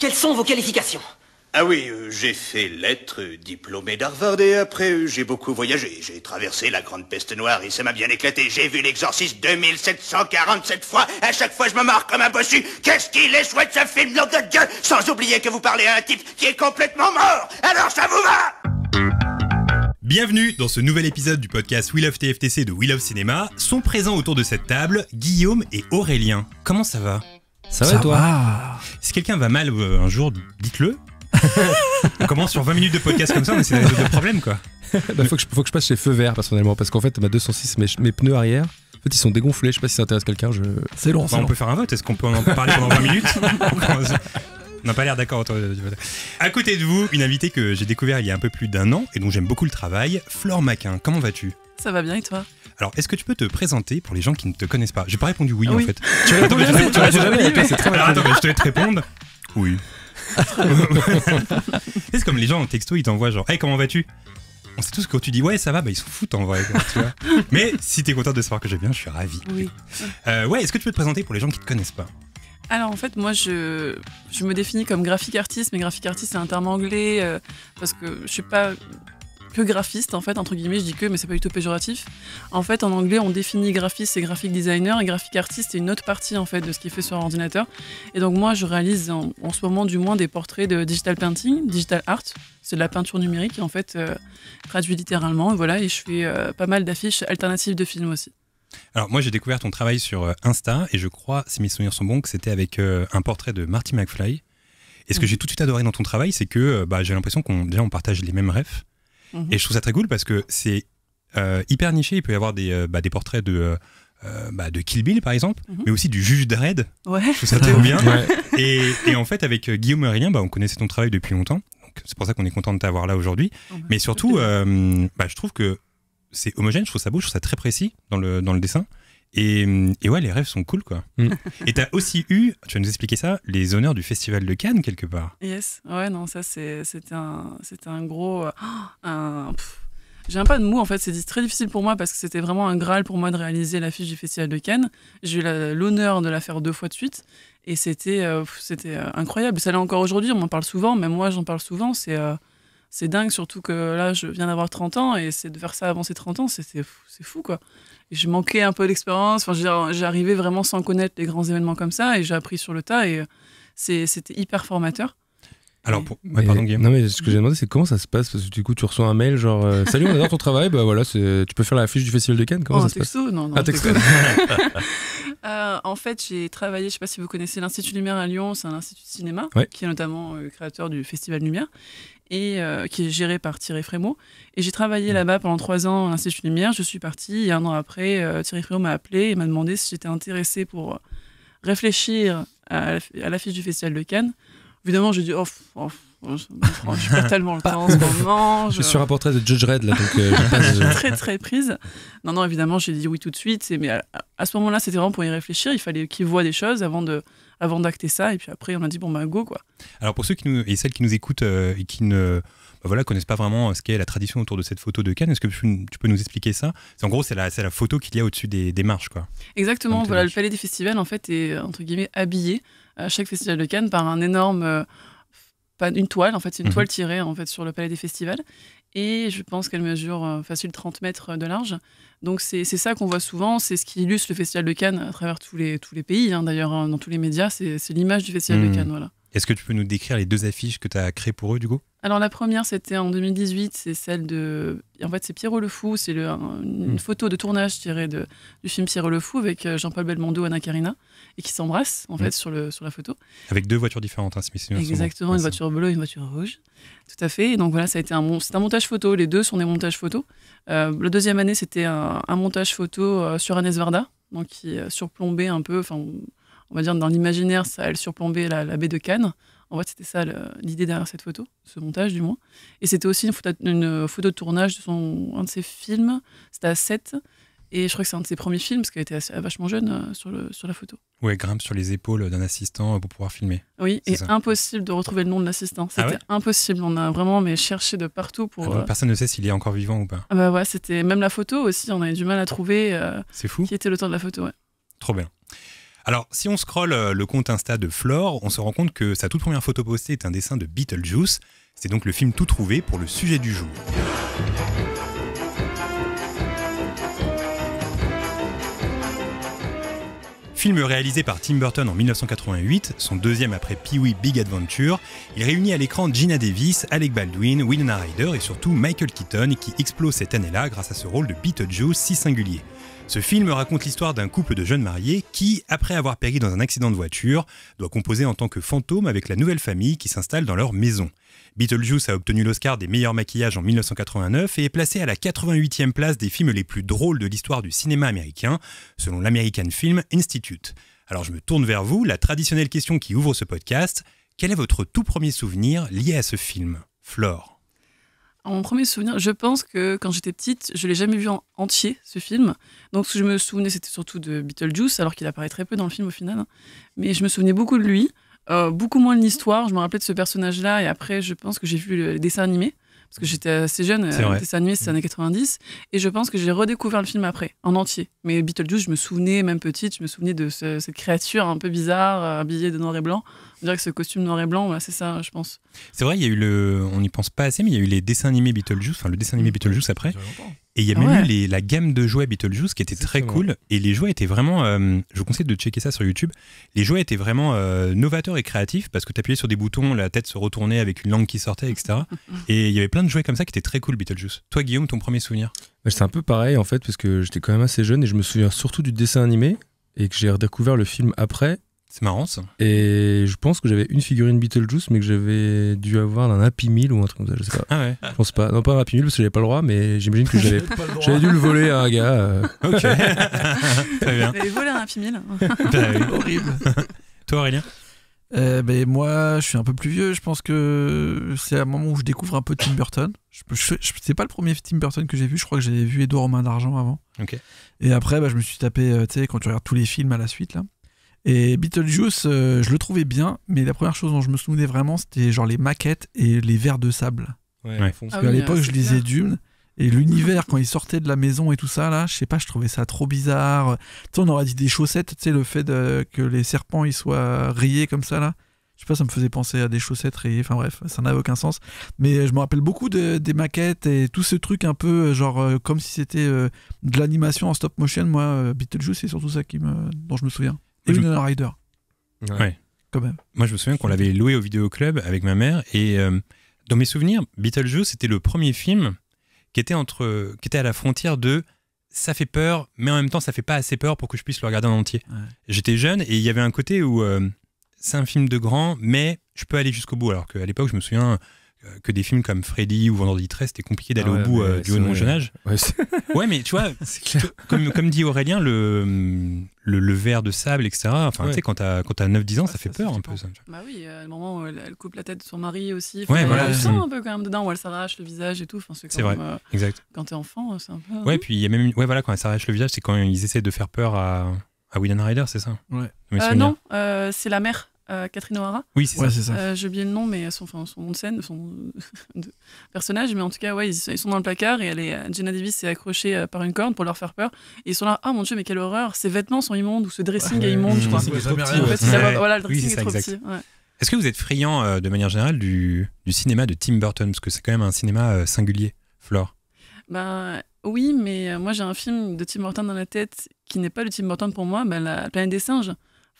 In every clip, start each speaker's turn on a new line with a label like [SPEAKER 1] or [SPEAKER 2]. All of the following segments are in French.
[SPEAKER 1] Quelles sont vos qualifications?
[SPEAKER 2] Ah oui, euh, j'ai fait lettres, euh, diplômé d'Harvard, et après euh, j'ai beaucoup voyagé. J'ai traversé la grande peste noire et ça m'a bien éclaté. J'ai vu l'exorciste 2747 fois. À chaque fois je me marre comme un bossu. Qu'est-ce qu'il est chouette ce film, nom de Dieu Sans oublier que vous parlez à un type qui est complètement mort Alors ça vous va
[SPEAKER 3] Bienvenue dans ce nouvel épisode du podcast We Love TFTC de We Love Cinéma. Sont présents autour de cette table Guillaume et Aurélien. Comment ça va?
[SPEAKER 4] Ça va et toi
[SPEAKER 3] Si quelqu'un va mal euh, un jour, dites-le. on commence sur 20 minutes de podcast comme ça, mais c'est résoudre le problème quoi.
[SPEAKER 4] Bah, faut, que je, faut que je passe chez Feu Vert personnellement parce qu'en fait ma 206 mes, mes pneus arrière en fait ils sont dégonflés je sais pas si ça intéresse quelqu'un je...
[SPEAKER 5] C'est long,
[SPEAKER 3] Bah, on
[SPEAKER 5] long.
[SPEAKER 3] peut faire un vote, est-ce qu'on peut en parler pendant 20 minutes On n'a pas l'air d'accord autour du vote. À côté de vous, une invitée que j'ai découvert il y a un peu plus d'un an et dont j'aime beaucoup le travail, Flore Maquin. Comment vas-tu?
[SPEAKER 6] Ça va bien et toi?
[SPEAKER 3] Alors, est-ce que tu peux te présenter pour les gens qui ne te connaissent pas? J'ai pas répondu oui,
[SPEAKER 6] Ah
[SPEAKER 3] en fait.
[SPEAKER 4] tu
[SPEAKER 6] tu
[SPEAKER 3] vais-
[SPEAKER 6] jamais dit,
[SPEAKER 3] c'est très mal. Alors, attends, je te laisse répondre. Oui. c'est comme les gens en texto, ils t'envoient genre, hey, comment vas-tu? On sait tous que quand tu dis ouais, ça va, bah ils s'en foutent en vrai. quoi, tu vois. Mais si t'es content de savoir que j'ai bien, je suis ravi.
[SPEAKER 6] Oui.
[SPEAKER 3] Euh, ouais, est-ce que tu peux te présenter pour les gens qui te connaissent pas?
[SPEAKER 6] Alors en fait, moi je, je me définis comme graphique artiste, mais graphique artiste c'est un terme anglais euh, parce que je suis pas que graphiste en fait, entre guillemets, je dis que, mais c'est pas du tout péjoratif. En fait, en anglais, on définit graphiste et graphic designer, et graphique artiste c'est une autre partie en fait de ce qui est fait sur ordinateur. Et donc moi, je réalise en, en ce moment du moins des portraits de digital painting, digital art, c'est de la peinture numérique en fait, euh, traduit littéralement, et voilà, et je fais euh, pas mal d'affiches alternatives de films aussi.
[SPEAKER 3] Alors moi j'ai découvert ton travail sur euh, Insta et je crois, si mes souvenirs sont bons, que c'était avec euh, un portrait de Marty McFly. Et ce que
[SPEAKER 6] Mhm.
[SPEAKER 3] j'ai tout de suite adoré dans ton travail, c'est que bah, j'ai l'impression qu'on déjà on partage les mêmes rêves. Et je trouve ça très cool parce que c'est euh, hyper niché. Il peut y avoir des, euh, bah, des portraits de, euh, euh, bah, de Kill Bill par exemple,
[SPEAKER 6] Mhm.
[SPEAKER 3] mais aussi du juge Dredd.
[SPEAKER 6] Ouais.
[SPEAKER 3] Je trouve ça trop bien.
[SPEAKER 4] Ouais.
[SPEAKER 3] Et, et en fait avec Guillaume Aurélien, bah, on connaissait ton travail depuis longtemps. Donc c'est pour ça qu'on est content de t'avoir là aujourd'hui.
[SPEAKER 6] Oh, bah,
[SPEAKER 3] Mais surtout, euh, bah, je trouve que c'est homogène, je trouve ça beau, je trouve ça très précis dans le, dans le dessin. Et, et ouais, les rêves sont cool, quoi.
[SPEAKER 4] Mm.
[SPEAKER 3] Et t'as aussi eu, tu vas nous expliquer ça, les honneurs du Festival de Cannes, quelque part.
[SPEAKER 6] Yes, ouais, non, ça c'est- c'était un, c'était un gros. un, j'ai un pas de mots en fait, c'est très difficile pour moi parce que c'était vraiment un graal pour moi de réaliser l'affiche du Festival de Cannes. J'ai eu l'honneur de la faire deux fois de suite et c'était euh, c'était euh, incroyable. Ça l'est encore aujourd'hui, on m'en parle souvent, même moi j'en parle souvent. C'est euh, c'est dingue, surtout que là je viens d'avoir 30 ans et c'est de faire ça avant ces 30 ans, c'est c'est fou, c'est fou quoi. Et je manquais un peu d'expérience, enfin, arrivé vraiment sans connaître les grands événements comme ça et j'ai appris sur le tas et euh, c'est- c'était hyper formateur.
[SPEAKER 3] Alors, pour... ouais, pardon, Guillaume.
[SPEAKER 4] non mais ce que j'ai demandé c'est comment ça se passe? Parce que du coup tu reçois un mail genre euh, salut on adore ton travail bah voilà c'est tu peux faire la fiche du festival de Cannes comment
[SPEAKER 6] Oh,
[SPEAKER 4] ça
[SPEAKER 6] un
[SPEAKER 4] se passe?
[SPEAKER 6] texto? Non, non.
[SPEAKER 4] Un
[SPEAKER 6] je
[SPEAKER 4] texto.
[SPEAKER 6] Euh, en fait, j'ai travaillé, je sais pas si vous connaissez l'Institut Lumière à Lyon, c'est un institut de cinéma
[SPEAKER 4] Ouais.
[SPEAKER 6] qui est notamment euh, créateur du Festival Lumière et euh, qui est géré par Thierry Frémaux. Et j'ai travaillé là-bas pendant trois ans à l'Institut Lumière. Je suis partie et un an après, euh, Thierry Frémaux m'a appelé et m'a demandé si j'étais intéressée pour euh, réfléchir à la- à l'affiche du Festival de Cannes. Évidemment, j'ai dit, oh, oh, pff, je pas tellement le temps en ce moment.
[SPEAKER 4] je suis sur un portrait de Judge Red là donc euh, je passe,
[SPEAKER 6] très très prise. Non, non, évidemment, j'ai dit oui tout de suite. Mais à, à ce moment-là, c'était vraiment pour y réfléchir. Il fallait qu'il voit des choses avant de avant d'acter ça. Et puis après, on a dit bon bah go quoi.
[SPEAKER 3] Alors, pour ceux qui nous, et celles qui nous écoutent euh, et qui ne bah voilà, connaissent pas vraiment ce qu'est la tradition autour de cette photo de Cannes, est-ce que tu, tu peux nous expliquer ça? En gros, c'est la, c'est la photo qu'il y a au-dessus des, des marches, quoi.
[SPEAKER 6] Exactement. Voilà, le palais des festivals en fait est entre guillemets habillé à chaque festival de Cannes par un énorme euh, pas une toile en fait, c'est une
[SPEAKER 3] Mhm.
[SPEAKER 6] toile tirée en fait sur le palais des festivals. Et je pense qu'elle mesure euh, facile 30 mètres de large. Donc c'est ça qu'on voit souvent, c'est ce qui illustre le festival de Cannes à travers tous les, tous les pays, hein, d'ailleurs hein, dans tous les médias, c'est l'image du festival de Cannes. Voilà.
[SPEAKER 3] Est-ce que tu peux nous décrire les deux affiches que tu as créées pour eux, du coup?
[SPEAKER 6] Alors la première, c'était en 2018, c'est celle de... En fait, c'est Pierrot le Fou, c'est le- un- une
[SPEAKER 4] Mm.
[SPEAKER 6] photo de tournage tirée de, du film Pierrot le Fou avec euh, Jean-Paul Belmondo Anna Karina, et qui s'embrassent, en fait, sur, le, sur la photo.
[SPEAKER 3] Avec deux voitures différentes, hein, si.
[SPEAKER 6] Exactement, une voiture bleue et une voiture rouge. Tout à fait. Et donc voilà, ça a été un, un montage photo, les deux sont des montages photos. Euh, la deuxième année, c'était un, un montage photo euh, sur Agnès Varda, donc qui surplombait un peu, enfin, on va dire dans l'imaginaire, ça, elle surplombait la, la baie de Cannes. En fait, c'était ça l'idée derrière cette photo, ce montage du moins. Et c'était aussi une photo, une photo de tournage de son, un de ses films. C'était à 7. Et je crois que c'est un de ses premiers films, parce qu'elle était assez- vachement jeune euh, sur, le, sur la photo.
[SPEAKER 3] Ouais, grimpe sur les épaules d'un assistant pour pouvoir filmer.
[SPEAKER 6] Oui, et
[SPEAKER 3] ça.
[SPEAKER 6] impossible de retrouver le nom de l'assistant.
[SPEAKER 3] Ah
[SPEAKER 6] C'était
[SPEAKER 3] ouais
[SPEAKER 6] impossible. On a vraiment mais, cherché de partout pour.
[SPEAKER 3] Ah,
[SPEAKER 6] euh,
[SPEAKER 3] personne ne sait s'il est encore vivant ou pas.
[SPEAKER 6] ah bah ouais, c'était même la photo aussi. On avait du mal à trouver euh,
[SPEAKER 3] C'est fou.
[SPEAKER 6] qui était l'auteur de la photo. Ouais.
[SPEAKER 3] Trop bien. Alors, si on scrolle euh, le compte Insta de Flore, on se rend compte que sa toute première photo postée est un dessin de Beetlejuice. C'est donc le film tout trouvé pour le sujet du jour. Film réalisé par Tim Burton en 1988, son deuxième après Pee-wee Big Adventure, il réunit à l'écran Gina Davis, Alec Baldwin, Winona Ryder et surtout Michael Keaton qui explose cette année-là grâce à ce rôle de Beetlejuice si singulier. Ce film raconte l'histoire d'un couple de jeunes mariés qui, après avoir péri dans un accident de voiture, doit composer en tant que fantôme avec la nouvelle famille qui s'installe dans leur maison. Beetlejuice a obtenu l'Oscar des meilleurs maquillages en 1989 et est placé à la 88e place des films les plus drôles de l'histoire du cinéma américain, selon l'American Film Institute. Alors je me tourne vers vous, la traditionnelle question qui ouvre ce podcast, quel est votre tout premier souvenir lié à ce film? Flore
[SPEAKER 6] mon premier souvenir, je pense que quand j'étais petite, je l'ai jamais vu en entier, ce film. Donc, ce que je me souvenais, c'était surtout de Beetlejuice, alors qu'il apparaît très peu dans le film au final. Mais je me souvenais beaucoup de lui, euh, beaucoup moins de l'histoire. Je me rappelais de ce personnage-là, et après, je pense que j'ai vu le dessin animé, parce que j'étais assez jeune.
[SPEAKER 3] C'est
[SPEAKER 6] euh, animé, c'est les années 90. Et je pense que j'ai redécouvert le film après, en entier. Mais Beetlejuice, je me souvenais, même petite, je me souvenais de ce- cette créature un peu bizarre, euh, habillée de noir et blanc. On dirait que ce costume noir et blanc, voilà, c'est ça, je pense.
[SPEAKER 3] C'est vrai, il y a eu le. On n'y pense pas assez, mais il y a eu les dessins animés Beetlejuice, enfin le dessin animé Beetlejuice après. Et il y a même
[SPEAKER 6] ouais.
[SPEAKER 3] eu les- la gamme de jouets Beetlejuice qui était très cool. Et les jouets étaient vraiment. euh, je vous conseille de checker ça sur YouTube. Les jouets étaient vraiment euh, novateurs et créatifs parce que tu appuyais sur des boutons, la tête se retournait avec une langue qui sortait, etc. et il y avait plein de jouets comme ça qui étaient très cool, Beetlejuice. Toi, Guillaume, ton premier souvenir?
[SPEAKER 4] C'est un peu pareil en fait, parce que j'étais quand même assez jeune et je me souviens surtout du dessin animé et que j'ai redécouvert le film après.
[SPEAKER 3] C'est marrant ça.
[SPEAKER 4] Et je pense que j'avais une figurine Beetlejuice, mais que j'avais dû avoir d'un Happy Meal ou un truc comme ça, je sais pas.
[SPEAKER 3] Ah ouais.
[SPEAKER 4] Je pense pas. Non, pas un Happy Meal parce que j'avais pas le droit, mais j'imagine que j'avais j'avais dû le voler à un gars. euh.
[SPEAKER 3] Ok. très bien.
[SPEAKER 6] Avez volé un Happy Meal
[SPEAKER 3] Bah oui.
[SPEAKER 1] Horrible.
[SPEAKER 3] Toi, Aurélien?
[SPEAKER 1] Euh, ben, moi, je suis un peu plus vieux. Je pense que c'est un moment où je découvre un peu Tim Burton. Je, je, je- c'est pas le premier Tim Burton que j'ai vu. Je crois que j'avais vu Edouard aux mains d'argent avant.
[SPEAKER 3] Ok.
[SPEAKER 1] Et après, bah, je me suis tapé, euh, tu sais, quand tu regardes tous les films à la suite, là. Et Beetlejuice, euh, je le trouvais bien, mais la première chose dont je me souvenais vraiment, c'était genre les maquettes et les vers de sable.
[SPEAKER 3] Ouais.
[SPEAKER 4] fond-
[SPEAKER 6] Ah
[SPEAKER 1] Parce qu'à
[SPEAKER 6] oui,
[SPEAKER 1] l'époque,
[SPEAKER 6] euh,
[SPEAKER 1] je lisais. Dune. Et l'univers, quand il sortait de la maison et tout ça, là, je sais pas, je trouvais ça trop bizarre. Tu sais, on aurait dit des chaussettes, tu sais, le fait de- que les serpents ils soient rayés comme ça, là. Je sais pas, ça me faisait penser à des chaussettes rayées. Enfin bref, ça n'avait aucun sens. Mais je me rappelle beaucoup de- des maquettes et tout ce truc un peu, euh, genre, euh, comme si c'était euh, de l'animation en stop motion. Moi, euh, Beetlejuice, c'est surtout ça qui me, dont je me souviens. Et
[SPEAKER 3] Je-
[SPEAKER 1] Winona Ryder,
[SPEAKER 3] Ouais.
[SPEAKER 1] quand même.
[SPEAKER 3] Moi, je me souviens qu'on l'avait loué au vidéoclub avec ma mère. Et euh, dans mes souvenirs, Beetlejuice, c'était le premier film qui était, entre, qui était à la frontière de ça fait peur, mais en même temps, ça fait pas assez peur pour que je puisse le regarder en entier.
[SPEAKER 1] Ouais.
[SPEAKER 3] J'étais jeune et il y avait un côté où euh, c'est un film de grand, mais je peux aller jusqu'au bout. Alors qu'à l'époque, je me souviens euh, que des films comme Freddy ou Vendredi 13, c'était compliqué d'aller
[SPEAKER 4] Ah ouais,
[SPEAKER 3] au bout euh, du haut de mon jeune âge.
[SPEAKER 4] Ouais,
[SPEAKER 3] mais tu vois, comme, comme dit Aurélien, le, le, le verre de sable, etc. Enfin,
[SPEAKER 4] Ouais.
[SPEAKER 3] tu sais, quand t'as quand t'as 9-10 ans,
[SPEAKER 1] Ouais,
[SPEAKER 3] ça fait
[SPEAKER 1] ça,
[SPEAKER 3] peur
[SPEAKER 1] ça
[SPEAKER 3] un peu. Ça.
[SPEAKER 6] Bah oui, euh, le moment où elle, elle coupe la tête de son mari aussi.
[SPEAKER 3] Ouais, voilà.
[SPEAKER 6] Il y a du
[SPEAKER 3] Mm.
[SPEAKER 6] sang un peu quand même dedans, où elle s'arrache le visage et tout. Enfin, c'est
[SPEAKER 3] vrai.
[SPEAKER 6] euh,
[SPEAKER 3] Exact.
[SPEAKER 6] quand t'es enfant, c'est un peu.
[SPEAKER 3] Ouais, puis il y a même. une- Ouais, voilà, quand elle s'arrache le visage, c'est quand ils essaient de faire peur à, à Winona Ryder, c'est ça?
[SPEAKER 1] Ouais.
[SPEAKER 6] Euh, non, euh, c'est la mère, euh, Catherine O'Hara.
[SPEAKER 3] Oui, c'est
[SPEAKER 1] Ouais,
[SPEAKER 3] ça.
[SPEAKER 1] c'est ça.
[SPEAKER 6] Euh, J'ai oublié le nom, mais son, enfin, son nom de scène, son de personnage. Mais en tout cas, ouais, ils, ils sont dans le placard et elle est, Jenna Davis est accrochée euh, par une corde pour leur faire peur. Et ils sont là, ah mon dieu, mais quelle horreur, ses vêtements sont immondes ou ce dressing est immonde, je
[SPEAKER 3] Mmh.
[SPEAKER 6] crois.
[SPEAKER 1] C'est trop petit,
[SPEAKER 6] En fait, la- voilà, le dressing est
[SPEAKER 3] ça,
[SPEAKER 6] trop
[SPEAKER 3] exact.
[SPEAKER 6] petit. ouais.
[SPEAKER 3] Est-ce que vous êtes friand euh, de manière générale du, du cinéma de Tim Burton? Parce que c'est quand même un cinéma euh, singulier, Flore.
[SPEAKER 6] Ben oui, mais euh, moi j'ai un film de Tim Burton dans la tête qui n'est pas le Tim Burton pour moi, ben, La planète des singes.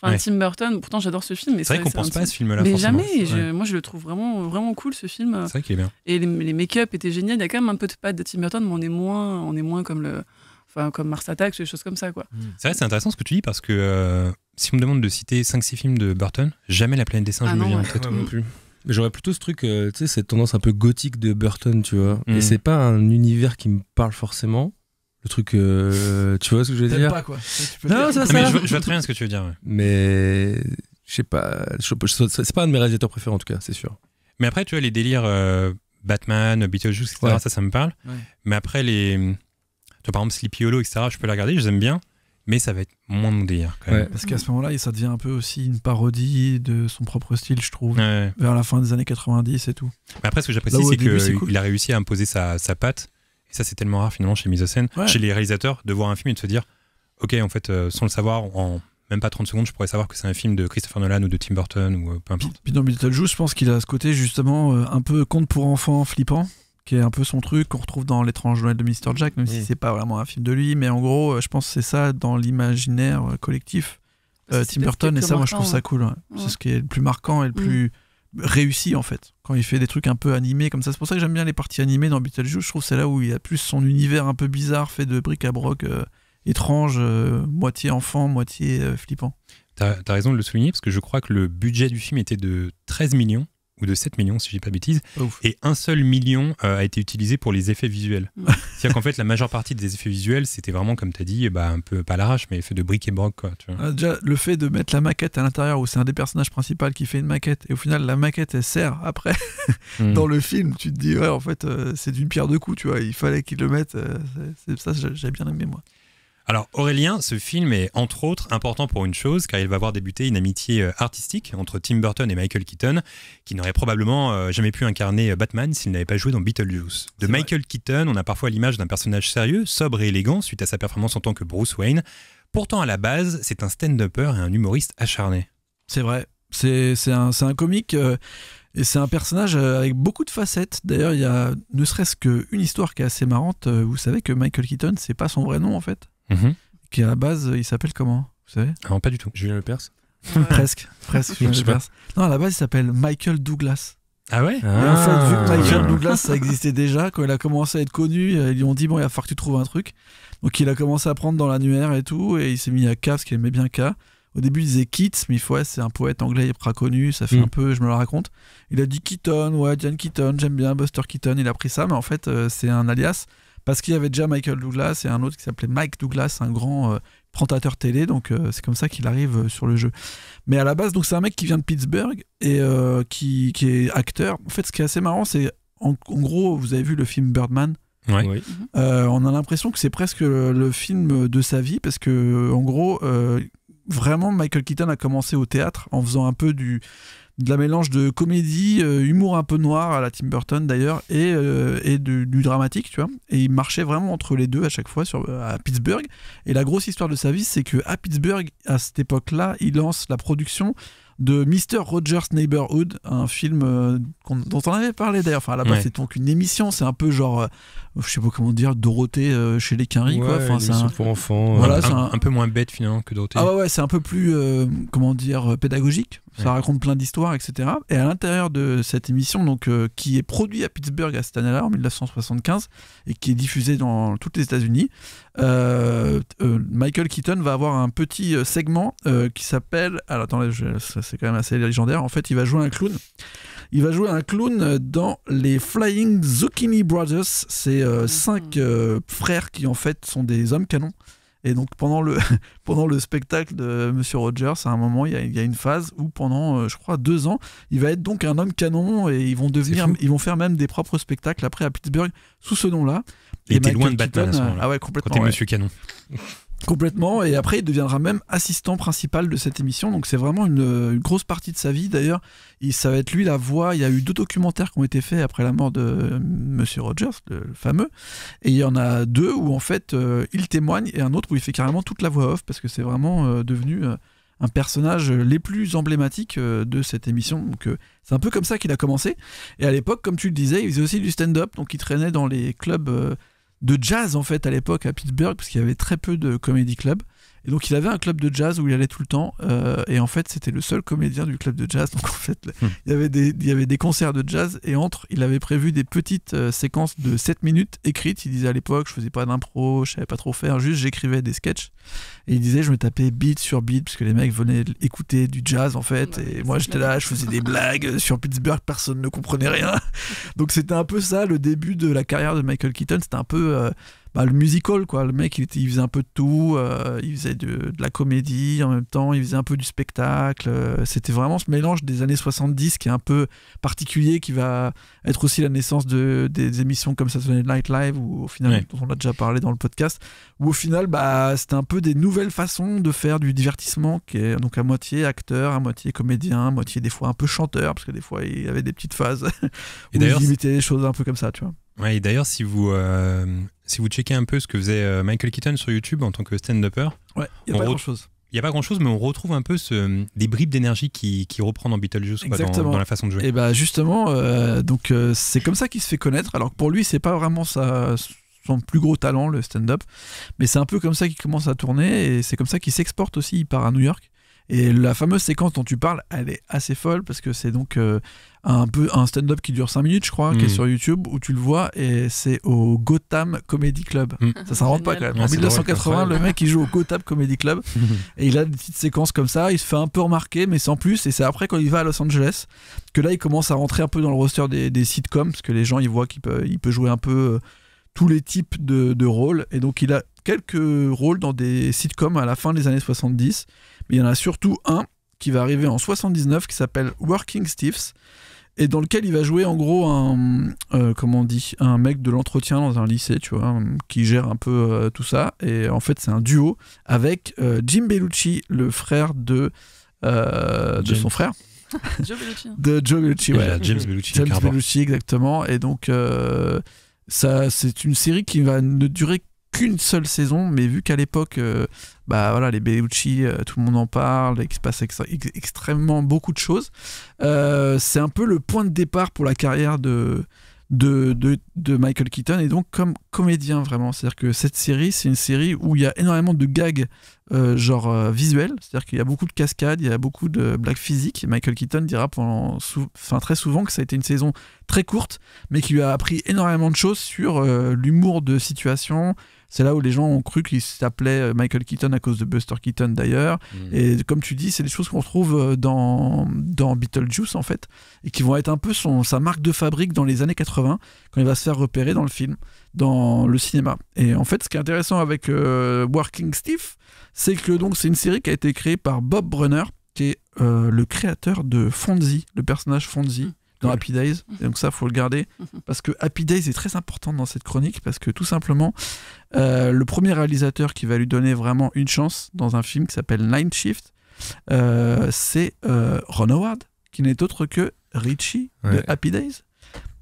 [SPEAKER 6] Enfin,
[SPEAKER 3] Ouais.
[SPEAKER 6] Tim Tim pourtant j'adore ce film. mais
[SPEAKER 3] C'est vrai qu'on pense pas à ce film-là.
[SPEAKER 6] Mais
[SPEAKER 3] forcément.
[SPEAKER 6] jamais. je- moi, je le trouve vraiment, vraiment cool ce film.
[SPEAKER 3] C'est vrai qu'il est bien.
[SPEAKER 6] Et les, les make-up étaient géniaux. Il y a quand même un peu de patte de Tim Burton, mais on est moins, on est moins comme le, enfin comme Mars Attacks, des choses comme ça, quoi.
[SPEAKER 3] C'est vrai, c'est intéressant ce que tu dis parce que euh, si on me demande de citer 5-6 films de Burton, jamais La planète des singes
[SPEAKER 6] Ah
[SPEAKER 3] me
[SPEAKER 6] non,
[SPEAKER 3] vient en tête.
[SPEAKER 4] Ouais, non plus. J'aurais plutôt ce truc, euh, tu sais, cette tendance un peu gothique de Burton, tu vois.
[SPEAKER 3] Mm.
[SPEAKER 4] Et c'est pas un univers qui me parle forcément. Le truc, euh, tu vois ce que je veux dire
[SPEAKER 1] pas, quoi. Ça, tu peux
[SPEAKER 4] Non,
[SPEAKER 1] dire.
[SPEAKER 4] ça, ça-
[SPEAKER 3] mais je, vois- je vois très bien ce que tu veux dire. ouais.
[SPEAKER 4] Mais je sais pas, c'est pas un de mes réalisateurs préférés en tout cas, c'est sûr.
[SPEAKER 3] Mais après, tu vois, les délires euh, Batman, Beetlejuice, etc.,
[SPEAKER 4] Ouais.
[SPEAKER 3] ça, ça me parle.
[SPEAKER 1] Ouais.
[SPEAKER 3] Mais après, les. Tu vois, par exemple, Sleepy Hollow, etc., je peux les regarder, je les aime bien, mais ça va être moins mon délire quand même.
[SPEAKER 1] Parce qu'à ce moment-là, ça devient un peu aussi une parodie de son propre style, je trouve.
[SPEAKER 3] Ouais.
[SPEAKER 1] Vers la fin des années 90 et tout.
[SPEAKER 3] Mais après, ce que j'apprécie, c'est qu'il
[SPEAKER 1] cool.
[SPEAKER 3] a réussi à imposer sa, sa patte. Et ça, c'est tellement rare finalement chez mise en scène,
[SPEAKER 1] Ouais.
[SPEAKER 3] chez les réalisateurs, de voir un film et de se dire, ok, en fait, euh, sans le savoir, en même pas 30 secondes, je pourrais savoir que c'est un film de Christopher Nolan ou de Tim Burton ou euh, peu importe.
[SPEAKER 1] puis dans Beetlejuice, je pense qu'il a ce côté justement euh, un peu conte pour enfants flippant, qui est un peu son truc qu'on retrouve dans L'étrange Noël de Mr. Jack, même si
[SPEAKER 4] Mm.
[SPEAKER 1] c'est pas vraiment un film de lui, mais en gros, euh, je pense que c'est ça dans l'imaginaire euh, collectif. Euh, Tim Burton, et ça, moi, je trouve ça cool. ouais.
[SPEAKER 6] Ouais.
[SPEAKER 1] C'est ce qui est le plus marquant et le
[SPEAKER 6] Mm.
[SPEAKER 1] plus réussi, en fait. Il fait des trucs un peu animés comme ça. C'est pour ça que j'aime bien les parties animées dans Beetlejuice. Je trouve c'est là où il a plus son univers un peu bizarre, fait de bric-à-broc euh, étrange, euh, moitié enfant, moitié euh, flippant.
[SPEAKER 3] T'as as raison de le souligner parce que je crois que le budget du film était de 13 millions ou de 7 millions si je dis pas de bêtises
[SPEAKER 1] ouf.
[SPEAKER 3] et un seul million euh, a été utilisé pour les effets visuels.
[SPEAKER 6] Mm.
[SPEAKER 3] C'est-à-dire qu'en fait la majeure partie des effets visuels c'était vraiment comme tu as dit bah, un peu pas à l'arrache mais fait de bric et broc quoi. Tu vois.
[SPEAKER 1] Ah, déjà, le fait de mettre la maquette à l'intérieur où c'est un des personnages principaux qui fait une maquette et au final la maquette elle sert après
[SPEAKER 3] Mm.
[SPEAKER 1] dans le film, tu te dis ouais en fait euh, c'est d'une pierre deux coups, tu vois, il fallait qu'ils le mettent. euh, c'est c'est ça j'ai j'ai bien aimé moi.
[SPEAKER 3] Alors Aurélien, ce film est entre autres important pour une chose, car il va voir débuter une amitié euh, artistique entre Tim Burton et Michael Keaton, qui n'aurait probablement euh, jamais pu incarner euh, Batman s'il n'avait pas joué dans Beetlejuice. De
[SPEAKER 1] vrai.
[SPEAKER 3] Michael Keaton, on a parfois l'image d'un personnage sérieux, sobre et élégant suite à sa performance en tant que Bruce Wayne. Pourtant à la base, c'est un stand-upper et un humoriste acharné.
[SPEAKER 1] C'est vrai, c'est un, comique euh, et c'est un personnage avec beaucoup de facettes. D'ailleurs il y a ne serait-ce qu'une histoire qui est assez marrante. Vous savez que Michael Keaton c'est pas son vrai nom en fait, qui à la base il s'appelle comment Vous savez?
[SPEAKER 3] Non, pas du tout.
[SPEAKER 4] Julien Lepers?
[SPEAKER 1] Presque, presque.
[SPEAKER 4] Sais pas.
[SPEAKER 1] Non à la base il s'appelle Michael Douglas.
[SPEAKER 3] Ah ouais?
[SPEAKER 1] Et en fait, vu que Michael
[SPEAKER 3] Ah.
[SPEAKER 1] Douglas, ça existait déjà, quand il a commencé à être connu, euh, ils lui ont dit, bon, il va falloir que tu trouves un truc. Donc il a commencé à prendre dans l'annuaire et tout, et il s'est mis à K, parce qu'il aimait bien K. Au début, il disait Keats, mais il faut, ouais, c'est un poète anglais hyper connu, ça fait
[SPEAKER 4] Mm.
[SPEAKER 1] un peu, je me le raconte. Il a dit Keaton, ouais, Diane Keaton, j'aime bien Buster Keaton, il a pris ça, mais en fait, euh, c'est un alias, parce qu'il y avait déjà Michael Douglas et un autre qui s'appelait Mike Douglas, un grand euh, présentateur télé, donc euh, c'est comme ça qu'il arrive euh, sur le jeu. Mais à la base, donc c'est un mec qui vient de Pittsburgh et euh, qui, qui est acteur. En fait, ce qui est assez marrant, c'est en, en gros, vous avez vu le film Birdman?
[SPEAKER 3] Ouais.
[SPEAKER 4] Oui.
[SPEAKER 1] Euh, on a l'impression que c'est presque le, le film de sa vie parce que, en gros, euh, vraiment, Michael Keaton a commencé au théâtre en faisant un peu du de la mélange de comédie, euh, humour un peu noir à la Tim Burton d'ailleurs, et, euh, et du dramatique, tu vois. Et il marchait vraiment entre les deux à chaque fois sur, à Pittsburgh. Et la grosse histoire de sa vie, c'est que à Pittsburgh, à cette époque-là, il lance la production de Mr. Rogers Neighborhood, un film euh, dont on avait parlé d'ailleurs. Enfin, à la base,
[SPEAKER 3] Ouais.
[SPEAKER 1] c'est donc une émission, c'est un peu genre, euh, je sais pas comment dire, Dorothée euh, chez les Quinry, quoi. Enfin, c'est un-
[SPEAKER 4] pour enfants.
[SPEAKER 1] Voilà, c'est
[SPEAKER 3] un,
[SPEAKER 1] un-
[SPEAKER 3] un peu moins bête finalement que Dorothée.
[SPEAKER 1] ah ouais, ouais, c'est un peu plus, comment dire, pédagogique. Ça
[SPEAKER 3] Ouais.
[SPEAKER 1] raconte plein d'histoires, etc. Et à l'intérieur de cette émission, donc, euh, qui est produite à Pittsburgh à cette année-là, en 1975, et qui est diffusée dans toutes les États-Unis, euh, euh, Michael Keaton va avoir un petit euh, segment euh, qui s'appelle. Alors attendez, je- c'est quand même assez légendaire. En fait, il va jouer un clown. Il va jouer un clown dans les Flying Zucchini Brothers. C'est euh,
[SPEAKER 6] Mhm.
[SPEAKER 1] cinq euh, frères qui en fait sont des hommes canons. Et donc pendant le, pendant le spectacle de Monsieur Rogers, à un moment, il y a, il y a une phase où pendant, euh, je crois, deux ans, il va être donc un homme canon et ils vont devenir, ils vont faire même des propres spectacles après à Pittsburgh sous ce nom-là.
[SPEAKER 3] Était
[SPEAKER 1] Michael
[SPEAKER 3] loin de Batman à ce moment-là.
[SPEAKER 1] ah ouais,
[SPEAKER 3] Quand
[SPEAKER 1] complètement.
[SPEAKER 3] t'es
[SPEAKER 1] ouais.
[SPEAKER 3] Monsieur Canon.
[SPEAKER 1] Complètement, et après il deviendra même assistant principal de cette émission, donc c'est vraiment une, une grosse partie de sa vie. D'ailleurs, il- ça va être lui la voix. Il y a eu deux documentaires qui ont été faits après la mort de Monsieur Rogers, le, fameux, et il y en a deux où en fait euh, il témoigne et un autre où il fait carrément toute la voix off parce que c'est vraiment euh, devenu euh, un personnage les plus emblématiques euh, de cette émission. Donc euh, c'est un peu comme ça qu'il a commencé. Et à l'époque, comme tu le disais, il faisait aussi du stand-up, donc il traînait dans les clubs. De jazz en fait à l'époque à Pittsburgh parce qu'il y avait très peu de comedy clubs et donc il avait un club de jazz où il allait tout le temps euh, et en fait c'était le seul comédien du club de jazz. Donc en fait
[SPEAKER 3] Hmm.
[SPEAKER 1] il, y avait des, il y avait des concerts de jazz et entre il avait prévu des petites euh, séquences de 7 minutes écrites. Il disait à l'époque je faisais pas d'impro je savais pas trop faire juste j'écrivais des sketchs. Et il disait je me tapais beat sur beat parce que les mecs venaient écouter du jazz en fait.
[SPEAKER 6] Ouais,
[SPEAKER 1] et moi j'étais là je faisais des blagues sur Pittsburgh personne ne comprenait rien. Donc c'était un peu ça le début de la carrière de Michael Keaton. C'était un peu euh, bah, le musical quoi le mec il, était- il faisait un peu de tout euh, il faisait de, de la comédie en même temps il faisait un peu du spectacle euh, c'était vraiment ce mélange des années 70 qui est un peu particulier qui va être aussi la naissance de, des émissions comme Saturday Night Live ou au final
[SPEAKER 3] Ouais.
[SPEAKER 1] dont on a déjà parlé dans le podcast où au final bah c'était un peu des nouvelles façons de faire du divertissement qui est donc à moitié acteur à moitié comédien à moitié des fois un peu chanteur parce que des fois il y avait des petites phases où il imitait des choses un peu comme ça tu vois
[SPEAKER 3] Ouais, et d'ailleurs, si vous euh, si vous checkez un peu ce que faisait euh, Michael Keaton sur YouTube en tant que stand-upper,
[SPEAKER 1] ouais il y a pas
[SPEAKER 3] re-
[SPEAKER 1] grand chose
[SPEAKER 3] Il n'y a pas grand chose, mais on retrouve un peu ce, des bribes d'énergie qui, qui reprend dans Beetlejuice quoi, dans, la façon de jouer.
[SPEAKER 1] Et bah justement, euh, donc euh, c'est comme ça qu'il se fait connaître. Alors que pour lui, c'est pas vraiment sa, son plus gros talent, le stand-up, mais c'est un peu comme ça qu'il commence à tourner et c'est comme ça qu'il s'exporte aussi. Il part à New York. Et la fameuse séquence dont tu parles, elle est assez folle parce que c'est donc euh, un peu un stand-up qui dure 5 minutes, je crois, qui est
[SPEAKER 3] Mhm.
[SPEAKER 1] sur YouTube où tu le vois et c'est au Gotham Comedy Club.
[SPEAKER 3] Mhm.
[SPEAKER 1] Ça s'invente pas quand même.
[SPEAKER 3] Ouais,
[SPEAKER 1] en
[SPEAKER 3] c'est drôle,
[SPEAKER 1] 1980,
[SPEAKER 4] incroyable.
[SPEAKER 1] le mec il joue au Gotham Comedy Club et il a des petites séquences comme ça. Il se fait un peu remarquer, mais sans plus. Et c'est après quand il va à Los Angeles que là il commence à rentrer un peu dans le roster des, des sitcoms parce que les gens ils voient qu'il peut, il peut jouer un peu euh, tous les types de, de rôles. Et donc il a quelques rôles dans des sitcoms à la fin des années 70. Mais il y en a surtout un qui va arriver en 79 qui s'appelle Working Stiffs et dans lequel il va jouer en gros un euh, comment on dit un mec de l'entretien dans un lycée tu vois qui gère un peu euh, tout ça et en fait c'est un duo avec euh, Jim Bellucci le frère de euh, de son frère
[SPEAKER 6] Joe Bellucci.
[SPEAKER 1] de Joe Bellucci ouais.
[SPEAKER 3] James Bellucci,
[SPEAKER 1] James. Bellucci exactement et donc euh, ça c'est une série qui va ne durer qu'une seule saison mais vu qu'à l'époque euh, bah voilà les Bellucci euh, tout le monde en parle et qu'il se passe ex- ex- extrêmement beaucoup de choses. Euh, c'est un peu le point de départ pour la carrière de Michael Keaton et donc comme comédien vraiment. C'est à dire que cette série c'est une série où il y a énormément de gags euh, genre visuels. C'est à dire qu'il y a beaucoup de cascades il y a beaucoup de blagues physiques. Michael Keaton dira pendant très souvent que ça a été une saison très courte mais qui lui a appris énormément de choses sur l'humour de situation c'est là où les gens ont cru qu'il s'appelait euh, Michael Keaton à cause de Buster Keaton d'ailleurs
[SPEAKER 4] Mm.
[SPEAKER 1] et comme tu dis, c'est des choses qu'on retrouve euh, dans, dans Beetlejuice en fait, et qui vont être un peu son, sa marque de fabrique dans les années 80, quand il va se faire repérer dans le film, dans le cinéma. Et en fait, ce qui est intéressant avec euh, Working Stiff, c'est que donc c'est une série qui a été créée par Bob Brunner, qui est euh, le créateur de Fonzie, le personnage Fonzie. Dans. Happy Days, et donc ça faut le garder parce que Happy Days est très important dans cette chronique parce que tout simplement euh, le premier réalisateur qui va lui donner vraiment une chance dans un film qui s'appelle Night Shift, euh, c'est euh, Ron Howard, qui n'est autre que Richie de
[SPEAKER 4] Ouais.
[SPEAKER 1] Happy Days.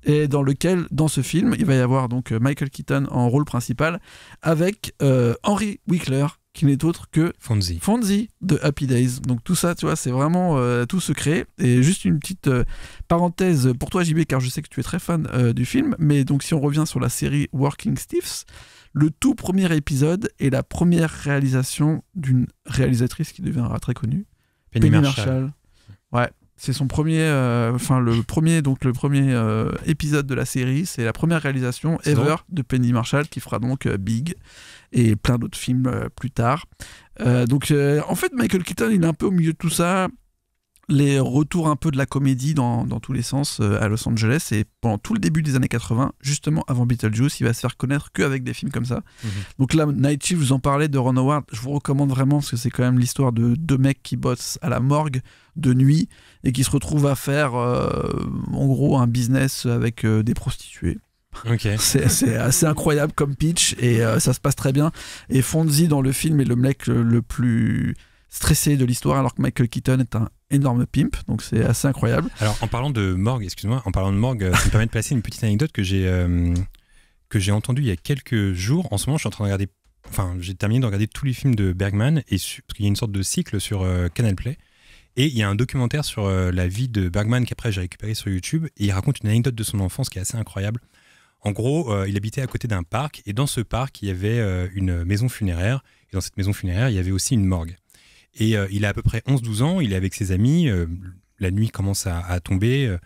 [SPEAKER 1] Et dans lequel, dans ce film, il va y avoir donc Michael Keaton en rôle principal avec euh, Henry Winkler, qui n'est autre que
[SPEAKER 3] Fonzie.
[SPEAKER 1] Fonzie de Happy Days. Donc tout ça, tu vois, c'est vraiment euh, tout secret. Et juste une petite euh, parenthèse pour toi, JB, car je sais que tu es très fan euh, du film. Mais donc si on revient sur la série Working Stiffs, le tout premier épisode est la première réalisation d'une réalisatrice qui deviendra très connue,
[SPEAKER 3] Penny,
[SPEAKER 1] Penny
[SPEAKER 3] Marshall.
[SPEAKER 1] Marshall. Ouais. C'est son premier, euh, enfin le premier, donc le premier euh, épisode de la série, c'est la première réalisation ever de Penny Marshall qui fera donc euh, Big et plein d'autres films euh, plus tard. Euh, donc euh, en fait Michael Keaton il est un peu au milieu de tout ça, les retours un peu de la comédie dans, dans tous les sens à Los Angeles et pendant tout le début des années 80, justement avant Beetlejuice, il va se faire connaître qu'avec des films comme ça.
[SPEAKER 3] Mhm.
[SPEAKER 1] Donc là, Night Shift, vous en parlez de Ron Howard, je vous recommande vraiment parce que c'est quand même l'histoire de deux mecs qui bossent à la morgue de nuit et qui se retrouvent à faire euh, en gros un business avec euh, des prostituées. C'est assez incroyable comme pitch et euh, ça se passe très bien. Et Fonzie dans le film est le mec le, le plus stressé de l'histoire alors que Michael Keaton est un énorme pimp, donc c'est assez incroyable.
[SPEAKER 3] Alors, en parlant de morgue, excuse-moi, en parlant de morgue, euh, ça me permet de placer une petite anecdote que j'ai euh, que j'ai entendue il y a quelques jours. En ce moment, je suis en train de regarder, enfin, j'ai terminé de regarder tous les films de Bergman et su- parce qu'il y a une sorte de cycle sur euh, Canal Play. Et il y a un documentaire sur la vie de Bergman qu'après j'ai récupéré sur YouTube et il raconte une anecdote de son enfance qui est assez incroyable. En gros, euh, il habitait à côté d'un parc et dans ce parc, il y avait euh, une maison funéraire et dans cette maison funéraire, il y avait aussi une morgue. Et euh, il a à peu près 11-12 ans, il est avec ses amis, la nuit commence à, tomber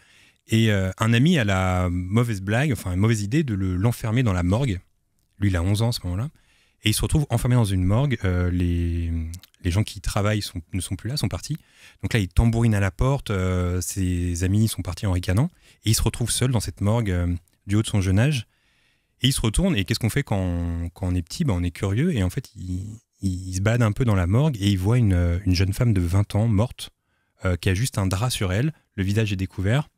[SPEAKER 3] et un ami a la mauvaise blague, enfin une mauvaise idée de le- l'enfermer dans la morgue. Lui, il a 11 ans à ce moment-là. Et il se retrouve enfermé dans une morgue. les, les gens qui travaillent ne sont plus là, sont partis. Donc là, il tambourine à la porte. ses amis sont partis en ricanant. Et il se retrouve seul dans cette morgue du haut de son jeune âge. Et il se retourne. Et qu'est-ce qu'on fait quand, on est petit? Ben, On est curieux. Et en fait, il, se balade un peu dans la morgue et il voit une, une jeune femme de 20 ans morte euh, qui a juste un drap sur elle. Le visage est découvert.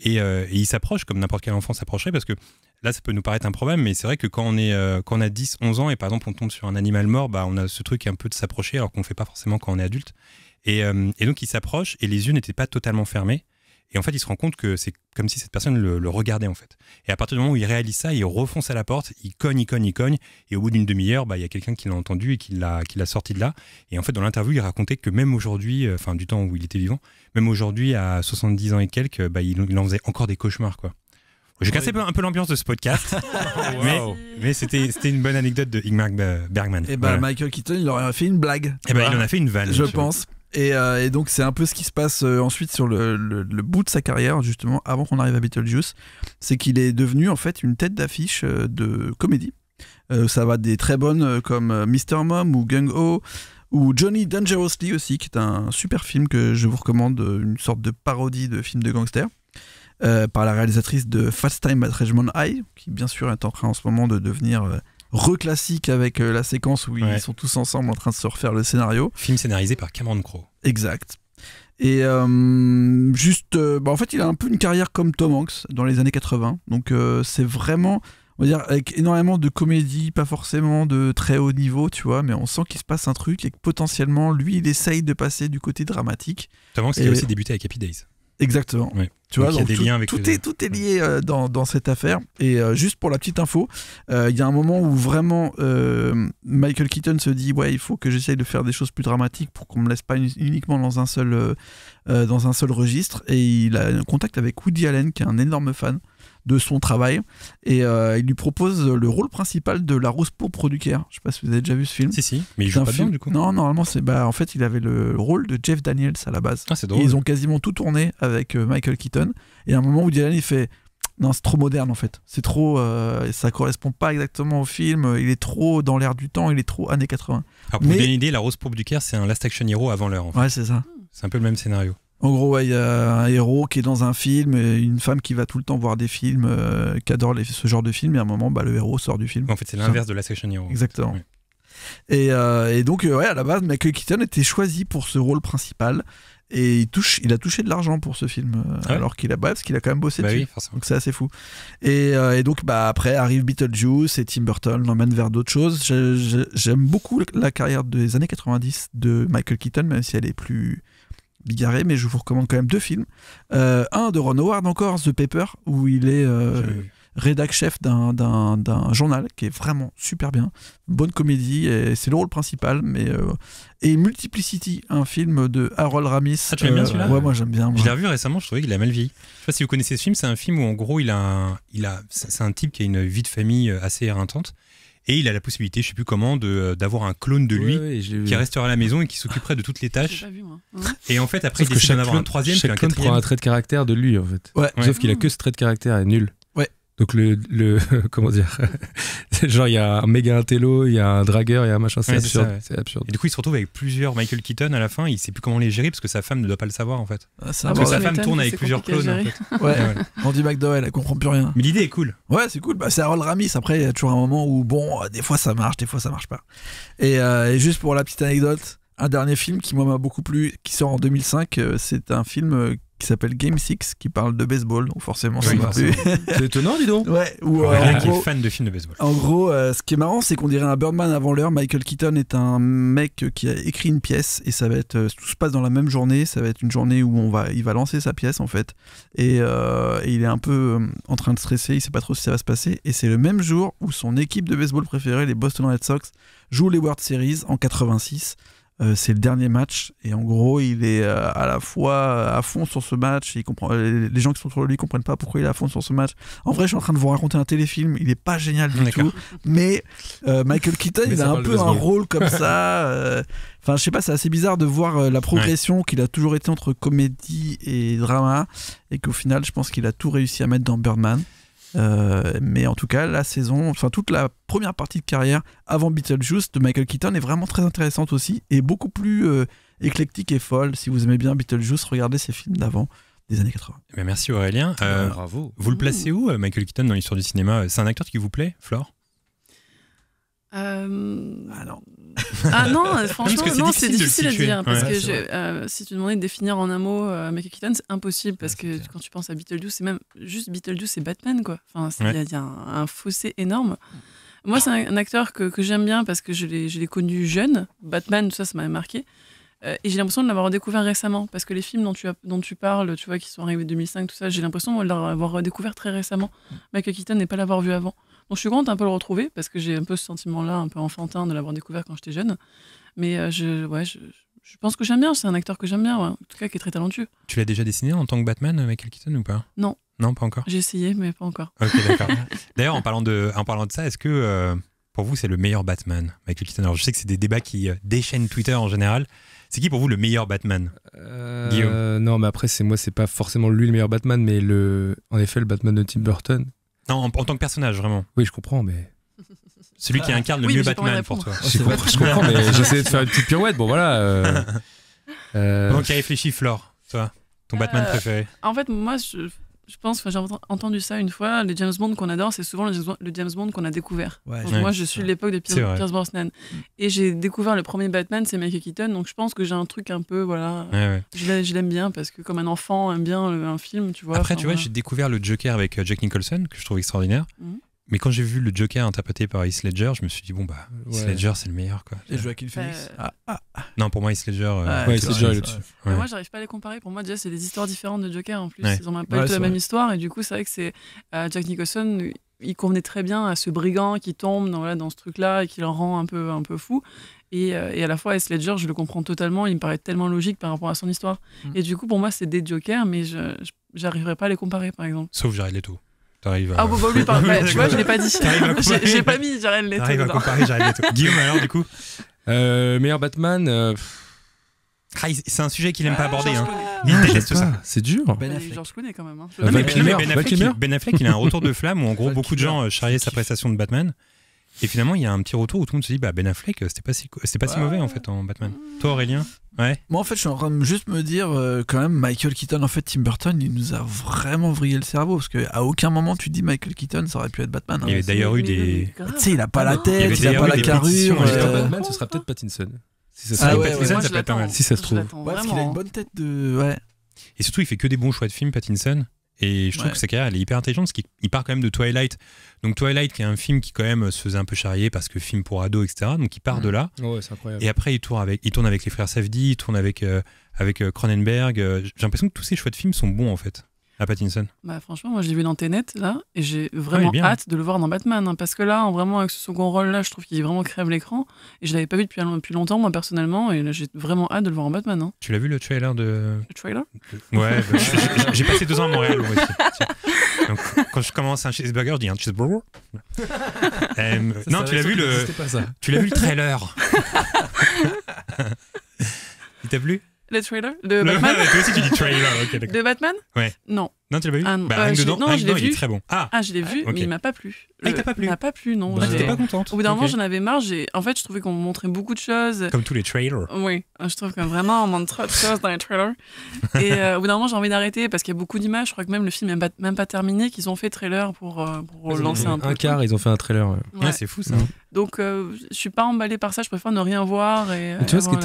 [SPEAKER 3] Et, euh, et il s'approche comme n'importe quel enfant s'approcherait parce que là, ça peut nous paraître un problème, mais c'est vrai que quand on, est, euh, a 10, 11 ans et par exemple on tombe sur un animal mort, bah, on a ce truc un peu de s'approcher alors qu'on ne fait pas forcément quand on est adulte. Et donc il s'approche et les yeux n'étaient pas totalement fermés. Et en fait, il se rend compte que c'est comme si cette personne le, le regardait en fait. Et à partir du moment où il réalise ça, il refonce à la porte, il cogne, il cogne, il cogne. Et au bout d'une demi-heure, bah, il y a quelqu'un qui l'a entendu et qui l'a, qui l'a sorti de là. Et en fait, dans l'interview, il racontait que même aujourd'hui, euh, enfin du temps où il était vivant, même aujourd'hui, à 70 ans et quelques, bah, il, il en faisait encore des cauchemars quoi. J'ai cassé un peu- l'ambiance de ce podcast, mais, mais c'était, c'était une bonne anecdote de Ingmar Bergman.
[SPEAKER 1] Et bah,
[SPEAKER 3] Voilà.
[SPEAKER 1] Michael Keaton, il aurait fait une blague.
[SPEAKER 3] Eh ben,
[SPEAKER 1] Voilà.
[SPEAKER 3] il en a fait une vanne.
[SPEAKER 1] je pense. Et, euh, et donc c'est un peu ce qui se passe euh, ensuite sur le, bout de sa carrière, justement, avant qu'on arrive à Beetlejuice. C'est qu'il est devenu en fait une tête d'affiche euh, de comédie. Ça va des très bonnes comme Mr. Mom ou Gung Ho ou Johnny Dangerously aussi, qui est un super film que je vous recommande, une sorte de parodie de film de gangster. par la réalisatrice de Fast Time at Ridgemont High, qui bien sûr est en train en ce moment de devenir reclassique avec euh, la séquence où
[SPEAKER 3] Ouais.
[SPEAKER 1] ils sont tous ensemble en train de se refaire le scénario.
[SPEAKER 3] Film scénarisé par Cameron Crowe.
[SPEAKER 1] Exact. Et euh, juste, euh, bah, en fait, il a un peu une carrière comme Tom Hanks dans les années 80. Donc euh, c'est vraiment, on va dire, avec énormément de comédie, pas forcément de très haut niveau, tu vois, mais on sent qu'il se passe un truc et que potentiellement, lui, il essaye de passer du côté dramatique.
[SPEAKER 3] Tom Hanks qui a aussi débuté avec Happy Days.
[SPEAKER 1] Exactement.
[SPEAKER 3] Ouais.
[SPEAKER 1] Tu vois,
[SPEAKER 3] Donc, il y a
[SPEAKER 1] donc
[SPEAKER 3] des
[SPEAKER 1] tout,
[SPEAKER 3] liens avec
[SPEAKER 1] tout
[SPEAKER 3] les-
[SPEAKER 1] est, tout est lié euh, dans, dans cette affaire. Et euh, juste pour la petite info, euh, il y a un moment où vraiment Michael Keaton se dit ouais, il faut que j'essaye de faire des choses plus dramatiques pour qu'on me laisse pas uni- uniquement dans un seul dans un seul registre. Et il a un contact avec Woody Allen, qui est un énorme fan de son travail, et euh, il lui propose le rôle principal de la Rose pourpre du Caire. Je sais pas si vous avez déjà vu ce film.
[SPEAKER 3] Si, si, mais il joue
[SPEAKER 1] un
[SPEAKER 3] pas
[SPEAKER 1] film-
[SPEAKER 3] du coup.
[SPEAKER 1] Non, normalement c'est bah en fait il avait le rôle de Jeff Daniels à la base.
[SPEAKER 3] Ah, c'est
[SPEAKER 1] Et
[SPEAKER 3] drôle.
[SPEAKER 1] ils ont quasiment tout tourné avec euh, Michael Keaton. Et à un moment où Dylan il fait non c'est trop moderne en fait. C'est trop euh, ça correspond pas exactement au film. Il est trop dans l'air du temps. Il est trop années 80.
[SPEAKER 3] Alors, pour
[SPEAKER 1] mais-
[SPEAKER 3] vous donner une idée, La Rose pourpre du Caire, c'est un Last Action Hero avant l'heure. en fait.
[SPEAKER 1] Ouais c'est ça.
[SPEAKER 3] C'est un peu le même scénario.
[SPEAKER 1] En gros ouais, il y a un héros qui est dans un film, et une femme qui va tout le temps voir des films, euh, qui adore les- ce genre de film. Et à un moment bah, le héros sort du film.
[SPEAKER 3] En fait, c'est l'inverse de Last Action Hero.
[SPEAKER 1] Exactement. Et, euh, et donc, euh, ouais, à la base, Michael Keaton était choisi pour ce rôle principal. Et il, touche, il a touché de l'argent pour ce film.
[SPEAKER 3] Ah ouais
[SPEAKER 1] alors qu'il a, bah, parce qu'il a quand même bossé
[SPEAKER 3] Bah
[SPEAKER 1] dessus.
[SPEAKER 3] oui.
[SPEAKER 1] Donc c'est assez fou. Et, euh, et donc bah, après arrive Beetlejuice et Tim Burton l'emmène vers d'autres choses. J'aime beaucoup la carrière des années 90 de Michael Keaton, même si elle est plus bigarrée, mais je vous recommande quand même deux films. Euh, un de Ron Howard encore, The Paper, où il est euh, rédac chef d'un- journal qui est vraiment super bien. Bonne comédie, et c'est le rôle principal. Mais, euh, et Multiplicity, un film de Harold Ramis. Euh,
[SPEAKER 3] Ah, tu aimes bien celui-là?
[SPEAKER 1] Ouais, moi j'aime bien. moi.
[SPEAKER 3] Je l'ai revu récemment, je trouvais qu'il a mal vieilli. Je sais pas si vous connaissez ce film, c'est un film où en gros il a, un- il a, c'est un type qui a une vie de famille euh, assez éreintante et il a la possibilité, je sais plus comment, de d'avoir un clone de lui
[SPEAKER 4] Ouais, ouais,
[SPEAKER 3] qui restera à la maison et qui s'occuperait de toutes les tâches.
[SPEAKER 6] pas vu, moi.
[SPEAKER 3] Et en fait après
[SPEAKER 4] Sauf
[SPEAKER 3] il décide d'en avoir un troisième puis
[SPEAKER 4] chaque
[SPEAKER 3] un
[SPEAKER 4] clone prend
[SPEAKER 3] quatrième.
[SPEAKER 4] un trait de caractère de lui en fait.
[SPEAKER 1] Ouais.
[SPEAKER 3] Ouais.
[SPEAKER 4] Sauf qu'il a que ce trait de caractère est nul. Donc le, le comment dire? Genre il y a un méga intello, il y a un dragueur, il y a un machin, c'est
[SPEAKER 3] Ouais, c'est
[SPEAKER 4] absurde,
[SPEAKER 3] ça, ouais.
[SPEAKER 4] c'est absurde.
[SPEAKER 3] Et du coup il se retrouve avec plusieurs Michael Keaton à la fin, il sait plus comment les gérer parce que sa femme ne doit pas le savoir en fait.
[SPEAKER 1] Ah,
[SPEAKER 3] Parce que sa femme tourne avec plusieurs clones en fait.
[SPEAKER 1] Ouais. Andy McDowell, elle comprend plus rien.
[SPEAKER 3] Mais l'idée est cool.
[SPEAKER 1] Ouais, c'est cool. Bah, c'est Harold Ramis. Après, il y a toujours un moment où, bon, euh, des fois ça marche, des fois ça marche pas. Et, euh, et juste pour la petite anecdote, un dernier film qui moi m'a beaucoup plu, qui sort en 2005, euh, c'est un film qui s'appelle Game 6, qui parle de baseball. Donc forcément,
[SPEAKER 3] Oui,
[SPEAKER 1] plu.
[SPEAKER 4] C'est étonnant, dis donc.
[SPEAKER 1] ouais, où, euh,
[SPEAKER 3] Aurélien
[SPEAKER 1] en
[SPEAKER 3] qui est
[SPEAKER 1] gros,
[SPEAKER 3] fan de films de baseball.
[SPEAKER 1] en gros, euh, ce qui est marrant, c'est qu'on dirait un Birdman avant l'heure. Michael Keaton est un mec qui a écrit une pièce et ça va être euh, tout se passe dans la même journée. Ça va être une journée où on va, il va lancer sa pièce en fait, et, euh, et il est un peu euh, en train de stresser. Il sait pas trop si ça va se passer. Et c'est le même jour où son équipe de baseball préférée, les Boston Red Sox, joue les World Series en 86. Euh, c'est le dernier match et en gros il est euh, à la fois à fond sur ce match il comprend euh, les gens qui sont sur lui comprennent pas pourquoi il est à fond sur ce match. En vrai je suis en train de vous raconter un téléfilm il est pas génial du tout mais euh, Michael Keaton
[SPEAKER 4] Mais
[SPEAKER 1] il a un peu un rôle comme ça enfin je sais pas c'est assez bizarre de voir la progression qu'il a toujours été entre comédie et drama et qu'au final je pense qu'il a tout réussi à mettre dans Birdman Euh, mais en tout cas, la saison, enfin toute la première partie de carrière avant Beetlejuice de Michael Keaton est vraiment très intéressante aussi et beaucoup plus euh, éclectique et folle. Si vous aimez bien Beetlejuice, regardez ces films d'avant des années 80.
[SPEAKER 3] Eh bien, merci Aurélien. Euh,
[SPEAKER 4] Bravo.
[SPEAKER 3] vous le placez où, Michael Keaton, dans l'histoire du cinéma? C'est un acteur qui vous plaît, Flore?
[SPEAKER 6] Euh,
[SPEAKER 1] Ah non.
[SPEAKER 6] Ah non, euh, franchement, non,
[SPEAKER 3] difficile
[SPEAKER 6] c'est difficile à dire. Parce
[SPEAKER 3] Ouais,
[SPEAKER 6] que je- euh, si tu demandais de définir en un mot euh, Michael Keaton, c'est impossible. Parce
[SPEAKER 4] Ouais,
[SPEAKER 6] que
[SPEAKER 4] clair.
[SPEAKER 6] quand tu penses à Beetlejuice, c'est même juste Beetlejuice et Batman, quoi. Enfin, c'est- il
[SPEAKER 3] Ouais.
[SPEAKER 6] y a, il y a un, un fossé énorme. Moi, c'est un, un acteur que, que j'aime bien parce que je l'ai je l'ai connu jeune. Batman, tout ça, ça m'avait marqué. Euh, et j'ai l'impression de l'avoir redécouvert récemment, parce que les films dont tu, as- dont tu parles, tu vois, qui sont arrivés en 2005, tout ça, j'ai l'impression de l'avoir redécouvert très récemment. Michael Keaton n'est pas l'avoir vu avant. Donc je suis contente un peu de le retrouver, parce que j'ai un peu ce sentiment-là, un peu enfantin, de l'avoir découvert quand j'étais jeune. Mais euh, je, ouais, je, je pense que j'aime bien, c'est un acteur que j'aime bien, ouais. en tout cas qui est très talentueux.
[SPEAKER 3] Tu l'as déjà dessiné en tant que Batman, euh, Michael Keaton, ou pas?
[SPEAKER 6] Non.
[SPEAKER 3] Non, pas encore?
[SPEAKER 6] J'ai essayé, mais pas encore.
[SPEAKER 3] Ok, d'accord. D'ailleurs, en, parlant de, en parlant de ça, est-ce que euh, pour vous, c'est le meilleur Batman, Michael Keaton? Alors, je sais que c'est des débats qui déchaînent Twitter en général. C'est qui pour vous le meilleur Batman?
[SPEAKER 4] Euh,
[SPEAKER 3] Guillaume.
[SPEAKER 4] Non, mais après, c'est moi, c'est pas forcément lui le meilleur Batman, mais le, en effet, le Batman de Tim Burton.
[SPEAKER 3] Non, en, en tant que personnage, vraiment.
[SPEAKER 4] Oui, je comprends, mais.
[SPEAKER 3] Celui qui incarne le
[SPEAKER 6] Oui,
[SPEAKER 3] mieux Batman pour toi.
[SPEAKER 4] Je comprends, je comprends, mais j'essayais de faire une petite pirouette. Bon, voilà. euh, euh,
[SPEAKER 3] Pendant qu'il réfléchit, Flore, toi, ton Batman
[SPEAKER 6] Euh,
[SPEAKER 3] préféré
[SPEAKER 6] En fait, moi, je, je pense, j'ai ent- entendu ça une fois, les James Bond qu'on adore, c'est souvent le James Bond, le James Bond qu'on a découvert.
[SPEAKER 1] Ouais,
[SPEAKER 6] Donc
[SPEAKER 3] Ouais.
[SPEAKER 6] moi, je suis de l'époque de Pierce. Pierce Brosnan. Et j'ai découvert le premier Batman, c'est Michael Keaton, donc je pense que j'ai un truc un peu, voilà,
[SPEAKER 3] Ouais,
[SPEAKER 6] je l'ai- je l'aime bien parce que comme un enfant aime bien le- un film, tu vois.
[SPEAKER 3] Après, tu vois, j'ai découvert le Joker avec euh, Jack Nicholson, que je trouve extraordinaire.
[SPEAKER 6] Mhm.
[SPEAKER 3] Mais quand j'ai vu le Joker interprété par Heath Ledger, je me suis dit, bon, bah, Heath
[SPEAKER 4] Ouais.
[SPEAKER 3] Ledger, c'est le meilleur, quoi.
[SPEAKER 1] Et Joaquin Phoenix.
[SPEAKER 6] Euh,
[SPEAKER 1] Ah, ah,
[SPEAKER 3] Non, pour moi, Heath Ledger. euh,
[SPEAKER 1] Ouais,
[SPEAKER 4] déjà là-dessus.
[SPEAKER 6] Mais
[SPEAKER 3] Ouais.
[SPEAKER 6] moi, j'arrive pas à les comparer. Pour moi, déjà, c'est des histoires différentes de Joker en plus.
[SPEAKER 3] Ouais.
[SPEAKER 6] Ils ont pas
[SPEAKER 1] Ouais,
[SPEAKER 6] du tout la même histoire. Et du coup, c'est vrai que c'est euh, Jack Nicholson. Il convenait très bien à ce brigand qui tombe dans, voilà, dans ce truc-là et qui le rend un peu, un peu fou. Et, euh, et à la fois, Heath Ledger, je le comprends totalement. Il me paraît tellement logique par rapport à son histoire.
[SPEAKER 1] Mm.
[SPEAKER 6] Et du coup, pour moi, c'est des Jokers, mais je je- j'arriverai pas à les comparer, par exemple.
[SPEAKER 3] Sauf Jared Leto. T'arrives à...
[SPEAKER 6] Ah, bon, bah, lui, par- bah, tu vois, je l'ai pas dit. J'ai pas mis Jared Leto
[SPEAKER 3] T'arrives à comparer Jared Leto. Guillaume, alors, du coup
[SPEAKER 4] euh, meilleur Batman. euh,
[SPEAKER 3] Ah, C'est un sujet qu'il aime pas aborder. Hein. Il déteste
[SPEAKER 4] pas,
[SPEAKER 3] ça.
[SPEAKER 4] C'est dur.
[SPEAKER 1] Ben
[SPEAKER 6] Allez,
[SPEAKER 1] Affleck.
[SPEAKER 6] George Clooney, quand même. hein.
[SPEAKER 4] Euh,
[SPEAKER 3] ben, Affleck, il, Ben Affleck, il a un retour de flamme où en gros beaucoup de gens euh, charriaient sa prestation de Batman. Et finalement, il y a un petit retour où tout le monde se dit bah Ben Affleck, euh, c'était pas si, pas si
[SPEAKER 1] Ouais.
[SPEAKER 3] mauvais en fait en Batman. Toi Aurélien? Ouais.
[SPEAKER 1] Moi, en fait, je suis en train de juste me dire, euh, quand même, Michael Keaton, en fait, Tim Burton, il nous a vraiment vrillé le cerveau. Parce qu'à aucun moment, tu dis Michael Keaton, ça aurait pu être Batman. hein.
[SPEAKER 3] Il y avait d'ailleurs eu des.
[SPEAKER 1] Tu sais, il a pas la
[SPEAKER 6] Ah,
[SPEAKER 3] il
[SPEAKER 1] tête, il a
[SPEAKER 3] d'ailleurs
[SPEAKER 1] pas la carrure.
[SPEAKER 3] euh,
[SPEAKER 4] Batman, ce sera peut-être Pattinson. Si ça se
[SPEAKER 1] Ah
[SPEAKER 4] trouve.
[SPEAKER 1] ouais,
[SPEAKER 3] Pattinson,
[SPEAKER 1] ouais.
[SPEAKER 3] Ça peut être pas mal.
[SPEAKER 4] Si ça se trouve.
[SPEAKER 1] Ouais, parce qu'il a une bonne tête de. Ouais.
[SPEAKER 3] Et surtout, il fait que des bons choix de films, Pattinson. Et je trouve
[SPEAKER 1] Ouais.
[SPEAKER 3] que sa carrière, elle est hyper intelligente parce qu'il il part quand même de Twilight. Donc Twilight, qui est un film qui quand même se faisait un peu charrier parce que film pour ados, etc. Donc il part
[SPEAKER 1] Mm.
[SPEAKER 3] de là.
[SPEAKER 4] Ouais.
[SPEAKER 3] Et après, il tourne avec, il tourne avec les frères Safdie, il tourne avec, euh, avec euh, Cronenberg. Euh, J'ai l'impression que tous ces choix de films sont bons en fait. À Pattinson.
[SPEAKER 6] Bah, franchement, moi je l'ai vu dans Tenet là, et j'ai vraiment
[SPEAKER 3] bien.
[SPEAKER 6] hâte de le voir dans Batman, hein, parce que là, en- vraiment avec ce second rôle là, je trouve qu'il vraiment crève l'écran, et je l'avais pas vu depuis, depuis longtemps moi personnellement, et là j'ai vraiment hâte de le voir en Batman. Hein.
[SPEAKER 3] Tu l'as vu le trailer de.
[SPEAKER 6] Le trailer?
[SPEAKER 3] Ouais, bah, j'ai passé deux ans à Montréal moi aussi. Donc, quand je commence un cheeseburger, je dis un cheeseburger. Euh, non, tu l'as vu le,
[SPEAKER 4] C'était pas ça.
[SPEAKER 3] tu l'as vu le trailer. Il t'a plu?
[SPEAKER 6] Le trailer De
[SPEAKER 3] Le-
[SPEAKER 6] Batman?
[SPEAKER 3] Toi aussi tu dis trailer, ok d'accord.
[SPEAKER 6] De Batman?
[SPEAKER 3] Ouais.
[SPEAKER 6] Non.
[SPEAKER 3] Non, tu l'as pas vu
[SPEAKER 6] Ah, non.
[SPEAKER 3] Bah,
[SPEAKER 6] Euh, je-
[SPEAKER 3] dedans,
[SPEAKER 6] non, je l'ai
[SPEAKER 3] dedans, il est
[SPEAKER 6] vu.
[SPEAKER 3] très bon. Ah,
[SPEAKER 6] Ah, je l'ai vu, mais il m'a pas plu.
[SPEAKER 3] Ah, il
[SPEAKER 6] Le-
[SPEAKER 3] t'a pas plu
[SPEAKER 6] Il m'a pas plu, non.
[SPEAKER 4] Bah,
[SPEAKER 6] J'étais-
[SPEAKER 3] t'étais pas contente
[SPEAKER 6] Au bout d'un moment, j'en avais marre. j'ai- En fait, je trouvais qu'on me montrait beaucoup de choses.
[SPEAKER 3] Comme tous les trailers.
[SPEAKER 6] Oui, je trouve que vraiment on montre trop de choses dans les trailers. Et euh, au bout d'un moment, j'ai envie d'arrêter parce qu'il y a beaucoup d'images. Je crois que même le film n'est même pas, même pas terminé, qu'ils ont fait trailer pour, euh, pour lancer un peu.
[SPEAKER 4] Un quart, ils ont fait un trailer. ouais.
[SPEAKER 3] c'est fou ça.
[SPEAKER 6] Donc, euh, je suis pas emballée par ça. Je préfère ne rien voir. Et,
[SPEAKER 4] tu vois, ce qui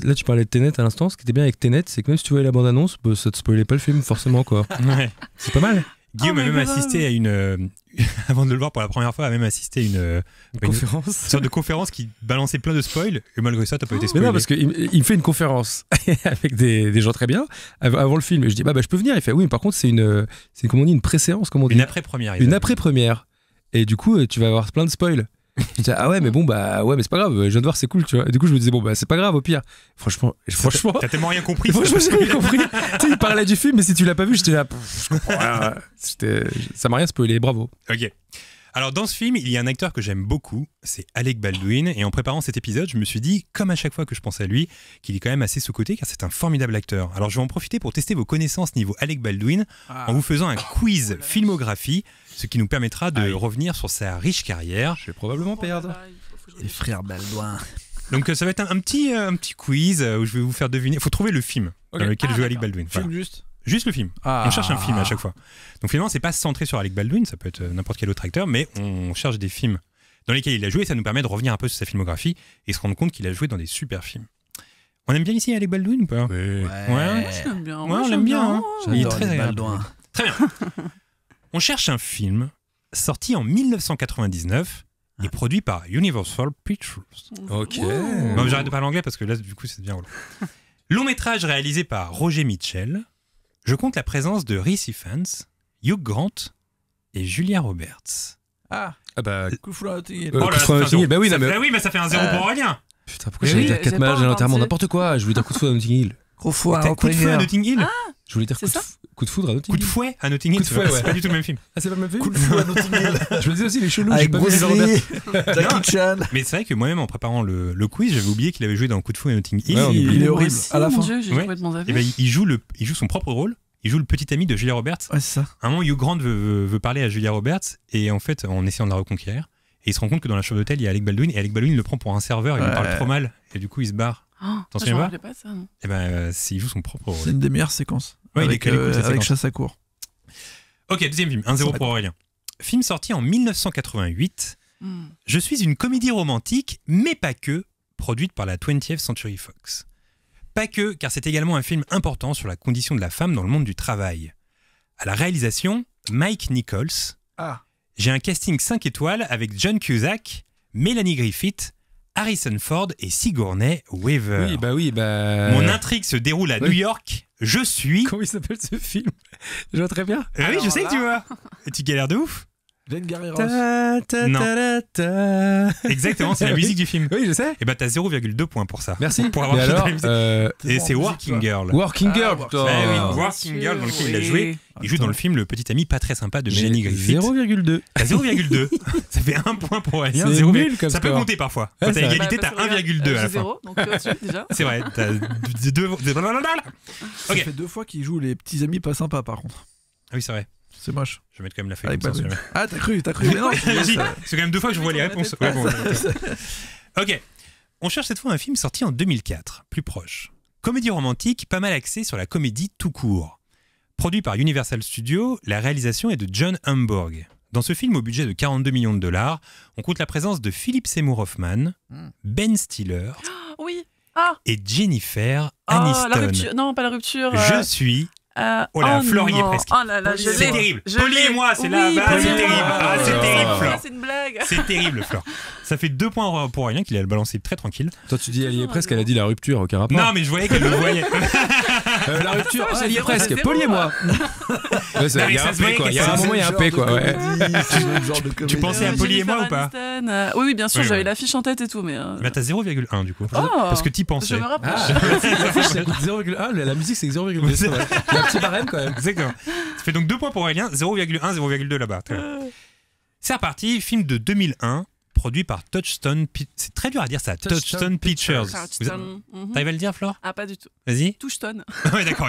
[SPEAKER 4] était. Là, tu parlais de Tenet à l'instant. Ce qui était bien avec Tenet, c'est que même si tu voyais la bande-annonce, bah, ça te spoilait pas le film, forcément, quoi. C'est pas mal.
[SPEAKER 3] Guillaume
[SPEAKER 6] Oh
[SPEAKER 3] a
[SPEAKER 6] my
[SPEAKER 3] même
[SPEAKER 6] God.
[SPEAKER 3] assisté à une. euh, avant de le voir pour la première fois, a même assisté à une, euh,
[SPEAKER 4] Une
[SPEAKER 3] Une-
[SPEAKER 4] conférence.
[SPEAKER 3] sorte de conférence qui balançait plein de spoils. Et malgré ça, t'as pas été
[SPEAKER 4] Mais
[SPEAKER 3] spoilé.
[SPEAKER 4] non, parce qu'il me- il fait une conférence avec des, des gens très bien av- avant le film. Et je dis, bah, bah je peux venir. Il fait, oui, mais par contre, c'est une, c'est comment on dit, une préséance, comment on dit?
[SPEAKER 3] Une après-première.
[SPEAKER 4] Une après-première. Et du coup, euh, tu vas avoir plein de spoils. Je ah ouais, mais bon, bah ouais, mais c'est pas grave. Je viens de voir, c'est cool, tu vois. Et du coup, je me disais, bon, bah c'est pas grave, au pire. Franchement, franchement.
[SPEAKER 3] T'as tellement rien compris.
[SPEAKER 4] Franchement, j'ai rien compris. tu sais, il parlait du film, mais si tu l'as pas vu, j'étais là. pff, Je comprends Ça m'a rien spoilé, bravo.
[SPEAKER 3] Ok. Alors dans ce film, il y a un acteur que j'aime beaucoup, c'est Alec Baldwin. Et en préparant cet épisode, je me suis dit, comme à chaque fois que je pense à lui, qu'il est quand même assez sous-côté car c'est un formidable acteur. Alors je vais en profiter pour tester vos connaissances niveau Alec Baldwin
[SPEAKER 1] Ah.
[SPEAKER 3] en vous faisant un quiz filmographie, ce qui nous permettra de
[SPEAKER 4] Ah oui.
[SPEAKER 3] revenir sur sa riche carrière.
[SPEAKER 4] Je vais probablement perdre.
[SPEAKER 6] Oh je
[SPEAKER 1] Les frères Baldwin.
[SPEAKER 3] Donc ça va être un, un petit, euh, un petit quiz euh, où je vais vous faire deviner. Il faut trouver le film dans lequel
[SPEAKER 6] Ah,
[SPEAKER 3] joue Alec. Baldwin. Voilà.
[SPEAKER 1] Film juste.
[SPEAKER 3] Juste le film.
[SPEAKER 1] Ah.
[SPEAKER 3] On cherche un film à chaque fois. Donc finalement, c'est pas centré sur Alec Baldwin, ça peut être euh, n'importe quel autre acteur, mais on cherche des films dans lesquels il a joué. Ça nous permet de revenir un peu sur sa filmographie et se rendre compte qu'il a joué dans des super films. On aime bien ici Alec Baldwin ou pas?
[SPEAKER 4] Ouais.
[SPEAKER 3] Ouais.
[SPEAKER 6] J'aime bien.
[SPEAKER 3] Ouais, on l'aime bien, hein. Il est très
[SPEAKER 1] les
[SPEAKER 3] agréable.
[SPEAKER 1] Baldwin.
[SPEAKER 3] Très bien. on cherche un film sorti en 1999 et produit par Universal Pictures.
[SPEAKER 4] Ok.
[SPEAKER 3] Bon, j'arrête de parler anglais parce que là, du coup, c'est bien relou. Long métrage réalisé par Roger Mitchell. Je compte la présence de Reese Ifans, Hugh Grant et Julia Roberts.
[SPEAKER 1] Ah,
[SPEAKER 4] Ah bah,
[SPEAKER 1] coup de foudre à Notting Hill.
[SPEAKER 4] Euh,
[SPEAKER 3] Oh
[SPEAKER 4] coup
[SPEAKER 3] là
[SPEAKER 4] de
[SPEAKER 3] là,
[SPEAKER 4] à Hill. Bah oui, non,
[SPEAKER 3] Ça
[SPEAKER 4] mais-
[SPEAKER 3] fait- oui, mais ça fait un zéro
[SPEAKER 1] Euh,
[SPEAKER 3] pour Aurélien.
[SPEAKER 4] putain, pourquoi j'allais
[SPEAKER 6] oui,
[SPEAKER 4] dire
[SPEAKER 6] j'ai
[SPEAKER 4] 4
[SPEAKER 6] pas
[SPEAKER 4] matchs, j'ai
[SPEAKER 6] entendu.
[SPEAKER 4] notamment n'importe quoi. Je voulais dire coup de foudre à Notting Hill.
[SPEAKER 1] Gros
[SPEAKER 3] coup de feu à
[SPEAKER 1] Notting
[SPEAKER 3] Hill
[SPEAKER 4] Je voulais dire coup de, coup de foudre à Notting
[SPEAKER 3] Coup de
[SPEAKER 4] Hill.
[SPEAKER 3] fouet à Notting Hill
[SPEAKER 4] Coup de
[SPEAKER 3] c'est
[SPEAKER 4] fouet,
[SPEAKER 3] pas-
[SPEAKER 4] ouais.
[SPEAKER 3] C'est pas du tout le même film.
[SPEAKER 4] Ah, c'est pas le même film
[SPEAKER 1] Coup de fou à Notting Hill.
[SPEAKER 4] Je me disais aussi, les chelous, j'ai
[SPEAKER 1] Avec
[SPEAKER 4] pas vu les
[SPEAKER 1] Jackie Chan.
[SPEAKER 3] Mais c'est vrai que moi-même, en préparant le, le quiz, j'avais oublié qu'il avait joué dans Coup de fouet à Notting Hill.
[SPEAKER 4] Ouais.
[SPEAKER 1] Il est horrible.
[SPEAKER 6] aussi,
[SPEAKER 1] À la
[SPEAKER 6] mon
[SPEAKER 1] fin.
[SPEAKER 6] Dieu, j'ai
[SPEAKER 3] Ouais.
[SPEAKER 6] complètement zappé.
[SPEAKER 3] Et ben, il joue le, il joue son propre rôle. Il joue le petit ami de Julia Roberts.
[SPEAKER 1] Ouais, c'est ça.
[SPEAKER 3] À un moment, Hugh Grant veut, veut- veut parler à Julia Roberts et en fait, en essayant de la reconquérir, et il se rend compte que dans la chambre d'hôtel, il y a Alec Baldwin et Alec Baldwin le prend pour un serveur. Il lui parle trop mal et du coup, il se barre.
[SPEAKER 6] Oh,
[SPEAKER 3] T'en
[SPEAKER 6] ça,
[SPEAKER 3] souviens pas
[SPEAKER 6] pas ça, non.
[SPEAKER 3] Et ben, euh, c'est- il joue son propre
[SPEAKER 1] C'est
[SPEAKER 3] rôle.
[SPEAKER 1] une des meilleures séquences.
[SPEAKER 3] Ouais, il est
[SPEAKER 1] avec,
[SPEAKER 3] calé, cool,
[SPEAKER 1] euh,
[SPEAKER 3] cette
[SPEAKER 1] avec
[SPEAKER 3] séquence.
[SPEAKER 1] chasse à court.
[SPEAKER 3] Ok, deuxième film, 1-0 pour Aurélien. Film sorti en 1988.
[SPEAKER 6] Hmm.
[SPEAKER 3] Je suis une comédie romantique, mais pas que, produite par la 20th Century Fox. Pas que, car c'est également un film important sur la condition de la femme dans le monde du travail. À la réalisation, Mike Nichols.
[SPEAKER 1] Ah.
[SPEAKER 3] J'ai un casting 5 étoiles avec John Cusack, Melanie Griffith, Harrison Ford et Sigourney Weaver.
[SPEAKER 4] Oui, bah oui, bah.
[SPEAKER 3] Mon intrigue se déroule à
[SPEAKER 4] oui.
[SPEAKER 3] New York. Je suis.
[SPEAKER 4] Comment il s'appelle ce film? Je vois très bien.
[SPEAKER 3] Ah oui, je sais que tu vois. Tu galères de ouf.
[SPEAKER 1] Glengarry Ross.
[SPEAKER 4] Ta, ta,
[SPEAKER 3] Non.
[SPEAKER 4] ta, ta, ta.
[SPEAKER 3] Exactement, c'est la musique du film.
[SPEAKER 4] Oui, je sais.
[SPEAKER 3] Et bah t'as 0,2 points pour ça.
[SPEAKER 4] Merci.
[SPEAKER 3] Pour avoir la
[SPEAKER 4] alors,
[SPEAKER 3] musique.
[SPEAKER 4] euh,
[SPEAKER 3] Et c'est Working
[SPEAKER 1] toi.
[SPEAKER 3] Girl.
[SPEAKER 4] Working
[SPEAKER 1] Ah,
[SPEAKER 4] Girl,
[SPEAKER 1] Working
[SPEAKER 4] putain.
[SPEAKER 3] Bah oui,
[SPEAKER 6] Ah,
[SPEAKER 3] Working Girl dans lequel il a
[SPEAKER 6] oui.
[SPEAKER 3] joué. Il joue dans le film Le Petit Ami pas très sympa de Melanie Griffith.
[SPEAKER 4] 0,2.
[SPEAKER 3] T'as 0,2. ça fait un point pour Aurélien.
[SPEAKER 4] C'est
[SPEAKER 3] 0,
[SPEAKER 4] nul comme
[SPEAKER 3] ça peut compter parfois.
[SPEAKER 4] Ouais,
[SPEAKER 3] Quand t'as égalité,
[SPEAKER 6] Bah,
[SPEAKER 3] t'as
[SPEAKER 6] parce que regarde,
[SPEAKER 3] 1,2 à
[SPEAKER 6] euh,
[SPEAKER 3] la fin.
[SPEAKER 6] donc euh, déjà.
[SPEAKER 3] C'est vrai, t'as deux.
[SPEAKER 1] Ça fait deux fois qu'il joue les petits amis pas sympas par contre.
[SPEAKER 3] Ah oui, c'est vrai.
[SPEAKER 1] C'est moche.
[SPEAKER 3] Je vais mettre quand même la feuille
[SPEAKER 1] Avec
[SPEAKER 3] comme ça.
[SPEAKER 1] Baldwin.
[SPEAKER 3] si
[SPEAKER 1] Ah, t'as cru, t'as cru. Mais non.
[SPEAKER 3] Si,
[SPEAKER 1] ça-
[SPEAKER 3] C'est quand même deux fois que je vois les
[SPEAKER 6] Oui, dans ma
[SPEAKER 3] réponses.
[SPEAKER 6] tête.
[SPEAKER 3] Ouais, bon, ok. On cherche cette fois un film sorti en 2004, plus proche. Comédie romantique, pas mal axée sur la comédie tout court. Produit par Universal Studios, la réalisation est de John Hamburg. Dans ce film au budget de 42 millions de dollars, on compte la présence de Philip Seymour Hoffman,
[SPEAKER 1] Hmm.
[SPEAKER 3] Ben Stiller
[SPEAKER 6] Oui. Ah,
[SPEAKER 3] et Jennifer
[SPEAKER 6] ah, la
[SPEAKER 3] Aniston.
[SPEAKER 6] rupture. Non, pas la rupture.
[SPEAKER 3] Je
[SPEAKER 6] euh,
[SPEAKER 3] suis.
[SPEAKER 6] Euh,
[SPEAKER 3] Oh là, Flore y est presque.
[SPEAKER 6] Oh là là, je
[SPEAKER 1] Polly,
[SPEAKER 6] l'ai.
[SPEAKER 3] C'est terrible.
[SPEAKER 6] Je
[SPEAKER 3] Polly et moi, c'est
[SPEAKER 6] Oui,
[SPEAKER 3] là. Bah,
[SPEAKER 6] Polly
[SPEAKER 3] c'est
[SPEAKER 6] et
[SPEAKER 3] terrible. Ah, c'est
[SPEAKER 4] Oh.
[SPEAKER 3] terrible,
[SPEAKER 6] Ah,
[SPEAKER 3] Flore.
[SPEAKER 6] C'est une blague.
[SPEAKER 3] C'est terrible, Flore. Ça fait deux points pour rien qu'il a balancé très tranquille.
[SPEAKER 4] Toi, tu dis, elle y est presque, elle a dit la rupture, aucun rapport.
[SPEAKER 3] Non, mais je voyais qu'elle le voyait.
[SPEAKER 4] Euh, la rupture,
[SPEAKER 6] Ça,
[SPEAKER 4] ah, y est
[SPEAKER 6] zéro,
[SPEAKER 4] presque. et moi. Il y
[SPEAKER 3] mais
[SPEAKER 4] a un
[SPEAKER 3] se
[SPEAKER 4] P,
[SPEAKER 3] voyait
[SPEAKER 4] quoi. Il y a un moment, il y a un P, quoi.
[SPEAKER 3] Tu pensais à Polly et
[SPEAKER 6] Jennifer
[SPEAKER 3] moi ou pas
[SPEAKER 6] euh, Oui, oui, bien sûr, j'avais l'affiche en tête et tout, mais. euh,
[SPEAKER 3] Bah, t'as 0,1 du coup.
[SPEAKER 6] Oh,
[SPEAKER 3] Parce que t'y
[SPEAKER 6] Je
[SPEAKER 3] pensais.
[SPEAKER 6] me rapproche.
[SPEAKER 4] Ah, l'affiche, 0,1. La musique, c'est 0,2. c'est vrai. Il y a un petit barème quand même.
[SPEAKER 3] Exactement. Ça fait donc 2 points pour Aurélien, 0,1, 0,2 là-bas. C'est reparti, film de 2001, produit par Touchstone. C'est très dur à dire ça, Touchstone,
[SPEAKER 4] Touchstone
[SPEAKER 3] Pictures.
[SPEAKER 6] Touchstone. Mhm.
[SPEAKER 3] T'arrives à le dire, Flore?
[SPEAKER 6] Ah, pas du tout.
[SPEAKER 3] Vas-y.
[SPEAKER 6] Touchstone.
[SPEAKER 3] ouais, d'accord.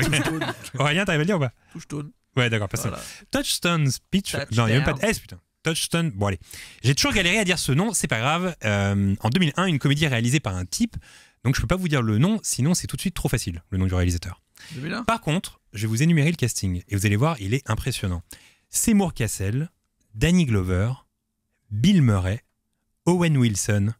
[SPEAKER 3] Aurélien, t'arrives à le dire ou pas?
[SPEAKER 1] Touche-tone.
[SPEAKER 3] Ouais, d'accord, personne.
[SPEAKER 1] Voilà.
[SPEAKER 3] Touchstone Pictures. Non, il n'y a même pas de S, putain. Touchstone. Bon, allez. J'ai toujours galéré à dire ce nom, c'est pas grave. Euh, en 2001, une comédie réalisée par un type. Donc, je peux pas vous dire le nom, sinon c'est tout de suite trop facile, le nom du réalisateur.
[SPEAKER 1] 2001
[SPEAKER 3] Par contre, je vais vous énumérer le casting et vous allez voir, il est impressionnant. Seymour Cassel, Danny Glover, Bill Murray, Owen Wilson,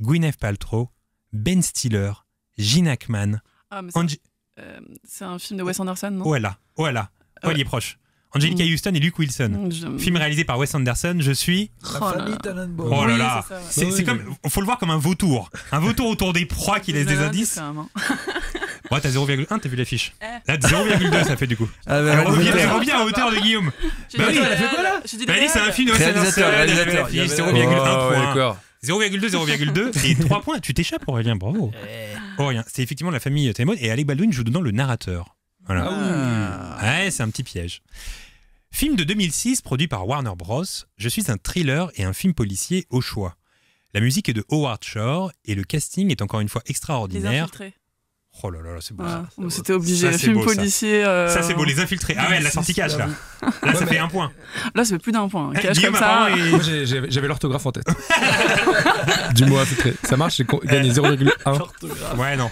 [SPEAKER 3] Gwyneth Paltrow, Ben Stiller, Gene Hackman,
[SPEAKER 6] Ah, mais c'est
[SPEAKER 3] Ange-
[SPEAKER 6] euh, c'est un film de Wes Anderson, non?
[SPEAKER 3] Oh là, oh il est proche. Angelica
[SPEAKER 6] Mm.
[SPEAKER 3] Houston et Luke Wilson.
[SPEAKER 6] Mm, je-
[SPEAKER 3] Film réalisé par Wes Anderson, je suis.
[SPEAKER 6] Oh là là.
[SPEAKER 3] Oh là
[SPEAKER 6] Oui,
[SPEAKER 3] là,
[SPEAKER 6] c'est ça, ouais.
[SPEAKER 4] Oui,
[SPEAKER 3] c'est comme, faut le voir comme un vautour, un vautour autour des proies qui laisse des
[SPEAKER 6] Des
[SPEAKER 3] indices.
[SPEAKER 6] quand même, hein.
[SPEAKER 3] Ouais, t'as 0,1, t'as vu l'affiche.
[SPEAKER 6] Eh.
[SPEAKER 3] Là, 0,2 ça fait du coup.
[SPEAKER 1] Ah, mais
[SPEAKER 3] Elle revient, à hauteur de Guillaume. Bah oui,
[SPEAKER 6] le
[SPEAKER 3] elle a fait quoi, là Bah oui, c'est un film de
[SPEAKER 1] Réalisateur, réalisateur,
[SPEAKER 3] l'affiche,
[SPEAKER 1] il y avait-
[SPEAKER 3] 0,1
[SPEAKER 4] Oh,
[SPEAKER 3] point.
[SPEAKER 4] d'accord.
[SPEAKER 3] 0,2, 0,2 et 3 points. Tu t'échappes, Aurélien, bravo. Aurélien, c'est effectivement la famille Témon et Alec Baldwin joue dedans le narrateur. Voilà.
[SPEAKER 1] Ah.
[SPEAKER 3] Ouais, c'est un petit piège. Film de 2006 produit par Warner Bros. Je suis un thriller et un film policier au choix. La musique est de Howard Shore et le casting est encore une fois
[SPEAKER 6] Les
[SPEAKER 3] extraordinaire.
[SPEAKER 6] infiltrés.
[SPEAKER 3] Oh là là, là, c'est beau.
[SPEAKER 6] Donc, C'était obligé.
[SPEAKER 3] Ça,
[SPEAKER 6] Film
[SPEAKER 3] beau, ça.
[SPEAKER 6] policier. euh,
[SPEAKER 3] Ça, c'est beau, les infiltrés. Ah ouais, elle l'a sorti cash là. Là, ça fait un point.
[SPEAKER 6] Là, ça fait plus d'un point. Cache
[SPEAKER 3] Guillaume
[SPEAKER 6] comme ça.
[SPEAKER 4] Moi, j'ai- j'avais l'orthographe en tête. du mot infiltré. Ça marche, j'ai gagné 0,1.
[SPEAKER 3] Ouais, non.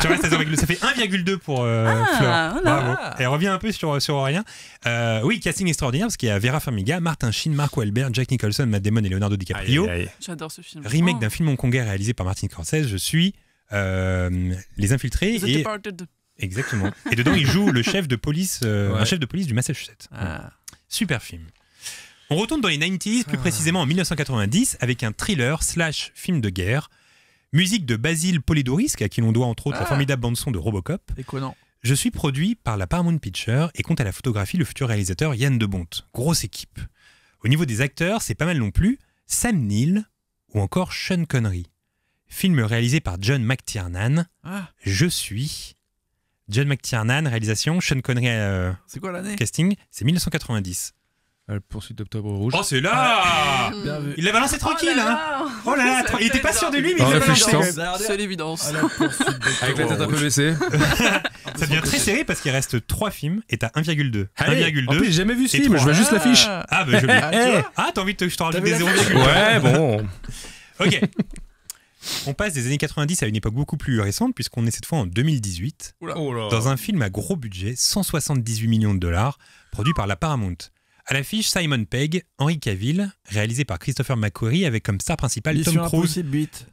[SPEAKER 3] tu restes à 0,2. Ça fait 1,2 pour euh,
[SPEAKER 6] Ah,
[SPEAKER 3] Fleur.
[SPEAKER 6] voilà.
[SPEAKER 3] Bravo. Elle revient un peu sur, sur Aurélien. Euh, oui, casting extraordinaire parce qu'il y a Vera Farmiga, Martin Sheen, Mark Wahlberg, Jack Nicholson, Matt Damon et Leonardo DiCaprio.
[SPEAKER 6] J'adore ce film.
[SPEAKER 3] Remake
[SPEAKER 6] Oh.
[SPEAKER 3] d'un film hongkongais réalisé par Martin Scorsese. Je suis euh, Les Infiltrés.
[SPEAKER 6] The
[SPEAKER 3] Et,
[SPEAKER 6] Departed.
[SPEAKER 3] exactement. Et dedans, il joue le chef de police, euh,
[SPEAKER 4] Ouais.
[SPEAKER 3] un chef de police du Massachusetts.
[SPEAKER 1] Ah.
[SPEAKER 3] Super film. On retourne dans les 90s, plus précisément en 1990, avec un thriller slash film de guerre. Musique de Basile Polidorisk, à qui l'on doit entre autres la
[SPEAKER 1] Ah.
[SPEAKER 3] formidable bande-son de Robocop.
[SPEAKER 1] Éconnant.
[SPEAKER 3] Je suis produit par la Paramount Picture et compte à la photographie le futur réalisateur Yann de Bonte. Grosse équipe. Au niveau des acteurs, c'est pas mal non plus. Sam Neill ou encore Sean Connery. Film réalisé par John McTiernan.
[SPEAKER 1] Ah,
[SPEAKER 3] Je suis. John McTiernan, réalisation. Sean Connery, euh,
[SPEAKER 1] c'est quoi l'année?
[SPEAKER 3] casting. C'est 1990.
[SPEAKER 4] La poursuite d'Octobre Rouge.
[SPEAKER 3] Oh, c'est là
[SPEAKER 1] Bien vu.
[SPEAKER 3] Il l'a balancé tranquille,
[SPEAKER 6] oh là
[SPEAKER 3] hein
[SPEAKER 6] là
[SPEAKER 3] Oh là là, tra- il était pas sûr de lui, mais
[SPEAKER 4] En
[SPEAKER 3] il l'a
[SPEAKER 4] réfléchissant.
[SPEAKER 3] balancé.
[SPEAKER 6] C'est l'évidence.
[SPEAKER 1] À la poursuite de
[SPEAKER 4] Avec la tête un peu baissée.
[SPEAKER 3] Ça devient très serré parce qu'il reste 3 films et t'as 1,2.
[SPEAKER 4] Allez, En plus,
[SPEAKER 3] 1,2.
[SPEAKER 4] j'ai jamais vu ce
[SPEAKER 3] Et
[SPEAKER 4] film, je
[SPEAKER 3] trois.
[SPEAKER 4] vois juste l'affiche.
[SPEAKER 1] Ah,
[SPEAKER 3] Ah, bah.
[SPEAKER 1] Ah, tu vois
[SPEAKER 3] Ah, t'as envie de te, je te rajoute
[SPEAKER 1] T'avais
[SPEAKER 3] des
[SPEAKER 1] l'affiche
[SPEAKER 3] 0,2.
[SPEAKER 4] Ouais, bon.
[SPEAKER 3] Ok. On passe des années 90 à une époque beaucoup plus récente, puisqu'on est cette fois en 2018,
[SPEAKER 4] Oh là.
[SPEAKER 3] dans un film à gros budget, 178 millions de dollars, produit par la Paramount. À l'affiche, Simon Pegg, Henry Cavill, réalisé par Christopher McQuarrie, avec comme star principale
[SPEAKER 1] Mission
[SPEAKER 3] Tom Cruise.
[SPEAKER 1] Impossible 8.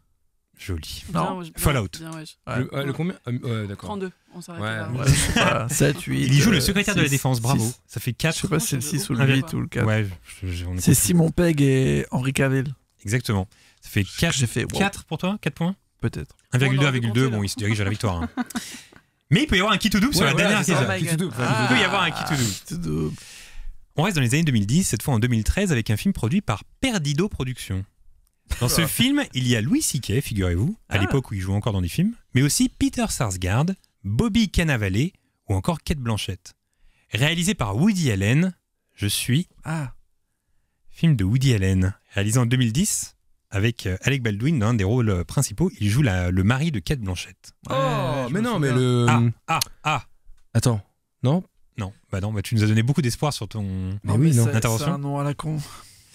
[SPEAKER 3] Joli.
[SPEAKER 1] Non.
[SPEAKER 3] Fallout.
[SPEAKER 6] bien, ouais.
[SPEAKER 4] Le, ouais, le combien Ah, Ouais, d'accord.
[SPEAKER 6] 32, on s'arrête
[SPEAKER 4] Ouais.
[SPEAKER 6] là.
[SPEAKER 1] Ouais, je sais pas, 7, 8.
[SPEAKER 3] Il y joue le
[SPEAKER 1] euh,
[SPEAKER 3] secrétaire de la défense, bravo.
[SPEAKER 1] six.
[SPEAKER 3] Ça fait
[SPEAKER 1] Je
[SPEAKER 3] 4.
[SPEAKER 1] sais pas si c'est le 6 ou le
[SPEAKER 3] Un
[SPEAKER 1] 8 ou le 4.
[SPEAKER 3] Ouais, je- je-
[SPEAKER 1] C'est. Simon Pegg et Henri Cavill.
[SPEAKER 3] Exactement. Ça fait 4,
[SPEAKER 1] J'ai fait, wow,
[SPEAKER 3] 4 pour toi 4 points
[SPEAKER 1] peut-être.
[SPEAKER 3] 1,2,
[SPEAKER 6] on aurait pu
[SPEAKER 3] 1,2,
[SPEAKER 6] compter,
[SPEAKER 3] bon, il se dirige à la victoire. hein. Mais il peut y avoir un kit ou double sur la dernière question.
[SPEAKER 1] Ah.
[SPEAKER 3] Il peut y avoir un kit ou double.
[SPEAKER 1] Tout double.
[SPEAKER 3] On reste dans les années 2010, cette fois en 2013, avec un film produit par Perdido Productions. Dans ce film, il y a Louis C.K., figurez-vous, à
[SPEAKER 1] Ah.
[SPEAKER 3] l'époque où il joue encore dans des films, mais aussi Peter Sarsgaard, Bobby Cannavale ou encore Kate Blanchett. Réalisé par Woody Allen, Je suis,
[SPEAKER 1] Ah,
[SPEAKER 3] film de Woody Allen, réalisé en 2010, avec euh, Alec Baldwin dans un des rôles euh, principaux. Il joue la- le mari de Kate Blanchett.
[SPEAKER 1] ouais,
[SPEAKER 4] Oh,
[SPEAKER 1] je
[SPEAKER 4] mais non, mais le.
[SPEAKER 3] Ah, ah, ah
[SPEAKER 4] Attends. Non?
[SPEAKER 3] Non, bah non, bah tu nous as donné beaucoup d'espoir sur ton...
[SPEAKER 4] Mais oui, non.
[SPEAKER 1] c'est-
[SPEAKER 3] Intervention.
[SPEAKER 1] C'est un nom à la con.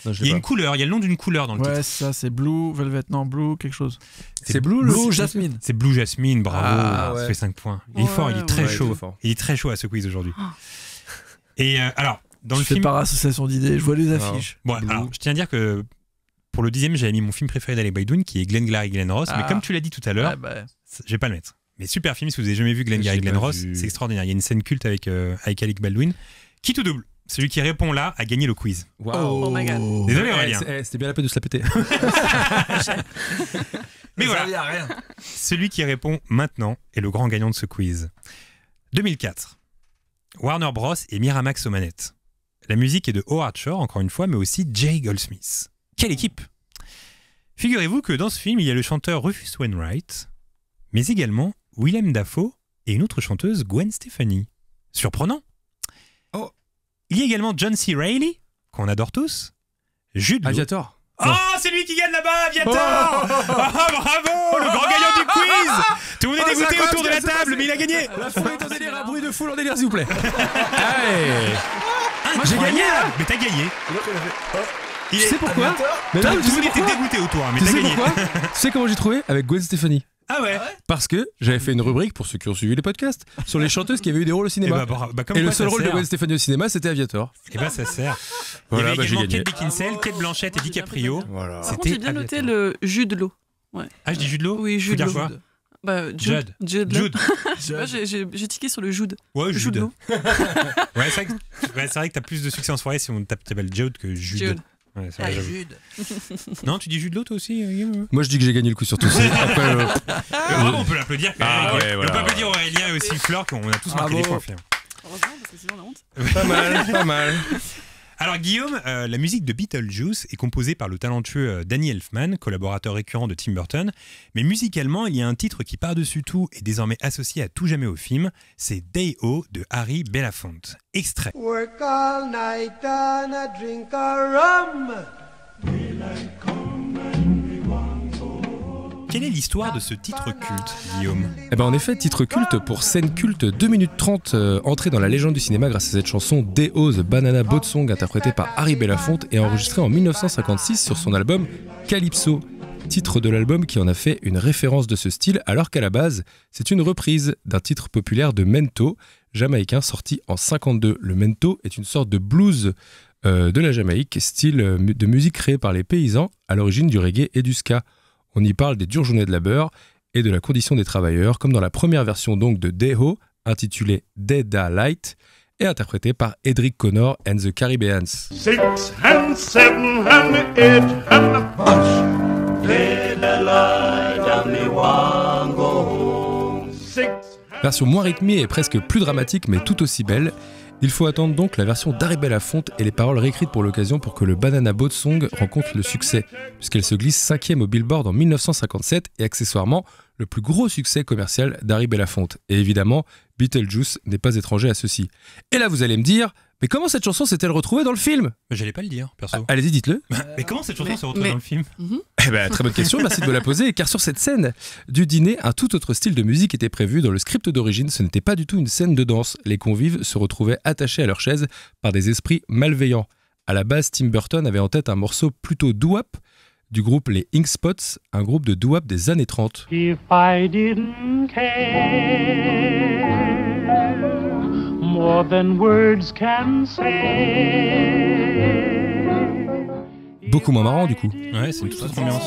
[SPEAKER 4] Non,
[SPEAKER 3] Il y a
[SPEAKER 4] pas.
[SPEAKER 3] une couleur, il y a le nom d'une couleur dans le
[SPEAKER 1] Ouais,
[SPEAKER 3] titre.
[SPEAKER 1] c'est ça, c'est Blue, Velvet, non, Blue, quelque chose.
[SPEAKER 4] C'est Blue.
[SPEAKER 1] Blue Jasmine.
[SPEAKER 3] C'est Blue Jasmine, bravo,
[SPEAKER 1] Ah,
[SPEAKER 3] ça
[SPEAKER 4] ouais.
[SPEAKER 3] fait 5 points. Il est
[SPEAKER 6] Ouais,
[SPEAKER 3] fort, il est
[SPEAKER 6] ouais,
[SPEAKER 3] très
[SPEAKER 4] Ouais,
[SPEAKER 3] chaud. Il est très chaud à ce quiz aujourd'hui. Et euh, alors, dans
[SPEAKER 1] je
[SPEAKER 3] le
[SPEAKER 1] fais
[SPEAKER 3] film...
[SPEAKER 1] par association d'idées, je vois les affiches.
[SPEAKER 3] Bon, alors, je tiens à dire que pour le dixième, j'avais mis mon film préféré d'Alec Baldwin, qui est Glengarry Glen Ross. Mais
[SPEAKER 1] Ah.
[SPEAKER 3] comme tu l'as dit tout à l'heure,
[SPEAKER 1] Ouais, bah,
[SPEAKER 3] je vais pas le mettre. Mais super film, si vous avez jamais vu Glengarry Glen Ross, c'est extraordinaire. Il y a une scène culte avec, euh, avec Alec Baldwin. Qui tout double Celui qui répond là a gagné le quiz.
[SPEAKER 4] Waouh.
[SPEAKER 6] Oh my God.
[SPEAKER 3] Désolé Aurélien.
[SPEAKER 4] c'est- eh, C'était bien la peine de se la péter.
[SPEAKER 3] Mais voilà,
[SPEAKER 1] rien.
[SPEAKER 3] celui qui répond maintenant est le grand gagnant de ce quiz. 2004. Warner Bros. et Miramax aux manettes. La musique est de Howard Shore, encore une fois, mais aussi Jay Goldsmith. Quelle équipe Figurez-vous que dans ce film, il y a le chanteur Rufus Wainwright, mais également Willem Dafoe et une autre chanteuse, Gwen Stefani. Surprenant
[SPEAKER 4] Oh.
[SPEAKER 3] Il y a également John C. Reilly, qu'on adore tous, Jude Law.
[SPEAKER 4] Aviator.
[SPEAKER 3] Oh, c'est lui qui gagne là-bas, Viator Ah, bravo Le grand gagnant du quiz Tout le monde est
[SPEAKER 4] Oh,
[SPEAKER 3] dégoûté autour de la table, mais il a gagné
[SPEAKER 4] La foule est en délire, un bruit de foule en délire, s'il vous plaît. Allez.
[SPEAKER 3] J'ai
[SPEAKER 4] gagné, là
[SPEAKER 3] Mais t'as gagné Il
[SPEAKER 4] Tu sais pourquoi Mais non,
[SPEAKER 3] le
[SPEAKER 4] tu sais
[SPEAKER 3] monde était dégoûté autour, hein, mais
[SPEAKER 4] Tu
[SPEAKER 3] t'as
[SPEAKER 4] sais
[SPEAKER 3] gagné
[SPEAKER 4] pourquoi Tu sais comment j'ai trouvé Avec Gwen Stefani.
[SPEAKER 3] Ah ouais
[SPEAKER 4] Parce que j'avais fait une rubrique, pour ceux qui ont suivi les podcasts, sur les chanteuses qui avaient eu des rôles au cinéma.
[SPEAKER 3] bah, bah, bah, comme
[SPEAKER 4] Et le seul rôle de. Gwen Stefani au cinéma, c'était Aviator.
[SPEAKER 3] Et bah ça sert.
[SPEAKER 4] Voilà,
[SPEAKER 3] il y
[SPEAKER 4] bah,
[SPEAKER 3] avait également
[SPEAKER 4] gagné.
[SPEAKER 3] Kate Beckinsale, Kate Blanchett et
[SPEAKER 6] Moi,
[SPEAKER 3] DiCaprio.
[SPEAKER 6] bien
[SPEAKER 4] Voilà.
[SPEAKER 6] Par contre, j'ai bien noté le jus de l'eau.
[SPEAKER 3] Ah, je dis Jude Law
[SPEAKER 6] Oui, Bah, Jude.
[SPEAKER 3] Jude.
[SPEAKER 6] Jude.
[SPEAKER 3] Jude.
[SPEAKER 6] J'ai- tiqué sur le Jude.
[SPEAKER 3] Ouais,
[SPEAKER 6] Jude
[SPEAKER 3] Jude. Ouais, c'est vrai, que- ouais, t'as plus de succès en soirée si on tape- t'appelle Jude que Jude.
[SPEAKER 6] Jude.
[SPEAKER 3] Ouais, j'avoue. Non, tu dis Jude Law toi aussi euh, Guillaume
[SPEAKER 4] Moi, je dis que j'ai gagné le coup sur tout ça. Après, euh,
[SPEAKER 3] bravo, on peut l'applaudir.
[SPEAKER 4] Ah ouais, voilà.
[SPEAKER 3] On peut applaudir Aurélien et aussi Fleur, qu'on a tous marqué des points.
[SPEAKER 6] Heureusement, parce que sinon, on a honte.
[SPEAKER 4] pas mal, pas mal.
[SPEAKER 3] Alors Guillaume, euh, la musique de Beetlejuice est composée par le talentueux euh, Danny Elfman, collaborateur récurrent de Tim Burton. Mais musicalement, il y a un titre qui par-dessus tout est désormais associé à tout jamais au film. C'est Day O de Harry Belafonte. Extrait.
[SPEAKER 5] Work all night and a drink a rum.
[SPEAKER 3] Quelle est l'histoire de ce titre culte, Guillaume
[SPEAKER 4] Eh ben en effet, titre culte pour scène culte 2 minutes 30, euh, entrée dans la légende du cinéma grâce à cette chanson D.O. The Banana Boat Song interprétée par Harry Belafonte et enregistrée en 1956 sur son album Calypso. Titre de l'album qui en a fait une référence de ce style alors qu'à la base, c'est une reprise d'un titre populaire de Mento, jamaïcain sorti en 52. Le Mento est une sorte de blues euh, de la Jamaïque, style euh, de musique créé par les paysans à l'origine du reggae et du ska. On y parle des dures journées de labeur et de la condition des travailleurs, comme dans la première version donc de Deho, intitulée Deda Light, et interprétée par Edric Connor and the Caribbeans.
[SPEAKER 7] Six and seven and eight and a bunch. Lay the light on
[SPEAKER 4] Version moins rythmée et presque plus dramatique mais tout aussi belle. Il faut attendre donc la version d'Harry Belafonte et les paroles réécrites pour l'occasion pour que le Banana Boat Song rencontre le succès, puisqu'elle se glisse cinquième au Billboard en 1957 et accessoirement le plus gros succès commercial d'Harry Belafonte. Et évidemment, Beetlejuice n'est pas étranger à ceci. Et là vous allez me dire, mais comment cette chanson s'est-elle retrouvée dans le film?
[SPEAKER 3] Mais J'allais pas le dire, perso.
[SPEAKER 4] Allez-y, dites-le.
[SPEAKER 3] mais comment cette chanson s'est retrouvée
[SPEAKER 6] mais-
[SPEAKER 3] dans le film?
[SPEAKER 4] Eh ben, très bonne question, merci de me la poser. Car sur cette scène du dîner, un tout autre style de musique était prévu. Dans le script d'origine, ce n'était pas du tout une scène de danse. Les convives se retrouvaient attachés à leur chaise par des esprits malveillants. À la base, Tim Burton avait en tête un morceau plutôt doo-wop du groupe les Ink Spots, un groupe de doo-wop des années 30.
[SPEAKER 7] If I didn't care more than words can say.
[SPEAKER 4] Beaucoup moins marrant du coup.
[SPEAKER 3] Ouais, c'est une toute autre ambiance.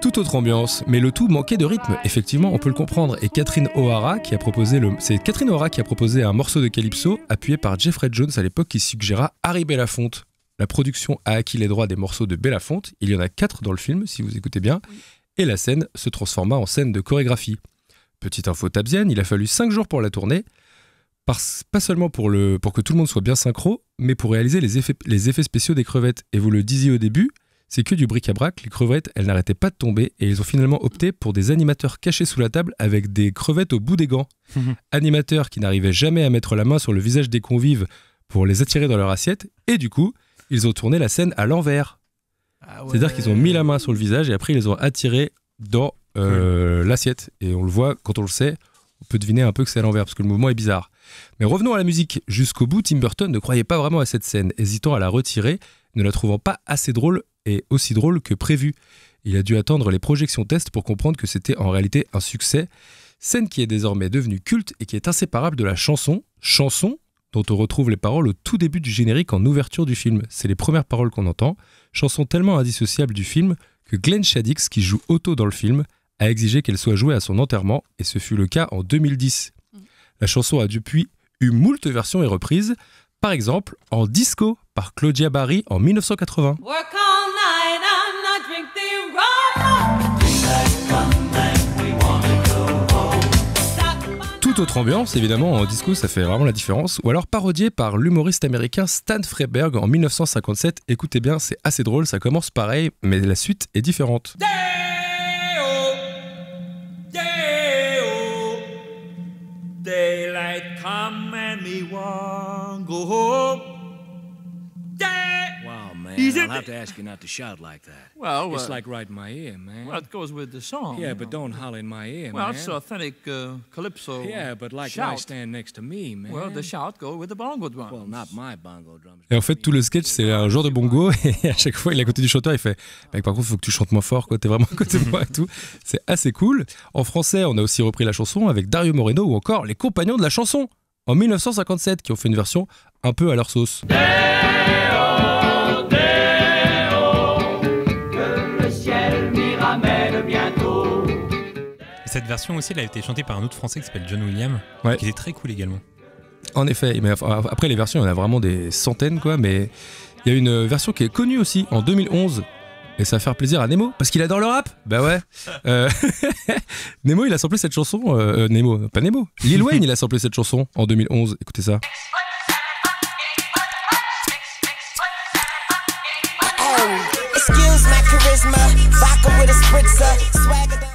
[SPEAKER 4] Toute autre ambiance, mais le tout manquait de rythme. Effectivement, on peut le comprendre. Et Catherine O'Hara qui a proposé le, c'est Catherine O'Hara qui a proposé un morceau de calypso appuyé par Jeffrey Jones à l'époque qui suggéra Harry Belafonte. La production a acquis les droits des morceaux de Belafonte. Il y en a quatre dans le film, si vous écoutez bien. Et la scène se transforma en scène de chorégraphie. Petite info tabzienne, il a fallu cinq jours pour la tourner. Pas seulement pour, le, pour que tout le monde soit bien synchro, mais pour réaliser les effets, les effets spéciaux des crevettes. Et vous le disiez au début, c'est que du bric-à-brac. Les crevettes, elles n'arrêtaient pas de tomber et ils ont finalement opté pour des animateurs cachés sous la table avec des crevettes au bout des gants.
[SPEAKER 3] Mhm.
[SPEAKER 4] animateurs qui n'arrivaient jamais à mettre la main sur le visage des convives pour les attirer dans leur assiette. Et du coup, ils ont tourné la scène à l'envers. C'est-à-dire qu'ils ont mis la main sur le visage et après ils les ont attirés dans euh, l'assiette. Et on le voit, quand on le sait, on peut deviner un peu que c'est à l'envers parce que le mouvement est bizarre. Mais revenons à la musique. Jusqu'au bout, Tim Burton ne croyait pas vraiment à cette scène, hésitant à la retirer, ne la trouvant pas assez drôle et aussi drôle que prévu. Il a dû attendre les projections test pour comprendre que c'était en réalité un succès. Scène qui est désormais devenue culte et qui est inséparable de la chanson. Chanson dont on retrouve les paroles au tout début du générique en ouverture du film. C'est les premières paroles qu'on entend. Chanson tellement indissociable du film que Glenn Shaddix, qui joue Otto dans le film, a exigé qu'elle soit jouée à son enterrement, et ce fut le cas en 2010. La chanson a depuis eu moult versions et reprises, par exemple en disco par Claudia Barry en 1980.
[SPEAKER 8] Work all night
[SPEAKER 4] Autre ambiance, évidemment, en disco, ça fait vraiment la différence. Ou alors parodié par l'humoriste américain Stan Freiberg en 1957. Écoutez bien, c'est assez drôle, ça commence pareil, mais la suite est différente.
[SPEAKER 9] Is
[SPEAKER 10] I'll
[SPEAKER 9] it-
[SPEAKER 10] have to ask you not to shout like that.
[SPEAKER 9] Well,
[SPEAKER 10] It's
[SPEAKER 9] uh,
[SPEAKER 10] like right in my ear, man.
[SPEAKER 9] well, it goes with the song.
[SPEAKER 10] yeah, but
[SPEAKER 9] know.
[SPEAKER 10] don't holler in my ear,
[SPEAKER 9] Well,
[SPEAKER 10] man.
[SPEAKER 9] it's authentic uh, calypso.
[SPEAKER 10] yeah, but like
[SPEAKER 9] shout.
[SPEAKER 10] why stand next to me, man?
[SPEAKER 9] Well, the shout go with the bongo drum.
[SPEAKER 10] Well, not my bongo drums.
[SPEAKER 4] Et en fait, tout le sketch, c'est un genre de bongo, et à chaque fois, il est à côté du chanteur, il fait Mec, par contre, faut que tu chantes moins fort, quoi, t'es vraiment à côté de moi et tout. C'est assez cool. En français, on a aussi repris la chanson avec Dario Moreno ou encore Les Compagnons de la chanson en 1957, qui ont fait une version un peu à leur sauce.
[SPEAKER 5] Le
[SPEAKER 3] version aussi, elle a été chantée par un autre français qui s'appelle John Williams,
[SPEAKER 4] Ouais.
[SPEAKER 3] qui était très cool également.
[SPEAKER 4] En effet, mais après les versions, il y en a vraiment des centaines, quoi. Mais il y a une version qui est connue aussi en 2011. Et ça va faire plaisir à Nemo, parce qu'il adore le rap Bah ouais Euh, Nemo, il a samplé cette chanson. euh, euh, Nemo, pas Nemo. Lil Wayne, il a samplé cette chanson en 2011. Écoutez ça.
[SPEAKER 11] Excuse my charisma,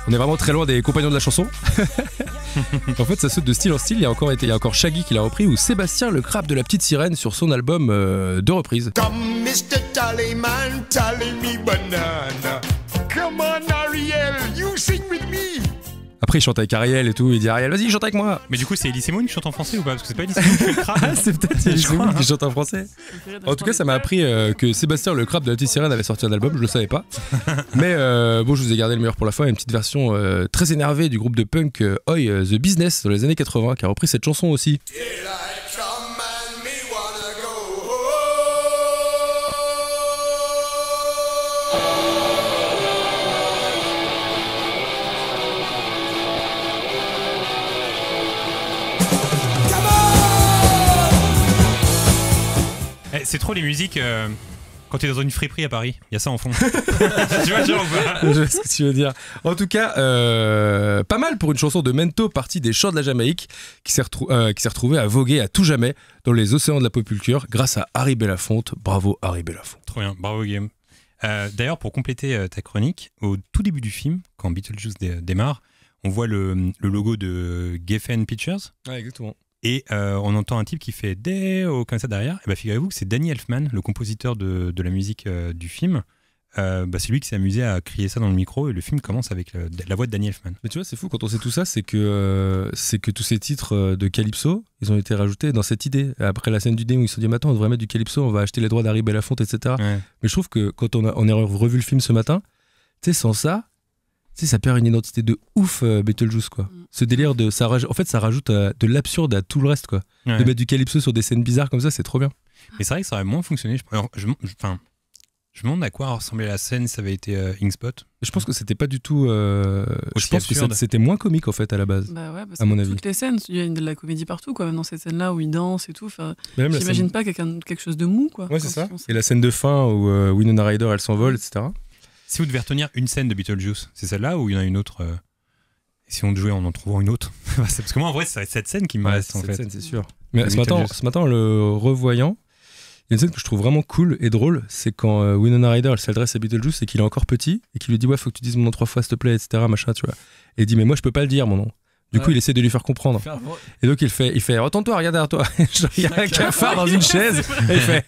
[SPEAKER 4] On est vraiment très loin des compagnons de la chanson. en fait, ça saute de style en style. Il y a encore, été, il y a encore Shaggy qui l'a repris, ou Sébastien le crabe de la petite sirène sur son album euh, de reprise.
[SPEAKER 12] Come, Mr. Tallyman, tally me banana. Come on, Ariel, you sing with me.
[SPEAKER 4] Après, il chante avec Ariel et tout. Il dit Ariel, vas-y, chante avec moi.
[SPEAKER 3] Mais du coup, c'est Elise Moon qui chante en français ou pas? Parce que c'est pas Elise Moon qui fait le crabe.
[SPEAKER 4] Ah, c'est peut-être Elise. Moon qui chante en français. En tout cas, ça m'a appris euh, que Sébastien le crabe de la petite sirène avait sorti un album, je le savais pas. Mais euh, bon, je vous ai gardé le meilleur pour la fin, une petite version euh, très énervée du groupe de punk euh, Oi The Business dans les années 80 qui a repris cette chanson aussi.
[SPEAKER 3] C'est trop les musiques. euh, Quand tu es dans une friperie à Paris, il y a ça en fond. tu vois, genre, bah,
[SPEAKER 4] Je vois ce que tu veux dire. En tout cas, euh, pas mal pour une chanson de Mento partie des chants de la Jamaïque qui s'est retrou- euh, retrouvée à voguer à tout jamais dans les océans de la pop culture grâce à Harry Belafonte. Bravo Harry Belafonte.
[SPEAKER 3] Trop bien, bravo Guillaume. Euh, D'ailleurs, pour compléter euh, ta chronique, au tout début du film, quand Beetlejuice dé- démarre, on voit le, le logo de Geffen Pictures
[SPEAKER 4] Ouais, exactement.
[SPEAKER 3] Et euh, on entend un type qui fait Deo comme ça derrière. Et bah, figurez-vous que c'est Danny Elfman, le compositeur de, de la musique euh, du film. Euh, bah, c'est lui qui s'est amusé à crier ça dans le micro et le film commence avec le- la voix de Danny Elfman.
[SPEAKER 4] Mais tu vois, c'est fou quand on sait tout ça, c'est que euh, c'est que tous ces titres de Calypso, ils ont été rajoutés dans cette idée. Après la scène du dé où ils se sont dit, attends, on devrait mettre du Calypso, on va acheter les droits d'Harry Belafonte, etc.
[SPEAKER 3] Ouais.
[SPEAKER 4] Mais je trouve que quand on a, on a revu le film ce matin, tu sais, sans ça, tu sais, ça perd une identité de ouf, euh, Beetlejuice, quoi. Ce délire de. Ça, en fait, ça rajoute euh, de l'absurde à tout le reste, quoi.
[SPEAKER 3] Ouais.
[SPEAKER 4] De mettre du Calypso sur des scènes bizarres comme ça, c'est trop bien.
[SPEAKER 3] Mais c'est vrai que ça aurait moins fonctionné. Je, alors, je, je- enfin, je me demande à quoi ressemblait la scène si ça avait été euh, Inkspot.
[SPEAKER 4] Je pense que c'était pas du tout. euh, je pense que
[SPEAKER 3] absurde.
[SPEAKER 4] c'était moins comique, en fait, à la base.
[SPEAKER 6] Bah ouais, parce
[SPEAKER 4] À
[SPEAKER 6] que
[SPEAKER 4] mon
[SPEAKER 6] toutes
[SPEAKER 4] avis.
[SPEAKER 6] les scènes, il y a de la comédie partout, quoi, même dans cette scène-là où il danse et tout. Enfin,
[SPEAKER 4] la
[SPEAKER 6] J'imagine
[SPEAKER 4] scène-
[SPEAKER 6] pas quelqu'un, quelque chose de mou, quoi.
[SPEAKER 4] Ouais, c'est ça. Et la scène de fin où euh, Winona Ryder, elle s'envole, etc.
[SPEAKER 3] Si vous devez retenir une scène de Beetlejuice, c'est celle-là ou il y en a une autre si on devait en en trouvant une autre. C'est Parce que moi, en vrai, c'est cette scène qui me
[SPEAKER 4] Ouais,
[SPEAKER 3] reste, en
[SPEAKER 4] cette
[SPEAKER 3] fait.
[SPEAKER 4] scène, c'est sûr. Mais
[SPEAKER 3] De
[SPEAKER 4] ce matin, ce matin, en le revoyant, il y a une scène que je trouve vraiment cool et drôle, c'est quand euh, Winona Ryder elle s'adresse à Beetlejuice et qu'il est encore petit et qu'il lui dit ouais faut que tu dises mon nom trois fois s'il te plaît etc machin tu vois. Et il dit mais moi je peux pas le dire mon nom. Du coup il essaie de lui faire comprendre. Et donc il fait il fait retourne-toi regarde derrière toi. Il y a un cafard dans une chaise. Et il fait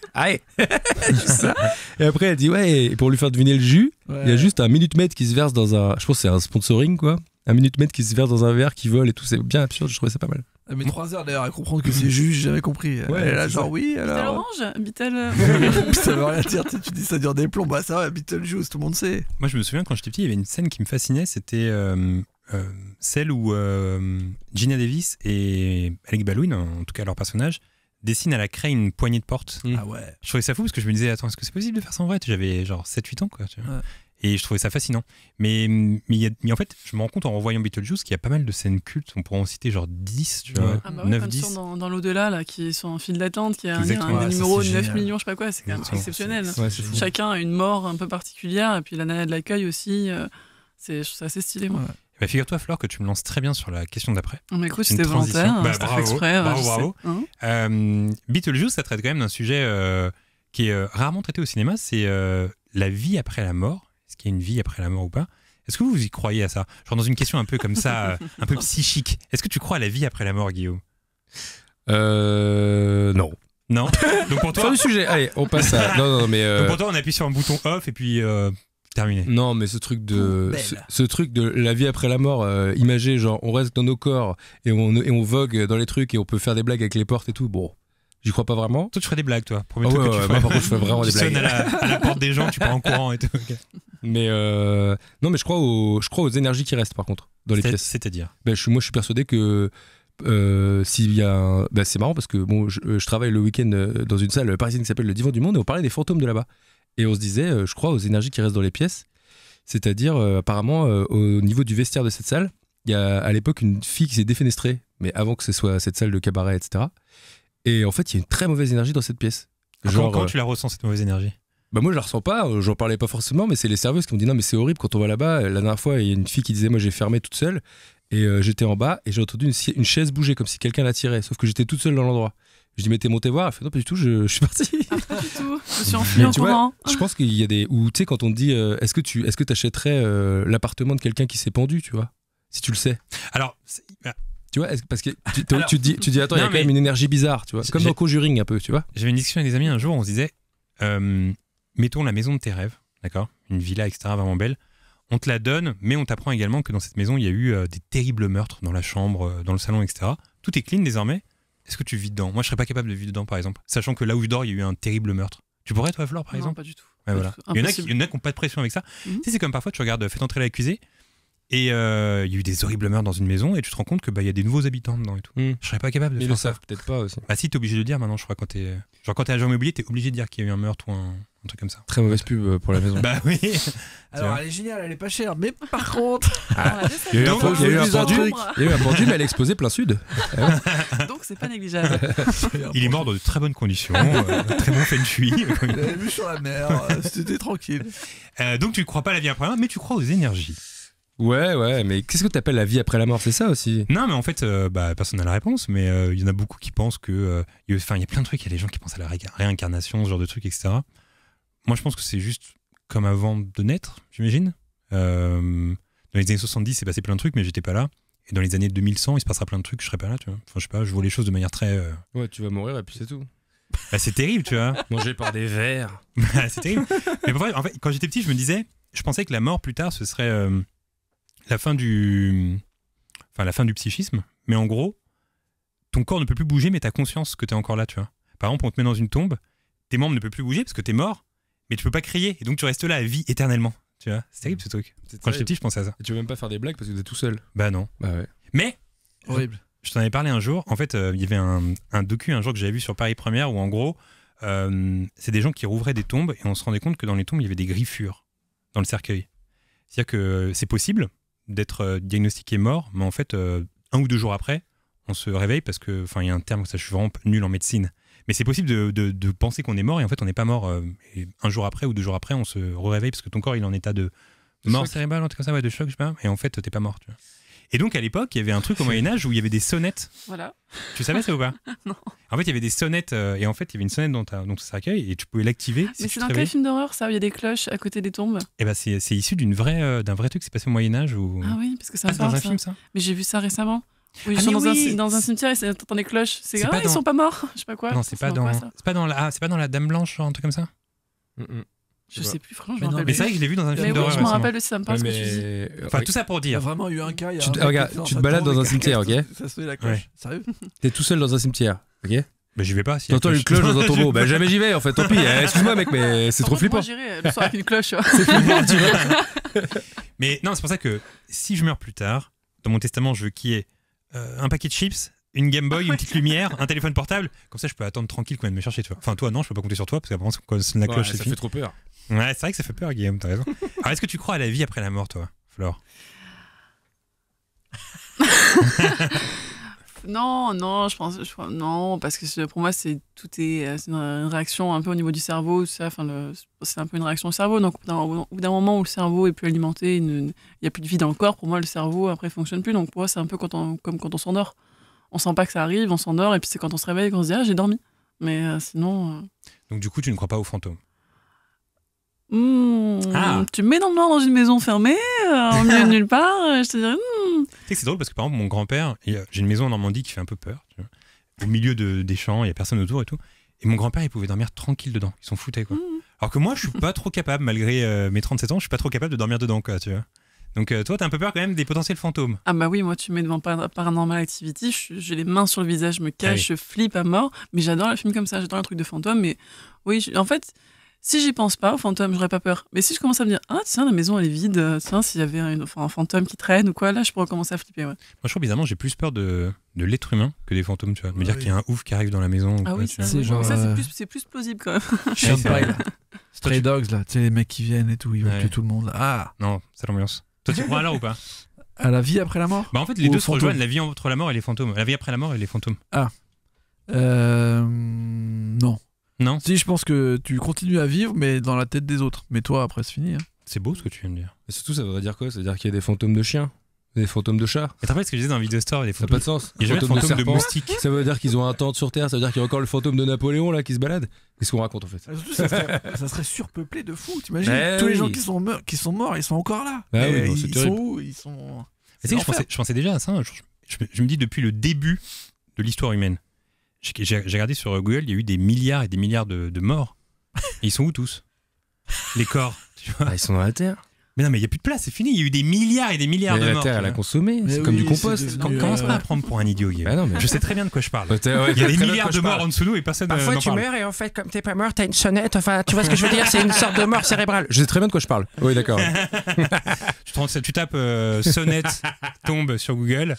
[SPEAKER 4] ça. et après elle dit ouais et pour lui faire deviner le jus il y a juste un minute mètre qui se verse dans un je pense que c'est un sponsoring quoi un minute mètre qui se verse dans un verre qui vole et tout c'est bien absurde je trouvais ça pas mal
[SPEAKER 1] Elle met 3 heures d'ailleurs à comprendre que c'est juste, j'ai jamais compris.
[SPEAKER 4] Ouais,
[SPEAKER 1] là, genre
[SPEAKER 4] ça.
[SPEAKER 1] oui,
[SPEAKER 6] Beetle
[SPEAKER 1] alors.
[SPEAKER 6] orange Beetle. euh,
[SPEAKER 1] ça veut rien dire, tu dis ça dure des plombs, bah ça va, Beetlejuice, tout le monde sait.
[SPEAKER 3] Moi, je me souviens quand j'étais petit, il y avait une scène qui me fascinait. C'était euh, euh, celle où euh, Gina Davis et Alec Baldwin, en tout cas leur personnage, dessinent à la craie une poignée de porte.
[SPEAKER 1] Ah ouais.
[SPEAKER 3] Je trouvais ça fou parce que je me disais, attends, est-ce que c'est possible de faire ça en vrai? J'avais genre 7-8 ans, quoi. tu vois.
[SPEAKER 1] Ouais.
[SPEAKER 3] Et je trouvais ça fascinant. Mais, mais, il y a- mais en fait, je me rends compte en revoyant Beetlejuice qu'il y a pas mal de scènes cultes. On pourrait en citer genre 10, tu vois.
[SPEAKER 6] Ah bah ouais,
[SPEAKER 3] 9,
[SPEAKER 6] comme
[SPEAKER 3] 10.
[SPEAKER 6] sur dans, dans l'au-delà, là, qui sont en file d'attente, qui a un,
[SPEAKER 1] Ouais,
[SPEAKER 6] numéro de 9
[SPEAKER 1] génial.
[SPEAKER 6] millions, je sais pas quoi, c'est quand même
[SPEAKER 3] Exactement.
[SPEAKER 6] exceptionnel. Chacun a une mort un peu particulière, et puis la nana de l'accueil aussi. euh, c'est je trouve ça assez stylé, moi.
[SPEAKER 1] Ouais.
[SPEAKER 3] Bah, Figure-toi, Flore, que tu me lances très bien sur la question d'après.
[SPEAKER 6] Mais écoute,
[SPEAKER 3] C'est une
[SPEAKER 6] c'était volontaire,
[SPEAKER 3] Bah,
[SPEAKER 6] c'était fait
[SPEAKER 3] bravo,
[SPEAKER 6] exprès.
[SPEAKER 3] bravo, bravo.
[SPEAKER 6] Hein
[SPEAKER 3] Euh, Beetlejuice, ça traite quand même d'un sujet euh, qui est euh, rarement traité au cinéma, c'est la vie après la mort. Est-ce qu'il y a une vie après la mort ou pas. Est-ce que vous y croyez à ça? Genre dans une question un peu comme ça, euh, un peu psychique. Est-ce que tu crois à la vie après la mort, Guillaume?
[SPEAKER 4] Euh non.
[SPEAKER 3] Non? Donc pour
[SPEAKER 4] fin
[SPEAKER 3] toi,
[SPEAKER 4] du sujet. Allez on passe à non non mais euh,
[SPEAKER 3] donc pour toi, on appuie sur un bouton off et puis euh, terminé.
[SPEAKER 4] Non, mais ce truc de ce, ce truc de la vie après la mort, euh, imagé genre on reste dans nos corps et on et on vogue dans les trucs et on peut faire des blagues avec les portes et tout. Bon, j'y crois pas vraiment.
[SPEAKER 3] Toi, tu ferais des blagues, toi. Premier truc
[SPEAKER 4] ouais,
[SPEAKER 3] que tu
[SPEAKER 4] ouais,
[SPEAKER 3] ferais.
[SPEAKER 4] moi, par contre, je fais vraiment
[SPEAKER 3] tu
[SPEAKER 4] des blagues.
[SPEAKER 3] à la, à la porte des gens, tu pars en courant et tout.
[SPEAKER 4] Mais euh, non, mais je crois aux je crois aux énergies qui restent par contre dans les pièces.
[SPEAKER 3] C'est-à-dire
[SPEAKER 4] Ben, je moi je suis persuadé que euh, s'il y a un- ben, c'est marrant parce que bon je, euh, je travaille le week-end dans une salle parisienne qui s'appelle le Divan du Monde et on parlait des fantômes de là-bas et on se disait je crois aux énergies qui restent dans les pièces c'est-à-dire euh, apparemment au niveau du vestiaire de cette salle il y a à l'époque une fille qui s'est défenestrée mais avant que ce soit cette salle de cabaret etc et en fait il y a une très mauvaise énergie dans cette pièce
[SPEAKER 3] Comment, comment
[SPEAKER 4] euh,
[SPEAKER 3] tu la ressens, cette mauvaise énergie?
[SPEAKER 4] Bah moi je la ressens pas, euh, j'en parlais pas forcément, mais c'est les serveuses qui m'ont dit non mais c'est horrible quand on va là-bas. La dernière fois il y a une fille qui disait moi j'ai fermé toute seule et euh, j'étais en bas et j'ai entendu une, une chaise bouger comme si quelqu'un la tirait, sauf que j'étais toute seule dans l'endroit. Je dis mais t'es monté voir, elle fait non pas du tout, je, je suis parti.
[SPEAKER 6] Pas du tout. Je suis enfui
[SPEAKER 4] Mais
[SPEAKER 6] en
[SPEAKER 4] tu vois,
[SPEAKER 6] courant.
[SPEAKER 4] je pense qu'il y a des où tu sais quand on te dit euh, est-ce que tu est-ce que t'achèterais euh, l'appartement de quelqu'un qui s'est pendu, tu vois, si tu le sais.
[SPEAKER 3] Alors, c'est- bah,
[SPEAKER 4] Tu vois, parce que tu, tu-
[SPEAKER 3] Alors-
[SPEAKER 4] tu te dis tu dis attends il y a quand même une énergie bizarre, tu vois, comme dans Conjuring un peu, tu vois.
[SPEAKER 3] J'avais une discussion avec des amis un jour, on se disait, euh, mettons la maison de tes rêves, d'accord Une villa, etc., vraiment belle. On te la donne, mais on t'apprend également que dans cette maison, il y a eu euh, des terribles meurtres dans la chambre, euh, dans le salon, etc. Tout est clean désormais. Est-ce que tu vis dedans? Moi, je serais pas capable de vivre dedans, par exemple. Sachant que là où je dors, il y a eu un terrible meurtre. Tu pourrais, toi, Flore, par
[SPEAKER 6] Non,
[SPEAKER 3] exemple?
[SPEAKER 6] pas du tout.
[SPEAKER 3] Ouais,
[SPEAKER 6] Pas
[SPEAKER 3] voilà.
[SPEAKER 6] du tout.
[SPEAKER 3] Il y, en a qui,
[SPEAKER 6] Impossible.
[SPEAKER 3] il y en a qui n'ont pas de pression avec ça.
[SPEAKER 6] Mhm.
[SPEAKER 3] Tu sais, c'est comme parfois, tu regardes Faites entrer l'accusé, Et euh, il y a eu des horribles meurtres dans une maison et tu te rends compte que bah il y a des nouveaux habitants dedans et tout.
[SPEAKER 4] Hmm.
[SPEAKER 3] Je serais pas capable de
[SPEAKER 4] Ils
[SPEAKER 3] faire
[SPEAKER 4] le
[SPEAKER 3] ça.
[SPEAKER 4] savent peut-être pas aussi.
[SPEAKER 3] Bah si t'es obligé de le dire maintenant, je crois quand t'es genre quand t'es agent immobilier, t'es obligé de dire qu'il y a eu un meurtre ou un, un truc comme ça.
[SPEAKER 4] Très mauvaise pub euh, pour la maison.
[SPEAKER 3] Bah oui.
[SPEAKER 1] Alors elle est géniale, elle est pas chère, mais par contre.
[SPEAKER 4] Ah, il y a eu un, il y a eu un
[SPEAKER 1] Faut
[SPEAKER 4] pendu,
[SPEAKER 1] dire
[SPEAKER 4] il y a eu un pendu, mais elle a explosé plein sud.
[SPEAKER 6] Donc c'est pas négligeable.
[SPEAKER 3] Il est mort dans de très bonnes conditions, euh, très bon feng shui.
[SPEAKER 1] J'avais vu sur la mer, euh, c'était tranquille.
[SPEAKER 3] Euh, donc tu crois pas à la vie après la mort, mais tu crois aux énergies.
[SPEAKER 4] Ouais, ouais, mais qu'est-ce que t'appelles la vie après la mort? C'est ça aussi
[SPEAKER 3] Non, mais en fait, euh, bah, personne n'a la réponse, mais euh, il y en a beaucoup qui pensent que. euh, il y a- Enfin, il y a plein de trucs, il y a des gens qui pensent à la ré- réincarnation, ce genre de trucs, etc. Moi, je pense que c'est juste comme avant de naître, j'imagine. Euh, dans les années 70, c'est passé plein de trucs, mais j'étais pas là. Et dans les années 2100, il se passera plein de trucs, je serai pas là, tu vois. Enfin, je sais pas, je vois les choses de manière très. euh,
[SPEAKER 4] Ouais, tu vas mourir et puis c'est tout.
[SPEAKER 3] Bah, c'est terrible, tu vois.
[SPEAKER 4] Mangé par des vers.
[SPEAKER 3] Bah, c'est terrible. Mais pour vrai, en fait, quand j'étais petit, je me disais, je pensais que la mort plus tard, ce serait euh, la fin du, enfin la fin du psychisme. Mais en gros, ton corps ne peut plus bouger, mais t'as conscience que t'es encore là, tu vois. Par exemple, on te met dans une tombe, tes membres ne peuvent plus bouger parce que t'es mort, mais tu peux pas crier, et donc tu restes là à vie éternellement. Tu vois, c'est terrible ce truc. Quand j'étais petit, je pensais à ça.
[SPEAKER 4] Et tu veux même pas faire des blagues parce que t'es tout seul.
[SPEAKER 3] Bah non.
[SPEAKER 4] Bah ouais.
[SPEAKER 3] Mais
[SPEAKER 1] Horrible.
[SPEAKER 3] je t'en avais parlé un jour. En fait, euh, il y avait un, un docu un jour que j'avais vu sur Paris Première où en gros, euh, c'est des gens qui rouvraient des tombes et on se rendait compte que dans les tombes, il y avait des griffures dans le cercueil. C'est-à-dire que c'est possible d'être euh, diagnostiqué mort, mais en fait, euh, un ou deux jours après, on se réveille parce que, enfin, il y a un terme, ça, je suis vraiment nul en médecine. Mais c'est possible de, de- de penser qu'on est mort et en fait, on n'est pas mort. euh, et un jour après ou deux jours après, on se réveille parce que ton corps, il est en état de
[SPEAKER 4] De
[SPEAKER 3] mort
[SPEAKER 4] choc.
[SPEAKER 3] cérébrale, un truc comme ça, ouais, de choc, je sais pas. Et en fait, t'es pas mort, tu vois. Et donc, à l'époque, il y avait un truc au Moyen-Âge où il y avait des sonnettes
[SPEAKER 6] Voilà.
[SPEAKER 3] tu savais ça ou pas
[SPEAKER 6] Non.
[SPEAKER 3] En fait, il y avait des sonnettes, euh, et en fait, il y avait une sonnette dans, ta, dans ton cercueil, et tu pouvais l'activer. si
[SPEAKER 6] Mais
[SPEAKER 3] tu
[SPEAKER 6] c'est dans quel film d'horreur ça où il y a des cloches à côté des tombes?
[SPEAKER 3] Eh ben, c'est c'est issu d'une vraie, euh, d'un vrai truc qui s'est passé au Moyen-Âge. Où...
[SPEAKER 6] Ah oui, parce que ça
[SPEAKER 3] Ah, c'est dans un
[SPEAKER 6] ça.
[SPEAKER 3] film, ça
[SPEAKER 6] Mais j'ai vu ça récemment. Oui,
[SPEAKER 3] Ah,
[SPEAKER 6] ils sont dans,
[SPEAKER 3] oui.
[SPEAKER 6] un, dans un cimetière et t'entends des cloches. C'est
[SPEAKER 3] C'est
[SPEAKER 6] ah,
[SPEAKER 3] pas
[SPEAKER 6] ils
[SPEAKER 3] dans-
[SPEAKER 6] sont pas morts. Je sais pas quoi.
[SPEAKER 3] Non, c'est pas
[SPEAKER 6] dans
[SPEAKER 3] dans,
[SPEAKER 6] quoi, ça
[SPEAKER 3] c'est pas dans la, ah, c'est pas dans la Dame Blanche, un truc comme ça?
[SPEAKER 6] Je sais plus, franchement,
[SPEAKER 1] Mais
[SPEAKER 3] Mais c'est vrai que je l'ai vu dans un
[SPEAKER 6] Mais
[SPEAKER 3] film
[SPEAKER 6] oui,
[SPEAKER 3] d'horreur.
[SPEAKER 6] je me rappelle aussi, ça me parle ce que tu dis.
[SPEAKER 4] mais...
[SPEAKER 3] Enfin, tout ça pour
[SPEAKER 1] Il y a
[SPEAKER 3] dire.
[SPEAKER 1] vraiment eu un cas. il y a
[SPEAKER 4] Tu regarde, tu te balades dans un
[SPEAKER 1] et
[SPEAKER 4] cimetière, ok
[SPEAKER 1] Ça se fait la cloche. Sérieux
[SPEAKER 4] T'es tout seul dans un cimetière, ok
[SPEAKER 3] Bah, j'y vais pas. a
[SPEAKER 4] T'entends une cloche dans un tombeau. Bah jamais j'y vais en fait, tant pis. Eh, Excuse-moi mec, mais c'est trop flippant.
[SPEAKER 6] j'irais le soir avec une cloche.
[SPEAKER 4] C'est flippant, tu vois.
[SPEAKER 3] Mais non, c'est pour ça que si je meurs plus tard, dans mon testament, je veux qu'il y ait euh, un paquet de chips, une Game Boy, une petite lumière, un téléphone portable. Comme ça, je peux attendre tranquille quand même me chercher, tu vois. Enfin, toi, non, je peux pas compter sur toi parce qu'apparemment, quand sonne la
[SPEAKER 4] Ouais,
[SPEAKER 3] cloche, c'est
[SPEAKER 4] ça
[SPEAKER 3] fini.
[SPEAKER 4] fait trop peur.
[SPEAKER 3] Ouais, c'est vrai que ça fait peur, Guillaume, t'as raison. Alors, est-ce que tu crois à la vie après la mort, toi, Flore?
[SPEAKER 6] Non, non, je pense, je crois- non, parce que pour moi, c'est tout est, euh, c'est une une réaction un peu au niveau du cerveau, ça. Enfin, le- c'est un peu une réaction au cerveau. Donc, au bout d'un- moment où le cerveau est plus alimenté, il n'y a plus de vie dans le corps. Pour moi, le cerveau après fonctionne plus. Donc, pour moi, c'est un peu quand on, comme quand on s'endort. On sent pas que ça arrive, on s'endort, et puis c'est quand on se réveille qu'on se dit ah j'ai dormi. Mais euh, sinon, euh,
[SPEAKER 3] Donc, du coup, tu ne crois pas aux fantômes?
[SPEAKER 6] Hmm,
[SPEAKER 3] Ah.
[SPEAKER 6] tu me mets dans le noir dans une maison fermée, euh, au milieu de nulle part. euh, je te dirais
[SPEAKER 3] Tu sais que c'est drôle parce que par exemple, mon grand-père, j'ai une maison en Normandie qui fait un peu peur. tu vois. Au milieu de, des champs, il y a personne autour et tout. Et mon grand-père, il pouvait dormir tranquille dedans. Ils s'en foutaient, quoi. Alors que moi, je suis pas trop capable, malgré euh, mes 37 ans, je suis pas trop capable de dormir dedans, quoi, tu vois. Donc, euh, toi, t'as un peu peur quand même des potentiels fantômes.
[SPEAKER 6] Ah bah oui, moi tu me mets devant Par- Paranormal Activity, j'ai les mains sur le visage, je me cache,
[SPEAKER 3] Ah oui.
[SPEAKER 6] je flippe à mort, mais j'adore le film comme ça, j'adore le truc de fantôme, mais oui, je- en fait, si j'y pense pas aux fantômes, j'aurais pas peur. Mais si je commence à me dire, ah tiens, la maison elle est vide, euh, tiens, s'il y avait un, enfin, un fantôme qui traîne ou quoi, là je pourrais commencer à flipper, ouais.
[SPEAKER 3] Moi, je trouve bizarrement, j'ai plus peur de, de l'être humain que des fantômes, tu vois. Me dire
[SPEAKER 1] oui.
[SPEAKER 3] qu'il y a un ouf qui arrive dans la maison. ou
[SPEAKER 6] Ah
[SPEAKER 3] quoi,
[SPEAKER 6] oui.
[SPEAKER 1] C'est genre,
[SPEAKER 6] ça c'est
[SPEAKER 1] euh,
[SPEAKER 6] plus, c'est plus plausible quand même.
[SPEAKER 1] Stray Dogs, là. Tu sais, les mecs qui viennent et tout, ils veulent
[SPEAKER 3] Ouais.
[SPEAKER 1] tuer tout le monde. là. Ah
[SPEAKER 3] Non, c'est l'ambiance. Toi, tu crois alors ou pas
[SPEAKER 1] À la vie après la mort
[SPEAKER 3] Bah, en fait, les deux se
[SPEAKER 1] fantômes.
[SPEAKER 3] rejoignent, la vie entre la mort et les fantômes. La vie après la mort et les fantômes.
[SPEAKER 1] Euh. Non.
[SPEAKER 3] Non
[SPEAKER 1] Si, je pense que tu continues à vivre, mais dans la tête des autres. Mais toi, après, c'est fini. hein.
[SPEAKER 3] C'est beau ce que tu viens de dire.
[SPEAKER 4] Et surtout, ça voudrait dire quoi? Ça veut dire qu'il y a des fantômes de chiens? Des fantômes de chats
[SPEAKER 3] Et tu rappelles ce que je disais dans Video Store des
[SPEAKER 4] Ça n'a
[SPEAKER 3] fantômes
[SPEAKER 4] pas de sens.
[SPEAKER 3] Il y a
[SPEAKER 4] Fantômes
[SPEAKER 3] fantômes de moustiques.
[SPEAKER 4] Ça veut dire qu'ils ont un tente sur Terre, ça veut dire qu'il y a encore le fantôme de Napoléon là qui se balade Qu'est-ce qu'on raconte en fait
[SPEAKER 1] Ah, surtout, ça, serait, ça serait surpeuplé de fous, t'imagines
[SPEAKER 4] Eh
[SPEAKER 1] Tous les gens qui sont, morts, qui sont morts, ils sont encore là.
[SPEAKER 4] Ah oui, c'est
[SPEAKER 1] ils
[SPEAKER 4] terrible.
[SPEAKER 1] sont où? Ils sont.
[SPEAKER 3] Je pensais, je pensais déjà à ça. Je, je- je me dis depuis le début de l'histoire humaine. J'ai j'ai- j'ai regardé sur Google, il y a eu des milliards et des milliards de, de morts. Et ils sont où tous? Les corps. Tu vois
[SPEAKER 4] Ah, ils sont dans la Terre.
[SPEAKER 3] Mais non, mais il n'y a plus de place, c'est fini. Il y a eu des milliards et des milliards
[SPEAKER 4] Mais
[SPEAKER 3] de
[SPEAKER 4] la
[SPEAKER 3] morts.
[SPEAKER 4] Terre,
[SPEAKER 3] tu
[SPEAKER 4] elle a consommé, c'est comme
[SPEAKER 1] oui,
[SPEAKER 4] du compost.
[SPEAKER 1] devenu,
[SPEAKER 3] Commence
[SPEAKER 1] euh,
[SPEAKER 3] pas à prendre pour un idiot, Guillaume.
[SPEAKER 4] Bah non, mais-
[SPEAKER 3] Je sais très bien de quoi je parle.
[SPEAKER 4] Ouais,
[SPEAKER 3] Il y a des milliards de
[SPEAKER 4] je
[SPEAKER 3] morts en dessous de nous et personne
[SPEAKER 13] Parfois tu
[SPEAKER 3] parle.
[SPEAKER 13] meurs et en fait comme t'es pas mort t'as une sonnette enfin tu vois ce que je veux dire c'est une sorte de mort cérébrale
[SPEAKER 4] Je sais très bien de quoi je parle. Oui, d'accord.
[SPEAKER 3] Tu tapes euh, sonnette tombe sur Google,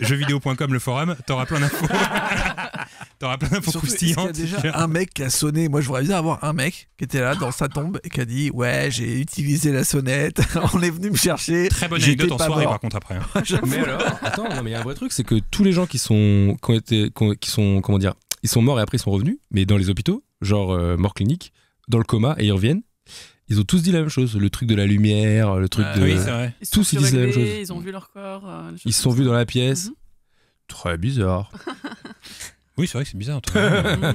[SPEAKER 3] jeuxvideo.com le forum, t'auras plein d'infos. t'auras plein d'infos
[SPEAKER 1] est-ce qu'il y a
[SPEAKER 3] croustillantes.
[SPEAKER 1] déjà un mec qui a sonné? Moi, je voudrais bien avoir un mec qui était là dans sa tombe et qui a dit Ouais, j'ai utilisé la sonnette, on est venu me chercher.
[SPEAKER 3] Très bonne anecdote en soirée
[SPEAKER 1] mort.
[SPEAKER 3] par contre après. hein.
[SPEAKER 4] Mais alors, attends, non, mais il y a un vrai truc, c'est que tous les gens qui sont, qui ont été, qui sont, comment dire, ils sont morts et après ils sont revenus, mais dans les hôpitaux, genre euh, mort clinique, dans le coma et ils reviennent, ils ont tous dit la même chose, le truc de la lumière, le truc de,
[SPEAKER 3] Oui, c'est vrai.
[SPEAKER 6] Ils
[SPEAKER 4] tous ils disent la même chose.
[SPEAKER 6] Ils ont vu leur corps. euh,
[SPEAKER 4] Ils se sont vus
[SPEAKER 6] ça.
[SPEAKER 4] dans la pièce.
[SPEAKER 6] Mhm.
[SPEAKER 4] Très bizarre.
[SPEAKER 3] Oui, c'est vrai que c'est bizarre. toi.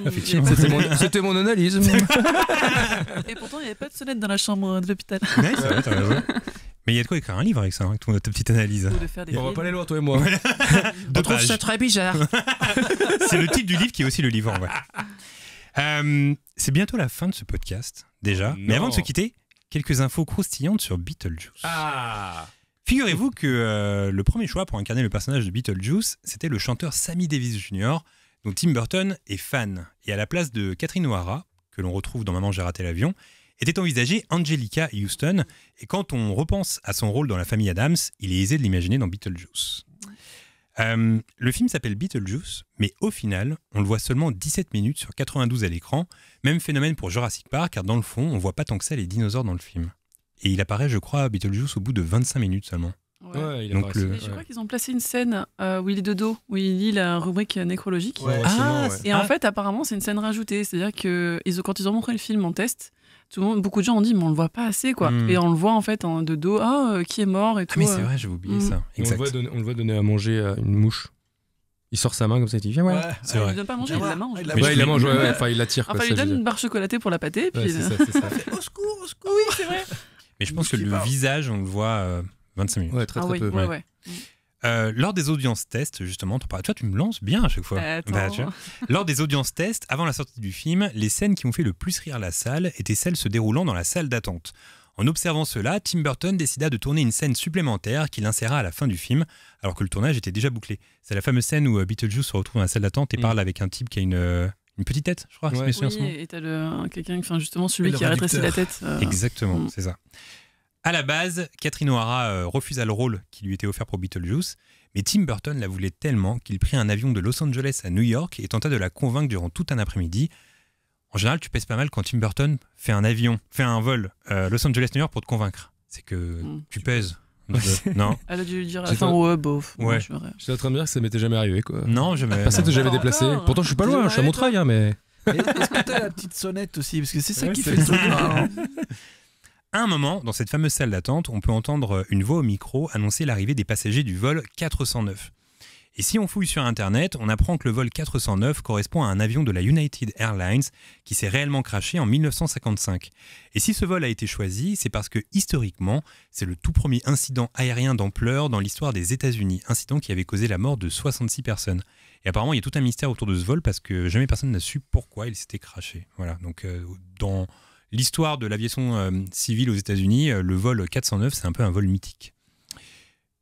[SPEAKER 3] Effectivement.
[SPEAKER 6] il y
[SPEAKER 4] C'était mon, c'était mon analyse.
[SPEAKER 6] Et pourtant, il n'y avait pas de sonnette dans la chambre de l'hôpital.
[SPEAKER 3] Ouais, c'est vrai, t'as raison. Mais il y a de quoi écrire un livre avec ça, hein, avec ton- ta petite analyse.
[SPEAKER 6] Ou de faire des
[SPEAKER 4] On va pas aller loin, toi et moi.
[SPEAKER 3] Deux pages.
[SPEAKER 4] très bizarre.
[SPEAKER 3] C'est le titre du livre qui est aussi le livre en vrai. Euh, c'est bientôt la fin de ce podcast, déjà. Mais avant de se quitter, quelques infos croustillantes sur Beetlejuice.
[SPEAKER 4] Ah.
[SPEAKER 3] Figurez-vous que euh, le premier choix pour incarner le personnage de Beetlejuice, c'était le chanteur Sammy Davis Jr., dont Tim Burton est fan. Et à la place de Catherine O'Hara, que l'on retrouve dans Maman j'ai raté l'avion, était envisagée Angelica Houston. Et quand on repense à son rôle dans la famille Adams, il est aisé de l'imaginer dans Beetlejuice. Euh, le film s'appelle Beetlejuice, mais au final, on le voit seulement 17 minutes sur 92 à l'écran. Même phénomène pour Jurassic Park, car dans le fond, on voit pas tant que ça les dinosaures dans le film. Et il apparaît, je crois, à Beetlejuice au bout de 25 minutes seulement.
[SPEAKER 6] Ouais.
[SPEAKER 4] Ouais, il
[SPEAKER 3] Donc le-
[SPEAKER 6] je crois qu'ils ont placé une scène euh, où il est de dos, où il lit la rubrique nécrologique.
[SPEAKER 4] Ouais,
[SPEAKER 3] Ah.
[SPEAKER 6] Et en fait, apparemment, c'est une scène rajoutée. C'est-à-dire que ils ont- quand ils ont montré le film en test, tout le monde, beaucoup de gens ont dit, mais on le voit pas assez, quoi.
[SPEAKER 3] Mm.
[SPEAKER 6] Et on le voit en fait en, de dos, ah, euh, qui est mort et
[SPEAKER 3] Ah
[SPEAKER 6] tout.
[SPEAKER 3] mais c'est
[SPEAKER 6] euh.
[SPEAKER 3] vrai, j'avais oublié
[SPEAKER 6] Mm.
[SPEAKER 3] ça.
[SPEAKER 4] Et On le,
[SPEAKER 3] Exact.
[SPEAKER 4] voit donner, on le voit donner à manger à une mouche. Il sort sa main comme ça, il dit Viens, ouais.
[SPEAKER 1] Ouais.
[SPEAKER 3] C'est
[SPEAKER 6] Il
[SPEAKER 3] vrai.
[SPEAKER 6] lui donne pas à manger, il la mange.
[SPEAKER 1] Il la
[SPEAKER 4] Ouais, il la mange, ouais, enfin il la tire. quoi,
[SPEAKER 6] Enfin, il
[SPEAKER 4] ça,
[SPEAKER 6] lui donne une barre chocolatée pour la pâter, puis
[SPEAKER 4] Ouais,
[SPEAKER 6] il-
[SPEAKER 4] c'est ça, c'est ça.
[SPEAKER 1] Au secours, au secours.
[SPEAKER 6] Oui, c'est vrai.
[SPEAKER 3] Mais je pense que le visage, on le voit euh, 25 minutes.
[SPEAKER 4] Ouais, très
[SPEAKER 6] ah
[SPEAKER 4] très peu.
[SPEAKER 3] Euh, lors des audiences tests, justement, toi tu me lances bien à chaque fois. Bah, tu vois. lors des audiences tests, avant la sortie du film, les scènes qui ont fait le plus rire la salle étaient celles se déroulant dans la salle d'attente. En observant cela, Tim Burton décida de tourner une scène supplémentaire qu'il inséra à la fin du film, alors que le tournage était déjà bouclé. C'est la fameuse scène où euh, Beetlejuice se retrouve dans la salle d'attente et
[SPEAKER 4] Mm.
[SPEAKER 3] parle avec un type qui a une, euh, une petite tête, je crois.
[SPEAKER 4] Ouais.
[SPEAKER 6] Oui, et t'as le- quelqu'un, enfin justement celui
[SPEAKER 1] Le
[SPEAKER 6] qui a rétréci la tête. euh,
[SPEAKER 3] Exactement,
[SPEAKER 6] Mm.
[SPEAKER 3] c'est ça. À la base, Catherine O'Hara euh, refusa le rôle qui lui était offert pour Beetlejuice, mais Tim Burton la voulait tellement qu'il prit un avion de Los Angeles à New York et tenta de la convaincre durant tout un après-midi. En général, tu pèses pas mal quand Tim Burton fait un avion, fait un vol euh, Los Angeles-New York pour te convaincre. C'est que
[SPEAKER 6] Mm.
[SPEAKER 3] tu pèses. non,
[SPEAKER 6] Elle a dû lui dire à la
[SPEAKER 4] C'est
[SPEAKER 6] fin,
[SPEAKER 4] pas-
[SPEAKER 6] ouais, bof.
[SPEAKER 3] Ouais.
[SPEAKER 6] je.
[SPEAKER 4] J'étais en train de me dire que ça m'était jamais arrivé quoi.
[SPEAKER 3] non, je me.
[SPEAKER 4] Personne j'avais
[SPEAKER 6] Pas
[SPEAKER 4] déplacé.
[SPEAKER 6] encore.
[SPEAKER 4] Pourtant, je suis pas loin, je suis à Montreuil, hein, mais.
[SPEAKER 1] Et Est-ce que t'as la petite sonnette aussi? Parce que c'est ça
[SPEAKER 4] Ouais,
[SPEAKER 1] qui fait le truc. hein.
[SPEAKER 3] Un moment, dans cette fameuse salle d'attente, on peut entendre une voix au micro annoncer l'arrivée des passagers du vol 409. Et si on fouille sur Internet, on apprend que le vol 409 correspond à un avion de la United Airlines qui s'est réellement crashé en 1955. Et si ce vol a été choisi, c'est parce que historiquement, c'est le tout premier incident aérien d'ampleur dans l'histoire des États-Unis, incident qui avait causé la mort de 66 personnes. Et apparemment, il y a tout un mystère autour de ce vol parce que jamais personne n'a su pourquoi il s'était crashé. Voilà, donc euh, dans l'histoire de l'aviation euh, civile aux États-Unis, euh, le vol 409, c'est un peu un vol mythique.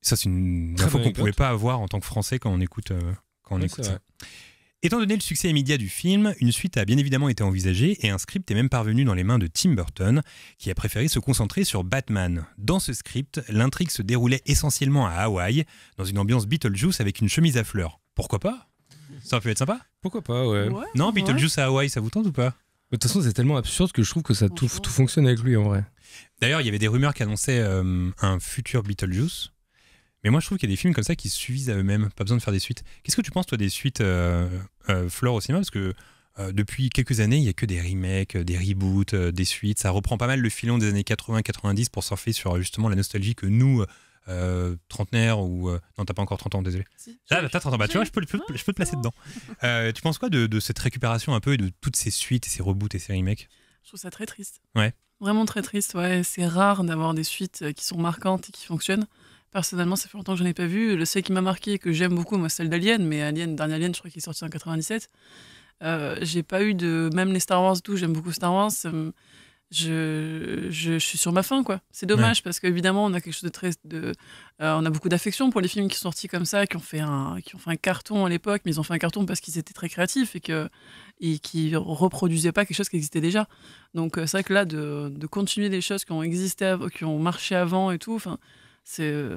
[SPEAKER 3] Ça, c'est une
[SPEAKER 4] Très
[SPEAKER 3] info qu'on pouvait
[SPEAKER 4] anecdote.
[SPEAKER 3] pas avoir en tant que Français quand on écoute, euh, quand on écoute ça.
[SPEAKER 4] vrai.
[SPEAKER 3] Étant donné le succès immédiat du film, une suite a bien évidemment été envisagée et un script est même parvenu dans les mains de Tim Burton, qui a préféré se concentrer sur Batman. Dans ce script, l'intrigue se déroulait essentiellement à Hawaï, dans une ambiance Beetlejuice avec une chemise à fleurs. Pourquoi pas? Ça aurait pu être sympa?
[SPEAKER 4] Pourquoi pas, ouais.
[SPEAKER 6] Ouais,
[SPEAKER 3] Non,
[SPEAKER 6] ouais.
[SPEAKER 3] Beetlejuice à Hawaï, ça vous tente ou pas?
[SPEAKER 4] De toute façon, c'est tellement absurde que je trouve que ça tout, tout fonctionne avec lui en vrai.
[SPEAKER 3] D'ailleurs, il y avait des rumeurs qui annonçaient euh, un futur Beetlejuice. Mais moi, je trouve qu'il y a des films comme ça qui se suffisent à eux-mêmes, pas besoin de faire des suites. Qu'est-ce que tu penses, toi, des suites euh, euh, Flore au cinéma? Parce que euh, depuis quelques années, il n'y a que des remakes, des reboots, euh, des suites. Ça reprend pas mal le filon des années 80-90 pour surfer sur justement la nostalgie que nous, euh, trentenaires ou. euh, non, t'as pas encore 30 ans, désolé.
[SPEAKER 6] Si,
[SPEAKER 3] Ah, t'as 30 ans, bah, tu vois, je peux, je peux- je peux te placer dedans. Euh, tu penses quoi de, de cette récupération un peu et de toutes ces suites et ces reboots et ces remakes?
[SPEAKER 6] Je trouve ça très triste.
[SPEAKER 3] Ouais.
[SPEAKER 6] Vraiment très triste, ouais. C'est rare d'avoir des suites qui sont marquantes et qui fonctionnent. Personnellement, ça fait longtemps que je n'en ai pas vu. Le seul qui m'a marqué et que j'aime beaucoup, moi, c'est celle d'Alien, mais Alien, dernier Alien, je crois qu'il est sorti en 97. Euh, j'ai pas eu de. Même les Star Wars, tout, j'aime beaucoup Star Wars. ça me- je, je, je suis sur ma fin, quoi. C'est dommage parce qu'évidemment, on a quelque chose de très. De, euh, on a beaucoup d'affection pour les films qui sont sortis comme ça, qui ont fait un, qui ont fait un carton à l'époque, mais ils ont fait un carton parce qu'ils étaient très créatifs et que et qui reproduisaient pas quelque chose qui existait déjà. Donc euh, c'est vrai que là, de, de continuer des choses qui ont existé, qui ont marché avant et tout, enfin, c'est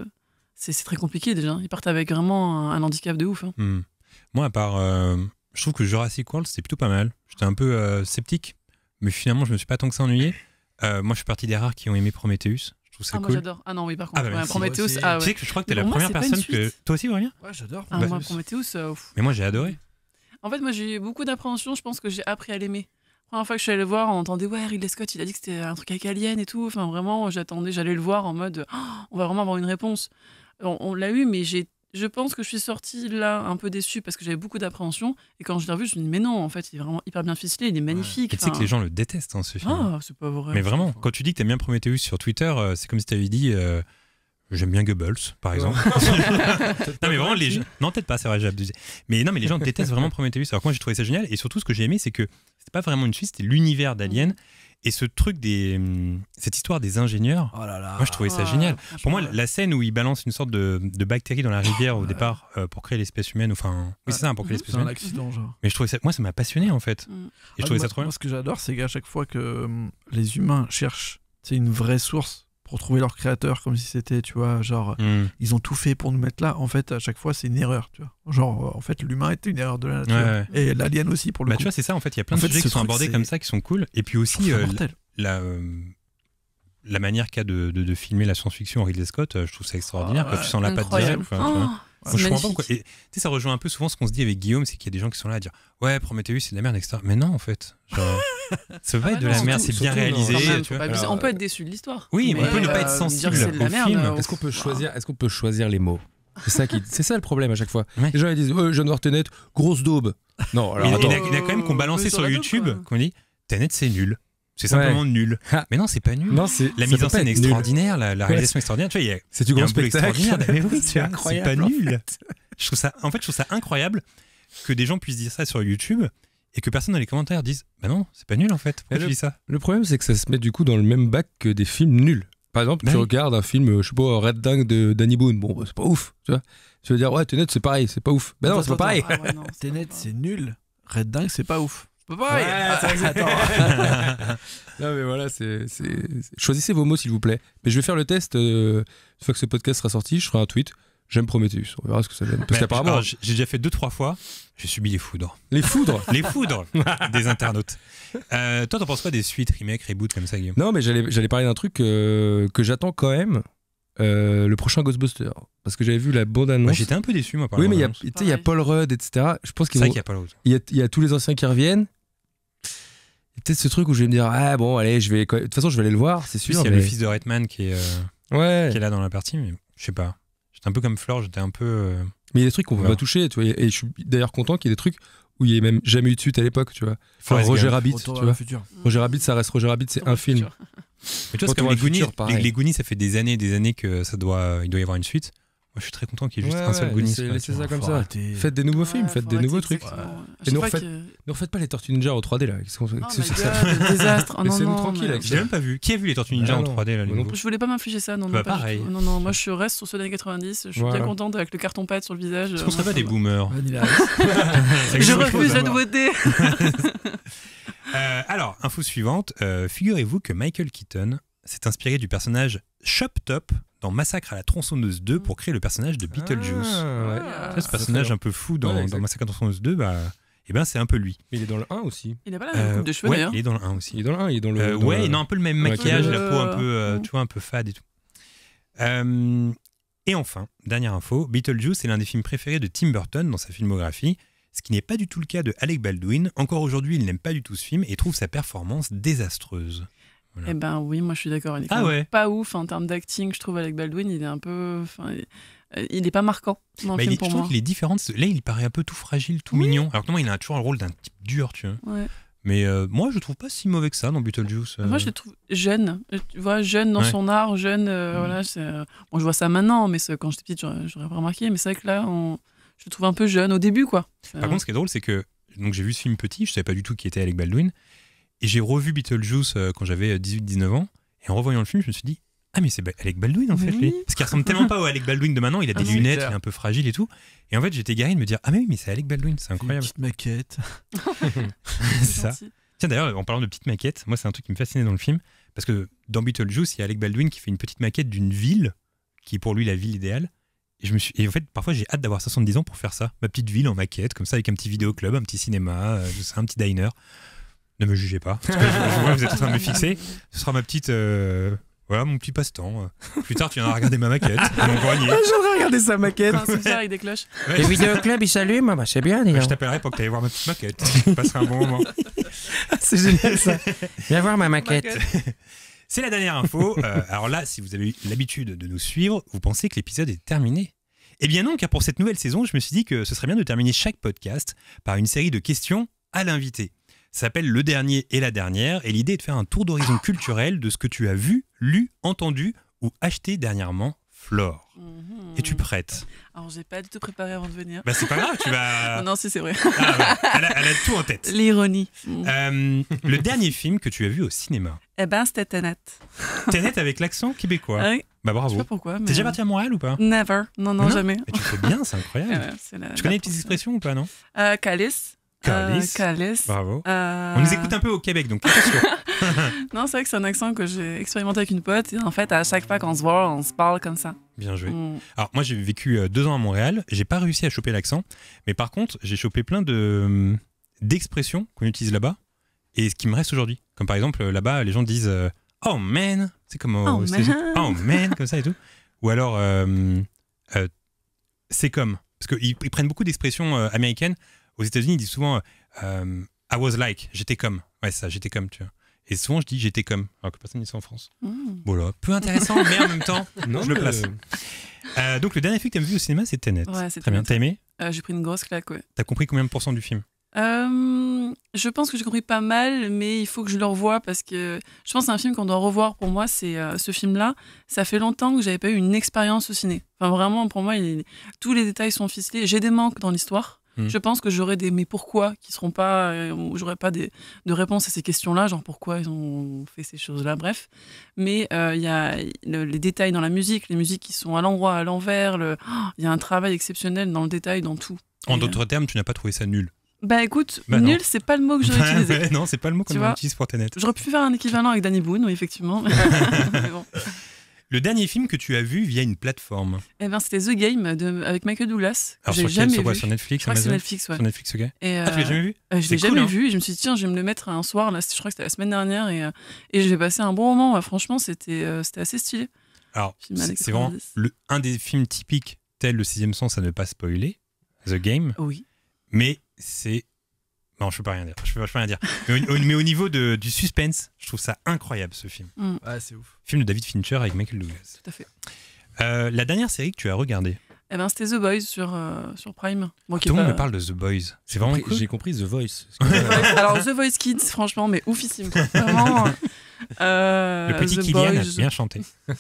[SPEAKER 6] c'est très compliqué déjà. Ils partent avec vraiment un, un handicap de ouf. hein.
[SPEAKER 3] Hmm. Moi, à part. euh, je trouve que Jurassic World, c'était plutôt pas mal. J'étais un peu euh, sceptique, mais finalement, je me suis pas tant que ça ennuyé. Euh, moi, je suis parti des rares qui ont aimé Prometheus. Je trouve ça
[SPEAKER 6] Ah, moi
[SPEAKER 3] cool.
[SPEAKER 6] j'adore. Ah non, oui, par contre,
[SPEAKER 3] Ah bah
[SPEAKER 6] ouais,
[SPEAKER 3] merci.
[SPEAKER 6] Prometheus.
[SPEAKER 1] Moi.
[SPEAKER 6] Ah,
[SPEAKER 3] Tu sais que je crois que t'es
[SPEAKER 6] Mais
[SPEAKER 3] la
[SPEAKER 6] pour moi,
[SPEAKER 3] première
[SPEAKER 6] c'est pas une
[SPEAKER 3] personne que.
[SPEAKER 6] suite.
[SPEAKER 3] Toi aussi, Aurélien
[SPEAKER 1] Ouais, j'adore.
[SPEAKER 6] Ah,
[SPEAKER 3] Bah,
[SPEAKER 6] moi,
[SPEAKER 3] c'est-
[SPEAKER 6] Prometheus, euh, ouf.
[SPEAKER 3] Mais moi, j'ai adoré.
[SPEAKER 6] En fait, moi, j'ai eu beaucoup d'appréhension. Je pense que j'ai appris à l'aimer. La première fois que je suis allée le voir, on entendait ouais, Ridley Scott, il a dit que c'était un truc avec Alien et tout. Enfin, vraiment, j'attendais, j'allais le voir en mode Oh, on va vraiment avoir une réponse. On, on l'a eu, mais j'ai, je pense que je suis sortie là un peu déçue parce que j'avais beaucoup d'appréhension. Et quand je l'ai revu, je me suis dit mais non, en fait, il est vraiment hyper bien ficelé, il est magnifique.
[SPEAKER 3] Et tu sais que les gens le détestent, hein, ce film.
[SPEAKER 6] Ah, c'est pas vrai.
[SPEAKER 3] mais vraiment, quand tu dis que t'aimes bien Prometheus sur Twitter, euh, c'est comme si t'avais dit. euh, J'aime bien Goebbels, par exemple. non, mais vraiment, les gens. Non, peut-être pas, c'est vrai, j'ai abusé. Mais non, mais les gens détestent vraiment Prometheus. Alors, que moi, j'ai trouvé ça génial. Et surtout, ce que j'ai aimé, c'est que c'était pas vraiment une suite, c'était l'univers d'Alien. Et ce truc des. hum, Cette histoire des ingénieurs.
[SPEAKER 1] Oh là là.
[SPEAKER 3] Moi, je trouvais ça
[SPEAKER 6] Ah,
[SPEAKER 3] génial. Pour moi, la scène où ils balancent une sorte de, de bactérie dans la rivière au départ euh, pour créer l'espèce humaine, enfin, oui, c'est ça, pour créer
[SPEAKER 6] Mhm.
[SPEAKER 3] l'espèce
[SPEAKER 1] C'est un
[SPEAKER 3] humaine.
[SPEAKER 1] accident, genre.
[SPEAKER 3] Mais je trouvais ça, moi, ça m'a passionné en fait.
[SPEAKER 6] Mm.
[SPEAKER 3] Et je
[SPEAKER 1] Ah,
[SPEAKER 3] trouvais
[SPEAKER 1] moi,
[SPEAKER 3] ça trop bien.
[SPEAKER 1] Moi, ce que j'adore, c'est qu'à chaque fois que hum, les humains cherchent c'est une vraie source pour trouver leur créateur, comme si c'était, tu vois, genre,
[SPEAKER 3] Mm.
[SPEAKER 1] ils ont tout fait pour nous mettre là. En fait, à chaque fois, c'est une erreur, tu vois. Genre, en fait, l'humain était une erreur de la nature.
[SPEAKER 3] Ouais, ouais.
[SPEAKER 1] Et l'alien aussi, pour le
[SPEAKER 3] Bah,
[SPEAKER 1] coup.
[SPEAKER 3] tu vois, c'est ça en fait. Il y a plein
[SPEAKER 1] En
[SPEAKER 3] de
[SPEAKER 1] fait,
[SPEAKER 3] sujets qui sont abordés comme ça qui sont cool. Et puis aussi euh, la, euh, la manière qu'a de, de, de filmer la science-fiction Ridley Scott, euh, je trouve ça extraordinaire.
[SPEAKER 1] Ah
[SPEAKER 3] Quand tu sens la patte enfin, vois.
[SPEAKER 6] Oh,
[SPEAKER 3] Je comprends pas
[SPEAKER 6] magnifique.
[SPEAKER 3] pourquoi. Et, tu sais, ça rejoint un peu souvent ce qu'on se dit avec Guillaume, c'est qu'il y a des gens qui sont là à dire Ouais, Prometheus, c'est de la merde, etc. Mais non, en fait. Genre, ça peut pas
[SPEAKER 6] Ah
[SPEAKER 3] être de
[SPEAKER 6] non,
[SPEAKER 3] la merde, c'est bien réalisé.
[SPEAKER 6] Même,
[SPEAKER 3] tu vois.
[SPEAKER 4] Alors,
[SPEAKER 6] on peut être déçu de l'histoire.
[SPEAKER 3] Oui, mais on peut ne pas être
[SPEAKER 6] euh,
[SPEAKER 3] sensible
[SPEAKER 6] dire que c'est de la
[SPEAKER 3] au
[SPEAKER 6] merde,
[SPEAKER 3] film.
[SPEAKER 6] euh,
[SPEAKER 4] Est-ce qu'on peut choisir Est-ce qu'on peut choisir les mots? C'est ça qui, c'est ça le problème à chaque fois.
[SPEAKER 3] Ouais.
[SPEAKER 4] Les gens ils disent, oh, je viens de voir Tenet, grosse daube. Non, alors
[SPEAKER 3] il y a- il y en a quand même qui ont balancé
[SPEAKER 6] Mais
[SPEAKER 3] sur
[SPEAKER 6] sur
[SPEAKER 3] YouTube, qu'on dit Tenet, c'est nul. C'est simplement nul.
[SPEAKER 4] Ah.
[SPEAKER 3] Mais non, c'est pas nul.
[SPEAKER 4] Non, c'est
[SPEAKER 3] La mise en
[SPEAKER 4] pas
[SPEAKER 3] scène
[SPEAKER 4] nul.
[SPEAKER 3] extraordinaire, la, la
[SPEAKER 4] Ouais.
[SPEAKER 3] réalisation extraordinaire. Tu vois, il y a,
[SPEAKER 4] C'est du grand spectacle.
[SPEAKER 3] extraordinaire. Mais oui,
[SPEAKER 4] C'est
[SPEAKER 3] c'est
[SPEAKER 4] incroyable,
[SPEAKER 3] pas
[SPEAKER 4] en
[SPEAKER 3] nul. Je trouve ça, en fait, je trouve ça incroyable que des gens puissent dire ça sur YouTube et que personne dans les commentaires dise Bah non, c'est pas nul en fait. Pourquoi tu dis ça?
[SPEAKER 4] Le problème, c'est que ça se met du coup dans le même bac que des films nuls. Par exemple,
[SPEAKER 3] Bah
[SPEAKER 4] tu
[SPEAKER 3] oui.
[SPEAKER 4] regardes un film, euh, je sais pas, Red Dingue de Danny Boone. Bon, bah, c'est pas ouf, tu vois. Tu vas dire, ouais, Tenet, c'est pareil, c'est pas ouf. Ben non, c'est pas pareil.
[SPEAKER 6] c'est
[SPEAKER 1] Tenet,
[SPEAKER 6] pas-
[SPEAKER 1] c'est nul. Red Dingue, c'est pas ouf. Pareil.
[SPEAKER 4] Ouais,
[SPEAKER 1] Ah,
[SPEAKER 4] c'est
[SPEAKER 1] attends.
[SPEAKER 4] non, mais voilà, c'est, c'est- c'est- Choisissez vos mots, s'il vous plaît. Mais je vais faire le test. euh, une fois que ce podcast sera sorti, je ferai un tweet. J'aime Prometheus. On verra ce que ça donne. Parce qu'apparemment,
[SPEAKER 3] alors, J'ai déjà fait deux, trois fois. J'ai subi les foudres.
[SPEAKER 4] les foudres.
[SPEAKER 3] Les foudres des internautes. Euh, toi, t'en penses quoi des suites, remakes, reboots comme ça, Guillaume?
[SPEAKER 4] Non, mais j'allais, j'allais parler d'un truc euh, que j'attends quand même. euh, le prochain Ghostbuster. Parce que j'avais vu la
[SPEAKER 3] Moi,
[SPEAKER 4] bande-annonce.
[SPEAKER 3] J'étais un peu déçu, moi, par
[SPEAKER 4] oui, mais il y a, y. Paul Rudd, etc. Je pense
[SPEAKER 3] qu'il n'y a pas l'autre.
[SPEAKER 4] il y, y a tous les anciens qui reviennent. Peut-être ce truc où je vais me dire, ah bon, allez, je vais. De toute façon, je vais aller le voir, c'est sûr.
[SPEAKER 3] il y a
[SPEAKER 4] mais-
[SPEAKER 3] le fils de Redman qui est, euh,
[SPEAKER 4] Ouais.
[SPEAKER 3] qui est là dans la partie, mais je sais pas. J'étais un peu comme Flore, j'étais un peu. euh,
[SPEAKER 4] Mais il y a des trucs qu'on peut pas toucher, tu vois. Et je suis d'ailleurs content qu'il y ait des trucs où il n'y ait même jamais eu de suite à l'époque, tu vois. Roger. Rabbit, tu vois. Roger Rabbit, ça reste Roger Rabbit, c'est un film.
[SPEAKER 3] Mais tu vois, comme les
[SPEAKER 4] le
[SPEAKER 3] Goonies. les Goonies, ça fait des années et des années que ça doit, il doit y avoir une suite. Moi, je suis très content qu'il y ait juste
[SPEAKER 4] Ouais,
[SPEAKER 3] un seul
[SPEAKER 4] ouais,
[SPEAKER 3] Goonies.
[SPEAKER 4] laissez-
[SPEAKER 3] quoi,
[SPEAKER 4] laissez
[SPEAKER 3] tu vois.
[SPEAKER 4] ça comme
[SPEAKER 1] Faut
[SPEAKER 4] ça.
[SPEAKER 1] arrêter.
[SPEAKER 4] Faites des nouveaux
[SPEAKER 6] Ouais,
[SPEAKER 4] films, faites des nouveaux trucs. Et refaites-
[SPEAKER 6] que-
[SPEAKER 4] Ne refaites pas les Tortues Ninja en 3D là.
[SPEAKER 6] Oh
[SPEAKER 4] c'est
[SPEAKER 6] désastre. Non,
[SPEAKER 4] Laissez-nous avec
[SPEAKER 3] J'ai même pas vu. Qui a vu les Tortues Ninja
[SPEAKER 4] Ah
[SPEAKER 3] en
[SPEAKER 4] non.
[SPEAKER 3] 3D là, les
[SPEAKER 4] Moi non
[SPEAKER 6] Je voulais pas m'infliger ça, non, non,
[SPEAKER 3] Bah,
[SPEAKER 6] pas
[SPEAKER 3] pareil.
[SPEAKER 6] Non, non, moi je reste sur ceux des années 90. Je suis
[SPEAKER 4] Voilà.
[SPEAKER 6] bien contente avec le carton pâte sur le visage.
[SPEAKER 3] Est-ce qu'on serait pas des boomers
[SPEAKER 6] Je refuse la nouveauté.
[SPEAKER 3] Euh, alors, info suivante. euh, Figurez-vous que Michael Keaton s'est inspiré du personnage Shop Top dans Massacre à la tronçonneuse 2 pour créer le personnage de Beetlejuice.
[SPEAKER 4] Ah, ouais.
[SPEAKER 6] Ah.
[SPEAKER 3] Ce personnage un peu fou dans,
[SPEAKER 4] Ouais, exact.
[SPEAKER 3] dans Massacre à la tronçonneuse 2, bah, eh ben, c'est un peu lui.
[SPEAKER 4] Mais il est dans le 1 aussi.
[SPEAKER 6] Il a pas la
[SPEAKER 3] Euh,
[SPEAKER 6] coupe de cheveux
[SPEAKER 3] ouais, il est dans le 1 aussi.
[SPEAKER 4] Il est dans le 1, il est dans le.
[SPEAKER 3] Euh,
[SPEAKER 4] dans
[SPEAKER 3] ouais,
[SPEAKER 4] le-
[SPEAKER 3] non, un peu le même
[SPEAKER 4] Ouais,
[SPEAKER 3] maquillage, la peau un peu, euh, tu vois, un peu fade et tout. Euh, et enfin, dernière info, Beetlejuice est l'un des films préférés de Tim Burton dans sa filmographie, ce qui n'est pas du tout le cas de Alec Baldwin. Encore aujourd'hui, il n'aime pas du tout ce film et trouve sa performance désastreuse.
[SPEAKER 6] Eh ben oui, moi je suis d'accord. Il est
[SPEAKER 3] Ah
[SPEAKER 6] même
[SPEAKER 3] ouais.
[SPEAKER 6] pas ouf en termes d'acting, je trouve, avec Baldwin. Il est un peu. Il- euh, il est pas marquant dans le
[SPEAKER 3] il
[SPEAKER 6] film
[SPEAKER 3] est,
[SPEAKER 6] pour
[SPEAKER 3] je trouve
[SPEAKER 6] moi.
[SPEAKER 3] qu'il est différent. Là, il paraît un peu tout fragile, tout
[SPEAKER 6] Oui.
[SPEAKER 3] mignon. Alors que non, il a toujours le rôle d'un type dur, tu vois.
[SPEAKER 6] Ouais.
[SPEAKER 3] Mais euh, moi, je le trouve pas si mauvais que ça dans Beetlejuice. euh.
[SPEAKER 6] Moi, je le trouve jeune. Euh, Tu vois, jeune dans
[SPEAKER 3] Ouais.
[SPEAKER 6] son art, jeune. euh,
[SPEAKER 3] Mhm.
[SPEAKER 6] Voilà, bon, je vois ça maintenant, mais quand j'étais petite, j'aurais, pas remarqué. Mais c'est vrai que là, on- je le trouve un peu jeune au début, quoi.
[SPEAKER 3] Par contre, ce qui est drôle, c'est que donc j'ai vu ce film petit, je savais pas du tout qui était Alec Baldwin. Et j'ai revu Beetlejuice euh, quand j'avais 18-19 ans. Et en revoyant le film, je me suis dit, ah mais c'est Alec Baldwin en fait,
[SPEAKER 6] Oui.
[SPEAKER 3] lui. Parce qu'il ressemble tellement pas au Alec Baldwin de maintenant. Il a des
[SPEAKER 1] Ah, c'est
[SPEAKER 3] lunettes, il est un peu fragile et tout. Et en fait, j'étais garé de me dire, ah mais oui, mais c'est Alec Baldwin, c'est
[SPEAKER 1] Une
[SPEAKER 3] incroyable.
[SPEAKER 1] petite maquette.
[SPEAKER 3] c'est ça.
[SPEAKER 6] gentil.
[SPEAKER 3] Tiens, d'ailleurs, en parlant de petites maquettes, moi, c'est un truc qui me fascinait dans le film. Parce que dans Beetlejuice, il y a Alec Baldwin qui fait une petite maquette d'une ville, qui est pour lui la ville idéale. Et, je me suis... et en fait, parfois, j'ai hâte d'avoir 70 ans pour faire ça. Ma petite ville en maquette, comme ça, avec un petit vidéoclub, un petit cinéma, euh, un petit diner. Ne me jugez pas. Parce que je, je vois que vous êtes en train de me fixer. Ce sera ma petite. euh, Voilà, mon petit passe-temps. Plus tard, tu viendras regarder ma maquette, mon grenier.
[SPEAKER 4] J'aurais regardé sa maquette.
[SPEAKER 6] Un cimetière avec des cloches.
[SPEAKER 3] Ouais,
[SPEAKER 13] Le vidéoclub, il s'allume, bah, c'est bien, dis
[SPEAKER 3] je
[SPEAKER 13] donc.
[SPEAKER 3] t'appellerai pour que tu ailles voir ma petite maquette. Tu passeras un bon moment.
[SPEAKER 4] C'est génial ça.
[SPEAKER 13] Viens voir ma maquette.
[SPEAKER 3] C'est la dernière info. Euh, alors là, si vous avez eu l'habitude de nous suivre, vous pensez que l'épisode est terminé? Eh bien non, car pour cette nouvelle saison, je me suis dit que ce serait bien de terminer chaque podcast par une série de questions à l'invité. S'appelle Le dernier et la dernière, et l'idée est de faire un tour d'horizon culturel de ce que tu as vu, lu, entendu ou acheté dernièrement, Flore.
[SPEAKER 6] Mhm.
[SPEAKER 3] Es-tu prête?
[SPEAKER 6] Alors, j'ai pas du tout préparé avant de venir.
[SPEAKER 3] Bah c'est pas grave, tu vas...
[SPEAKER 6] Non, si, c'est vrai.
[SPEAKER 3] Ah, elle, a, elle a tout en tête.
[SPEAKER 6] L'ironie.
[SPEAKER 3] Euh, le dernier film que tu as vu au cinéma.
[SPEAKER 6] Eh ben, c'était Tenet.
[SPEAKER 3] T'es net avec l'accent québécois.
[SPEAKER 6] Ah oui.
[SPEAKER 3] Bah
[SPEAKER 6] Je sais
[SPEAKER 3] bravo.
[SPEAKER 6] pas pourquoi. mais-
[SPEAKER 3] T'es déjà parti à Montréal ou pas?
[SPEAKER 6] Never. Non, non,
[SPEAKER 3] Non
[SPEAKER 6] jamais.
[SPEAKER 3] Et tu fais bien, c'est incroyable.
[SPEAKER 6] Ouais,
[SPEAKER 3] tu connais les petites expressions ou pas, non?
[SPEAKER 6] Euh, Calice.
[SPEAKER 3] Calice.
[SPEAKER 6] Euh, Calice.
[SPEAKER 3] Bravo.
[SPEAKER 6] Euh,
[SPEAKER 3] On nous écoute un peu au Québec, donc attention.
[SPEAKER 6] Non, c'est vrai que c'est un accent que j'ai expérimenté avec une pote. Et en fait, à chaque fois qu'on se voit, on se parle comme ça.
[SPEAKER 3] Bien joué.
[SPEAKER 6] Mm.
[SPEAKER 3] Alors moi j'ai vécu euh, deux ans à Montréal, j'ai pas réussi à choper l'accent, mais par contre j'ai chopé plein de hum, d'expressions qu'on utilise là-bas et ce qui me reste aujourd'hui. Comme par exemple euh, là-bas les gens disent euh, oh man, c'est comme
[SPEAKER 6] Oh,
[SPEAKER 3] aux États-Unis.
[SPEAKER 6] man.
[SPEAKER 3] oh man comme ça et tout. Ou alors euh, c'est comme parce qu'ils ils prennent beaucoup d'expressions américaines. Aux États-Unis ils disent souvent euh, I was like, j'étais comme. Ouais ça, j'étais comme tu vois. Et souvent je dis j'étais comme, alors que personne ne dit ça en France.
[SPEAKER 6] Mm.
[SPEAKER 3] Voilà, peu intéressant, mais en même temps,
[SPEAKER 4] Non,
[SPEAKER 3] je le place.
[SPEAKER 4] euh,
[SPEAKER 3] Euh, donc le dernier film que tu as vu au cinéma, c'est Tenet.
[SPEAKER 6] Ouais, c'est
[SPEAKER 3] Très bien. T'as aimé?
[SPEAKER 6] Euh, j'ai pris une grosse claque, ouais.
[SPEAKER 3] T'as compris combien de pourcents du film?
[SPEAKER 6] Euh, je pense que j'ai compris pas mal, mais il faut que je le revoie parce que je pense que c'est un film qu'on doit revoir pour moi. C'est euh, ce film-là. Ça fait longtemps que j'avais pas eu une expérience au ciné. Enfin, vraiment, pour moi, il- tous les détails sont ficelés. J'ai des manques dans l'histoire.
[SPEAKER 3] Mhm.
[SPEAKER 6] Je pense que j'aurais des mais pourquoi qui seront pas, euh, où j'aurais pas des, de réponse à ces questions-là, genre pourquoi ils ont fait ces choses-là, bref. Mais euh, il y a le- les détails dans la musique, les musiques qui sont à l'endroit, à l'envers. le- oh, Il y a un travail exceptionnel dans le détail, dans tout.
[SPEAKER 3] En
[SPEAKER 6] Et,
[SPEAKER 3] d'autres termes, tu n'as pas trouvé ça nul.
[SPEAKER 6] Bah écoute,
[SPEAKER 3] Bah
[SPEAKER 6] nul, c'est pas le mot que j'aurais
[SPEAKER 3] Ouais,
[SPEAKER 6] utilisé.
[SPEAKER 3] ouais, non, c'est pas le mot qu'on utilise pour Tenet.
[SPEAKER 6] J'aurais pu faire un équivalent avec Danny Boone, oui, effectivement. Mais bon.
[SPEAKER 3] Le dernier film que tu as vu via une plateforme?
[SPEAKER 6] Eh ben, c'était The Game de, avec Michael Douglas.
[SPEAKER 3] Alors
[SPEAKER 6] j'ai
[SPEAKER 3] quel-
[SPEAKER 6] jamais vu.
[SPEAKER 3] Sur Netflix
[SPEAKER 6] Je
[SPEAKER 3] Amazon?
[SPEAKER 6] Netflix, ouais.
[SPEAKER 3] Sur Netflix, ok.
[SPEAKER 6] Et,
[SPEAKER 3] Ah, tu l'as
[SPEAKER 6] euh,
[SPEAKER 3] jamais vu?
[SPEAKER 6] euh, Je l'ai
[SPEAKER 3] cool,
[SPEAKER 6] jamais
[SPEAKER 3] hein.
[SPEAKER 6] vu. Et je me suis dit, tiens, je vais me le mettre un soir. Là, je crois que c'était la semaine dernière. Et, euh, et j'ai passé un bon moment. Franchement, c'était euh, c'était assez stylé.
[SPEAKER 3] Alors, c'est vraiment
[SPEAKER 6] 90.
[SPEAKER 3] le, un des films typiques, tel le sixième sens à ne pas spoiler, The Game.
[SPEAKER 6] Oui.
[SPEAKER 3] Mais c'est. Non, je peux pas rien dire. Je peux, je peux rien dire. Mais au, au- mais au niveau de, du suspense, je trouve ça incroyable ce film.
[SPEAKER 6] Mm.
[SPEAKER 1] Ouais, c'est ouf.
[SPEAKER 3] Film de David Fincher avec Michael Douglas.
[SPEAKER 6] Tout à fait.
[SPEAKER 3] Euh, la dernière série que tu as regardée.
[SPEAKER 6] Eh ben, c'était The Boys sur, euh, sur Prime.
[SPEAKER 3] Tout le monde
[SPEAKER 6] pas-
[SPEAKER 3] me parle de The Boys. C'est
[SPEAKER 4] J'ai
[SPEAKER 3] vraiment.
[SPEAKER 4] J'ai compris The Voice.
[SPEAKER 6] Alors, The Voice Kids, franchement, mais oufissime. quoi. Vraiment. euh,
[SPEAKER 3] Le petit
[SPEAKER 6] The
[SPEAKER 3] Kylian a bien chanté.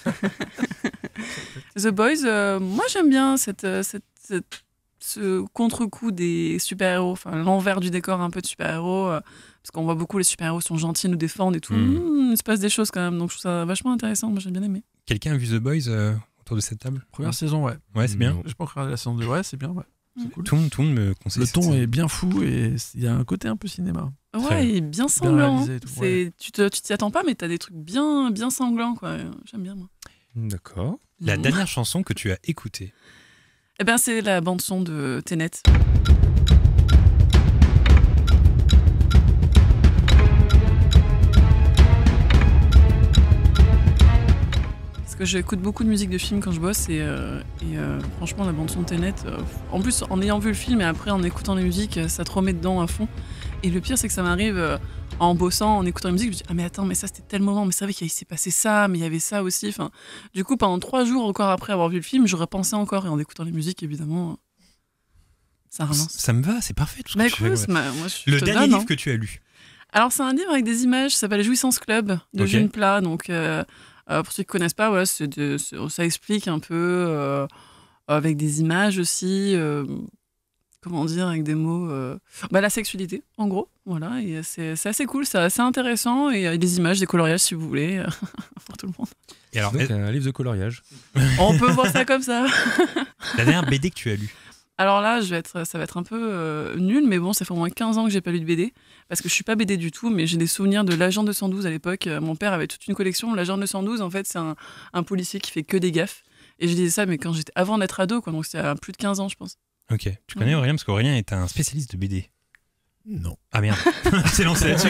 [SPEAKER 6] The Boys, euh, moi j'aime bien cette, cette- cette- ce contre-coup des super-héros, enfin l'envers du décor un peu de super-héros, euh, parce qu'on voit beaucoup les super-héros sont gentils, nous défendent et tout.
[SPEAKER 3] Mm.
[SPEAKER 6] Mmh, il se passe des choses quand même, donc je trouve ça vachement intéressant, moi j'ai bien aimé.
[SPEAKER 3] Quelqu'un a vu The Boys euh, autour de cette table?
[SPEAKER 1] Première saison, ouais.
[SPEAKER 3] Ouais, c'est bien.
[SPEAKER 1] J'ai pas encore regardé la saison 2. Ouais, c'est bien, ouais. C'est cool.
[SPEAKER 3] Tout, le tout me conseille
[SPEAKER 1] ton est bien fou et il y a un côté un peu cinéma.
[SPEAKER 6] Ouais, il est bien sanglant.
[SPEAKER 1] et tout, ouais.
[SPEAKER 6] Tu t'y attends pas, mais t'as des trucs bien, bien sanglants, quoi. J'aime bien, moi.
[SPEAKER 4] D'accord.
[SPEAKER 3] La
[SPEAKER 6] Mm.
[SPEAKER 3] dernière chanson que tu as écoutée.
[SPEAKER 6] Eh ben, c'est la bande-son de Tenet. Parce que j'écoute beaucoup de musique de film quand je bosse et, euh, euh, franchement la bande son de Tenet, euh, en plus en ayant vu le film et après en écoutant les musiques, ça te remet dedans à fond. Et le pire c'est que ça m'arrive en bossant, en écoutant la musique, je me dis ah mais attends mais ça c'était tel moment, mais c'est vrai qu'il s'est passé ça, mais il y avait ça aussi. Enfin, du coup pendant trois jours encore après avoir vu le film, j'aurais pensé encore et en écoutant les musiques évidemment, ça relance.
[SPEAKER 3] Ça me va, c'est parfait. Tout ce
[SPEAKER 6] Bah
[SPEAKER 3] que tu fais,
[SPEAKER 6] écoute,
[SPEAKER 3] ouais.
[SPEAKER 6] bah, moi, je
[SPEAKER 3] Le
[SPEAKER 6] te
[SPEAKER 3] dernier
[SPEAKER 6] donne,
[SPEAKER 3] livre
[SPEAKER 6] hein.
[SPEAKER 3] que tu as lu.
[SPEAKER 6] Alors, c'est un livre avec des images, ça s'appelle Jouissance Club de
[SPEAKER 3] Ok.
[SPEAKER 6] June Plat. Donc, euh, euh, pour ceux qui ne connaissent pas, de- ça explique un peu euh, avec des images aussi. euh, comment dire, avec des mots. euh, bah, la sexualité, en gros. Voilà. Et c'est c'est assez cool, c'est assez intéressant. Et euh, des images, des coloriages, si vous voulez, pour tout le monde.
[SPEAKER 3] Et alors,
[SPEAKER 4] Donc un livre de coloriage.
[SPEAKER 6] On peut voir ça comme ça.
[SPEAKER 3] la dernière BD que tu as lue
[SPEAKER 6] Alors là, je vais être, ça va être un peu euh, nul, mais bon, ça fait au moins 15 ans que j'ai pas lu de BD. Parce que je suis pas BD du tout, mais j'ai des souvenirs de l'agent 212 à l'époque. Euh, Mon père avait toute une collection. L'agent 212, en fait, c'est un, un policier qui fait que des gaffes. Et je disais ça, mais quand j'étais avant d'être ado, quoi, donc c'était à plus de 15 ans, je pense.
[SPEAKER 3] Ok. Tu connais Aurélien? Parce qu'Aurélien est un spécialiste de BD.
[SPEAKER 1] Non.
[SPEAKER 3] Ah merde. C'est lancé là-dessus.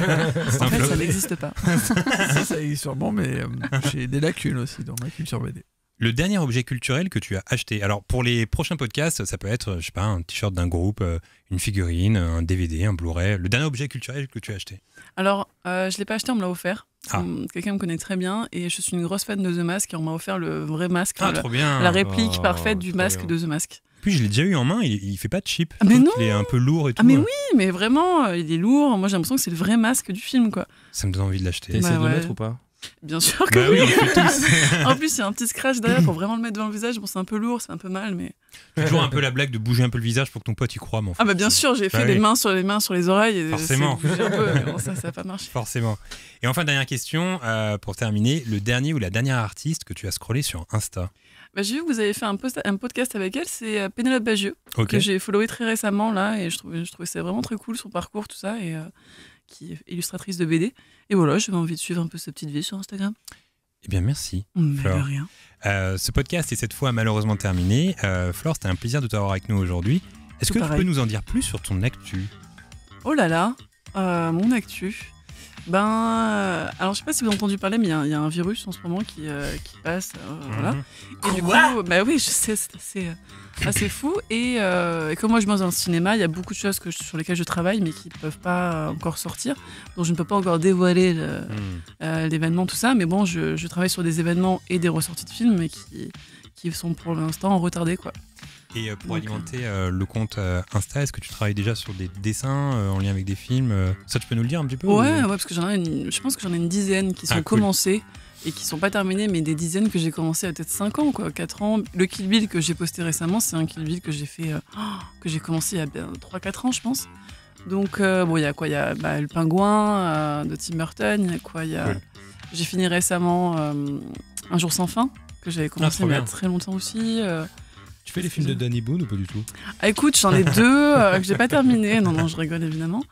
[SPEAKER 3] C'est un
[SPEAKER 6] En fait, ça n'existe pas.
[SPEAKER 1] Si, ça existe sûrement, mais euh, j'ai des lacunes aussi dans ma culture BD.
[SPEAKER 3] Le dernier objet culturel que tu as acheté. Alors pour les prochains podcasts, ça peut être, je sais pas, un t-shirt d'un groupe, euh, une figurine, un DVD, un Blu-ray. Le dernier objet culturel que tu as acheté.
[SPEAKER 6] Alors, euh, je l'ai pas acheté, on me l'a offert.
[SPEAKER 3] Ah.
[SPEAKER 6] Hum, Quelqu'un me connaît très bien et je suis une grosse fan de The Mask et on m'a offert le vrai masque,
[SPEAKER 3] Ah,
[SPEAKER 6] la,
[SPEAKER 3] trop bien.
[SPEAKER 6] la réplique
[SPEAKER 4] Oh,
[SPEAKER 6] parfaite du masque
[SPEAKER 4] bien.
[SPEAKER 6] de The Mask.
[SPEAKER 3] Puis je l'ai déjà eu en main. Il, il fait pas de chip.
[SPEAKER 6] Ah, mais non
[SPEAKER 3] qu'il est un peu lourd et tout.
[SPEAKER 6] Ah mais oui, mais vraiment, euh, il est lourd. Moi, j'ai l'impression que c'est le vrai masque du film, quoi.
[SPEAKER 3] Ça me donne envie de
[SPEAKER 4] T'as
[SPEAKER 3] l'acheter.
[SPEAKER 6] Bah
[SPEAKER 4] essayé de le mettre ou pas?
[SPEAKER 6] Bien sûr que
[SPEAKER 3] Bah oui,
[SPEAKER 6] en plus, il y a un petit scratch derrière pour vraiment le mettre devant le visage. Bon, c'est un peu lourd, c'est un peu mal, mais.
[SPEAKER 3] Toujours un peu la blague de bouger un peu le visage pour que ton pote y croit. Mais en fait,
[SPEAKER 6] Ah bah bien sûr, j'ai fait
[SPEAKER 3] Bah
[SPEAKER 6] les
[SPEAKER 3] oui.
[SPEAKER 6] mains sur les mains sur les oreilles. Et
[SPEAKER 3] Forcément.
[SPEAKER 6] un peu, mais bon, ça, ça a pas marché.
[SPEAKER 3] Forcément. Et enfin, dernière question, euh, pour terminer, le dernier ou la dernière artiste que tu as scrollé sur Insta?
[SPEAKER 6] Bah, j'ai vu que vous avez fait un, post- un podcast avec elle, c'est euh, Pénélope Bagieux, que j'ai followé très récemment là, et je trouvais, je trouvais ça vraiment très cool son parcours, tout ça, et euh, qui est illustratrice de BD. Et voilà, j'avais envie de suivre un peu sa petite vie sur Instagram.
[SPEAKER 3] Eh bien, merci.
[SPEAKER 6] Mais de rien.
[SPEAKER 3] Euh, ce podcast est cette fois malheureusement terminé. Euh, Flore, c'était un plaisir de t'avoir avec nous aujourd'hui. Est-ce que tu peux nous en dire plus sur ton actu?
[SPEAKER 6] Oh là là, euh, mon actu. Ben, euh, alors je sais pas si vous avez entendu parler, mais il y a un- il y, a un virus en ce moment qui, euh, qui passe. euh, Voilà.
[SPEAKER 3] Mhm.
[SPEAKER 6] Et du coup, bah oui, je sais, c'est assez, assez fou. Et, et comme moi je bosse dans le cinéma, il y a beaucoup de choses que je- sur lesquelles je travaille, mais qui ne peuvent pas encore sortir. Donc je ne peux pas encore dévoiler le- euh, l'événement, tout ça. Mais bon, je, je travaille sur des événements et des ressorties de films, mais qui, qui sont pour l'instant retardés, quoi.
[SPEAKER 3] Et euh, pour alimenter euh, le compte euh, Insta, est-ce que tu travailles déjà sur des dessins euh, en lien avec des films Ça, tu peux nous le dire un petit peu
[SPEAKER 6] Ouais,
[SPEAKER 3] ou-
[SPEAKER 6] ouais, parce que j'en ai une, je pense que j'en ai une dizaine qui sont
[SPEAKER 3] Ah, cool.
[SPEAKER 6] commencées et qui sont pas terminées, mais des dizaines que j'ai commencé à peut-être 5 ans, quoi, 4 ans. Le Kill Bill que j'ai posté récemment, c'est un Kill Bill que j'ai fait, que j'ai commencé il y a bien 3-4 ans, je pense. Donc, bon, il y a quoi? Il y a bah, Le Pingouin de Tim Burton, il y a quoi? Y a...
[SPEAKER 3] Cool.
[SPEAKER 6] J'ai fini récemment Un jour sans fin, que j'avais commencé
[SPEAKER 3] trop
[SPEAKER 6] mais il y a très longtemps aussi. Euh.
[SPEAKER 4] Tu fais les films de Danny Boone ou pas du tout
[SPEAKER 6] Ah, écoute, j'en ai deux euh, que j'ai pas terminé. Non, non, je rigole évidemment.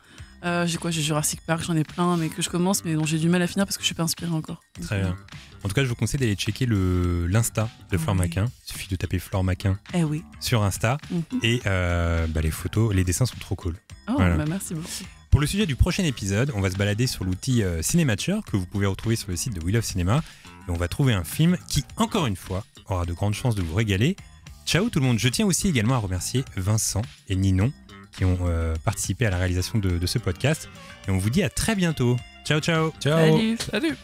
[SPEAKER 6] Euh, j'ai quoi J'ai Jurassic Park, j'en ai plein, mais que je commence, mais dont j'ai du mal à finir parce que je suis pas inspirée encore.
[SPEAKER 3] Très bien. En tout cas, je vous conseille d'aller checker l'Insta de Flore
[SPEAKER 6] Oui.
[SPEAKER 3] Maquin. Il suffit de taper Flore Maquin
[SPEAKER 6] Eh oui.
[SPEAKER 3] sur Insta.
[SPEAKER 6] Mhm.
[SPEAKER 3] Et euh, bah, les photos, les dessins sont trop cool.
[SPEAKER 6] Oh,
[SPEAKER 3] Voilà.
[SPEAKER 6] bah merci beaucoup.
[SPEAKER 3] Pour le sujet du prochain épisode, on va se balader sur l'outil euh, que vous pouvez retrouver sur le site de We Love Cinéma. Et on va trouver un film qui, encore une fois, aura de grandes chances de vous régaler. Ciao tout le monde. Je tiens aussi également à remercier Vincent et Ninon qui ont euh, participé à la réalisation de, ce podcast. Et on vous dit à très bientôt. Ciao ciao.
[SPEAKER 4] Ciao
[SPEAKER 6] Salut.
[SPEAKER 1] Salut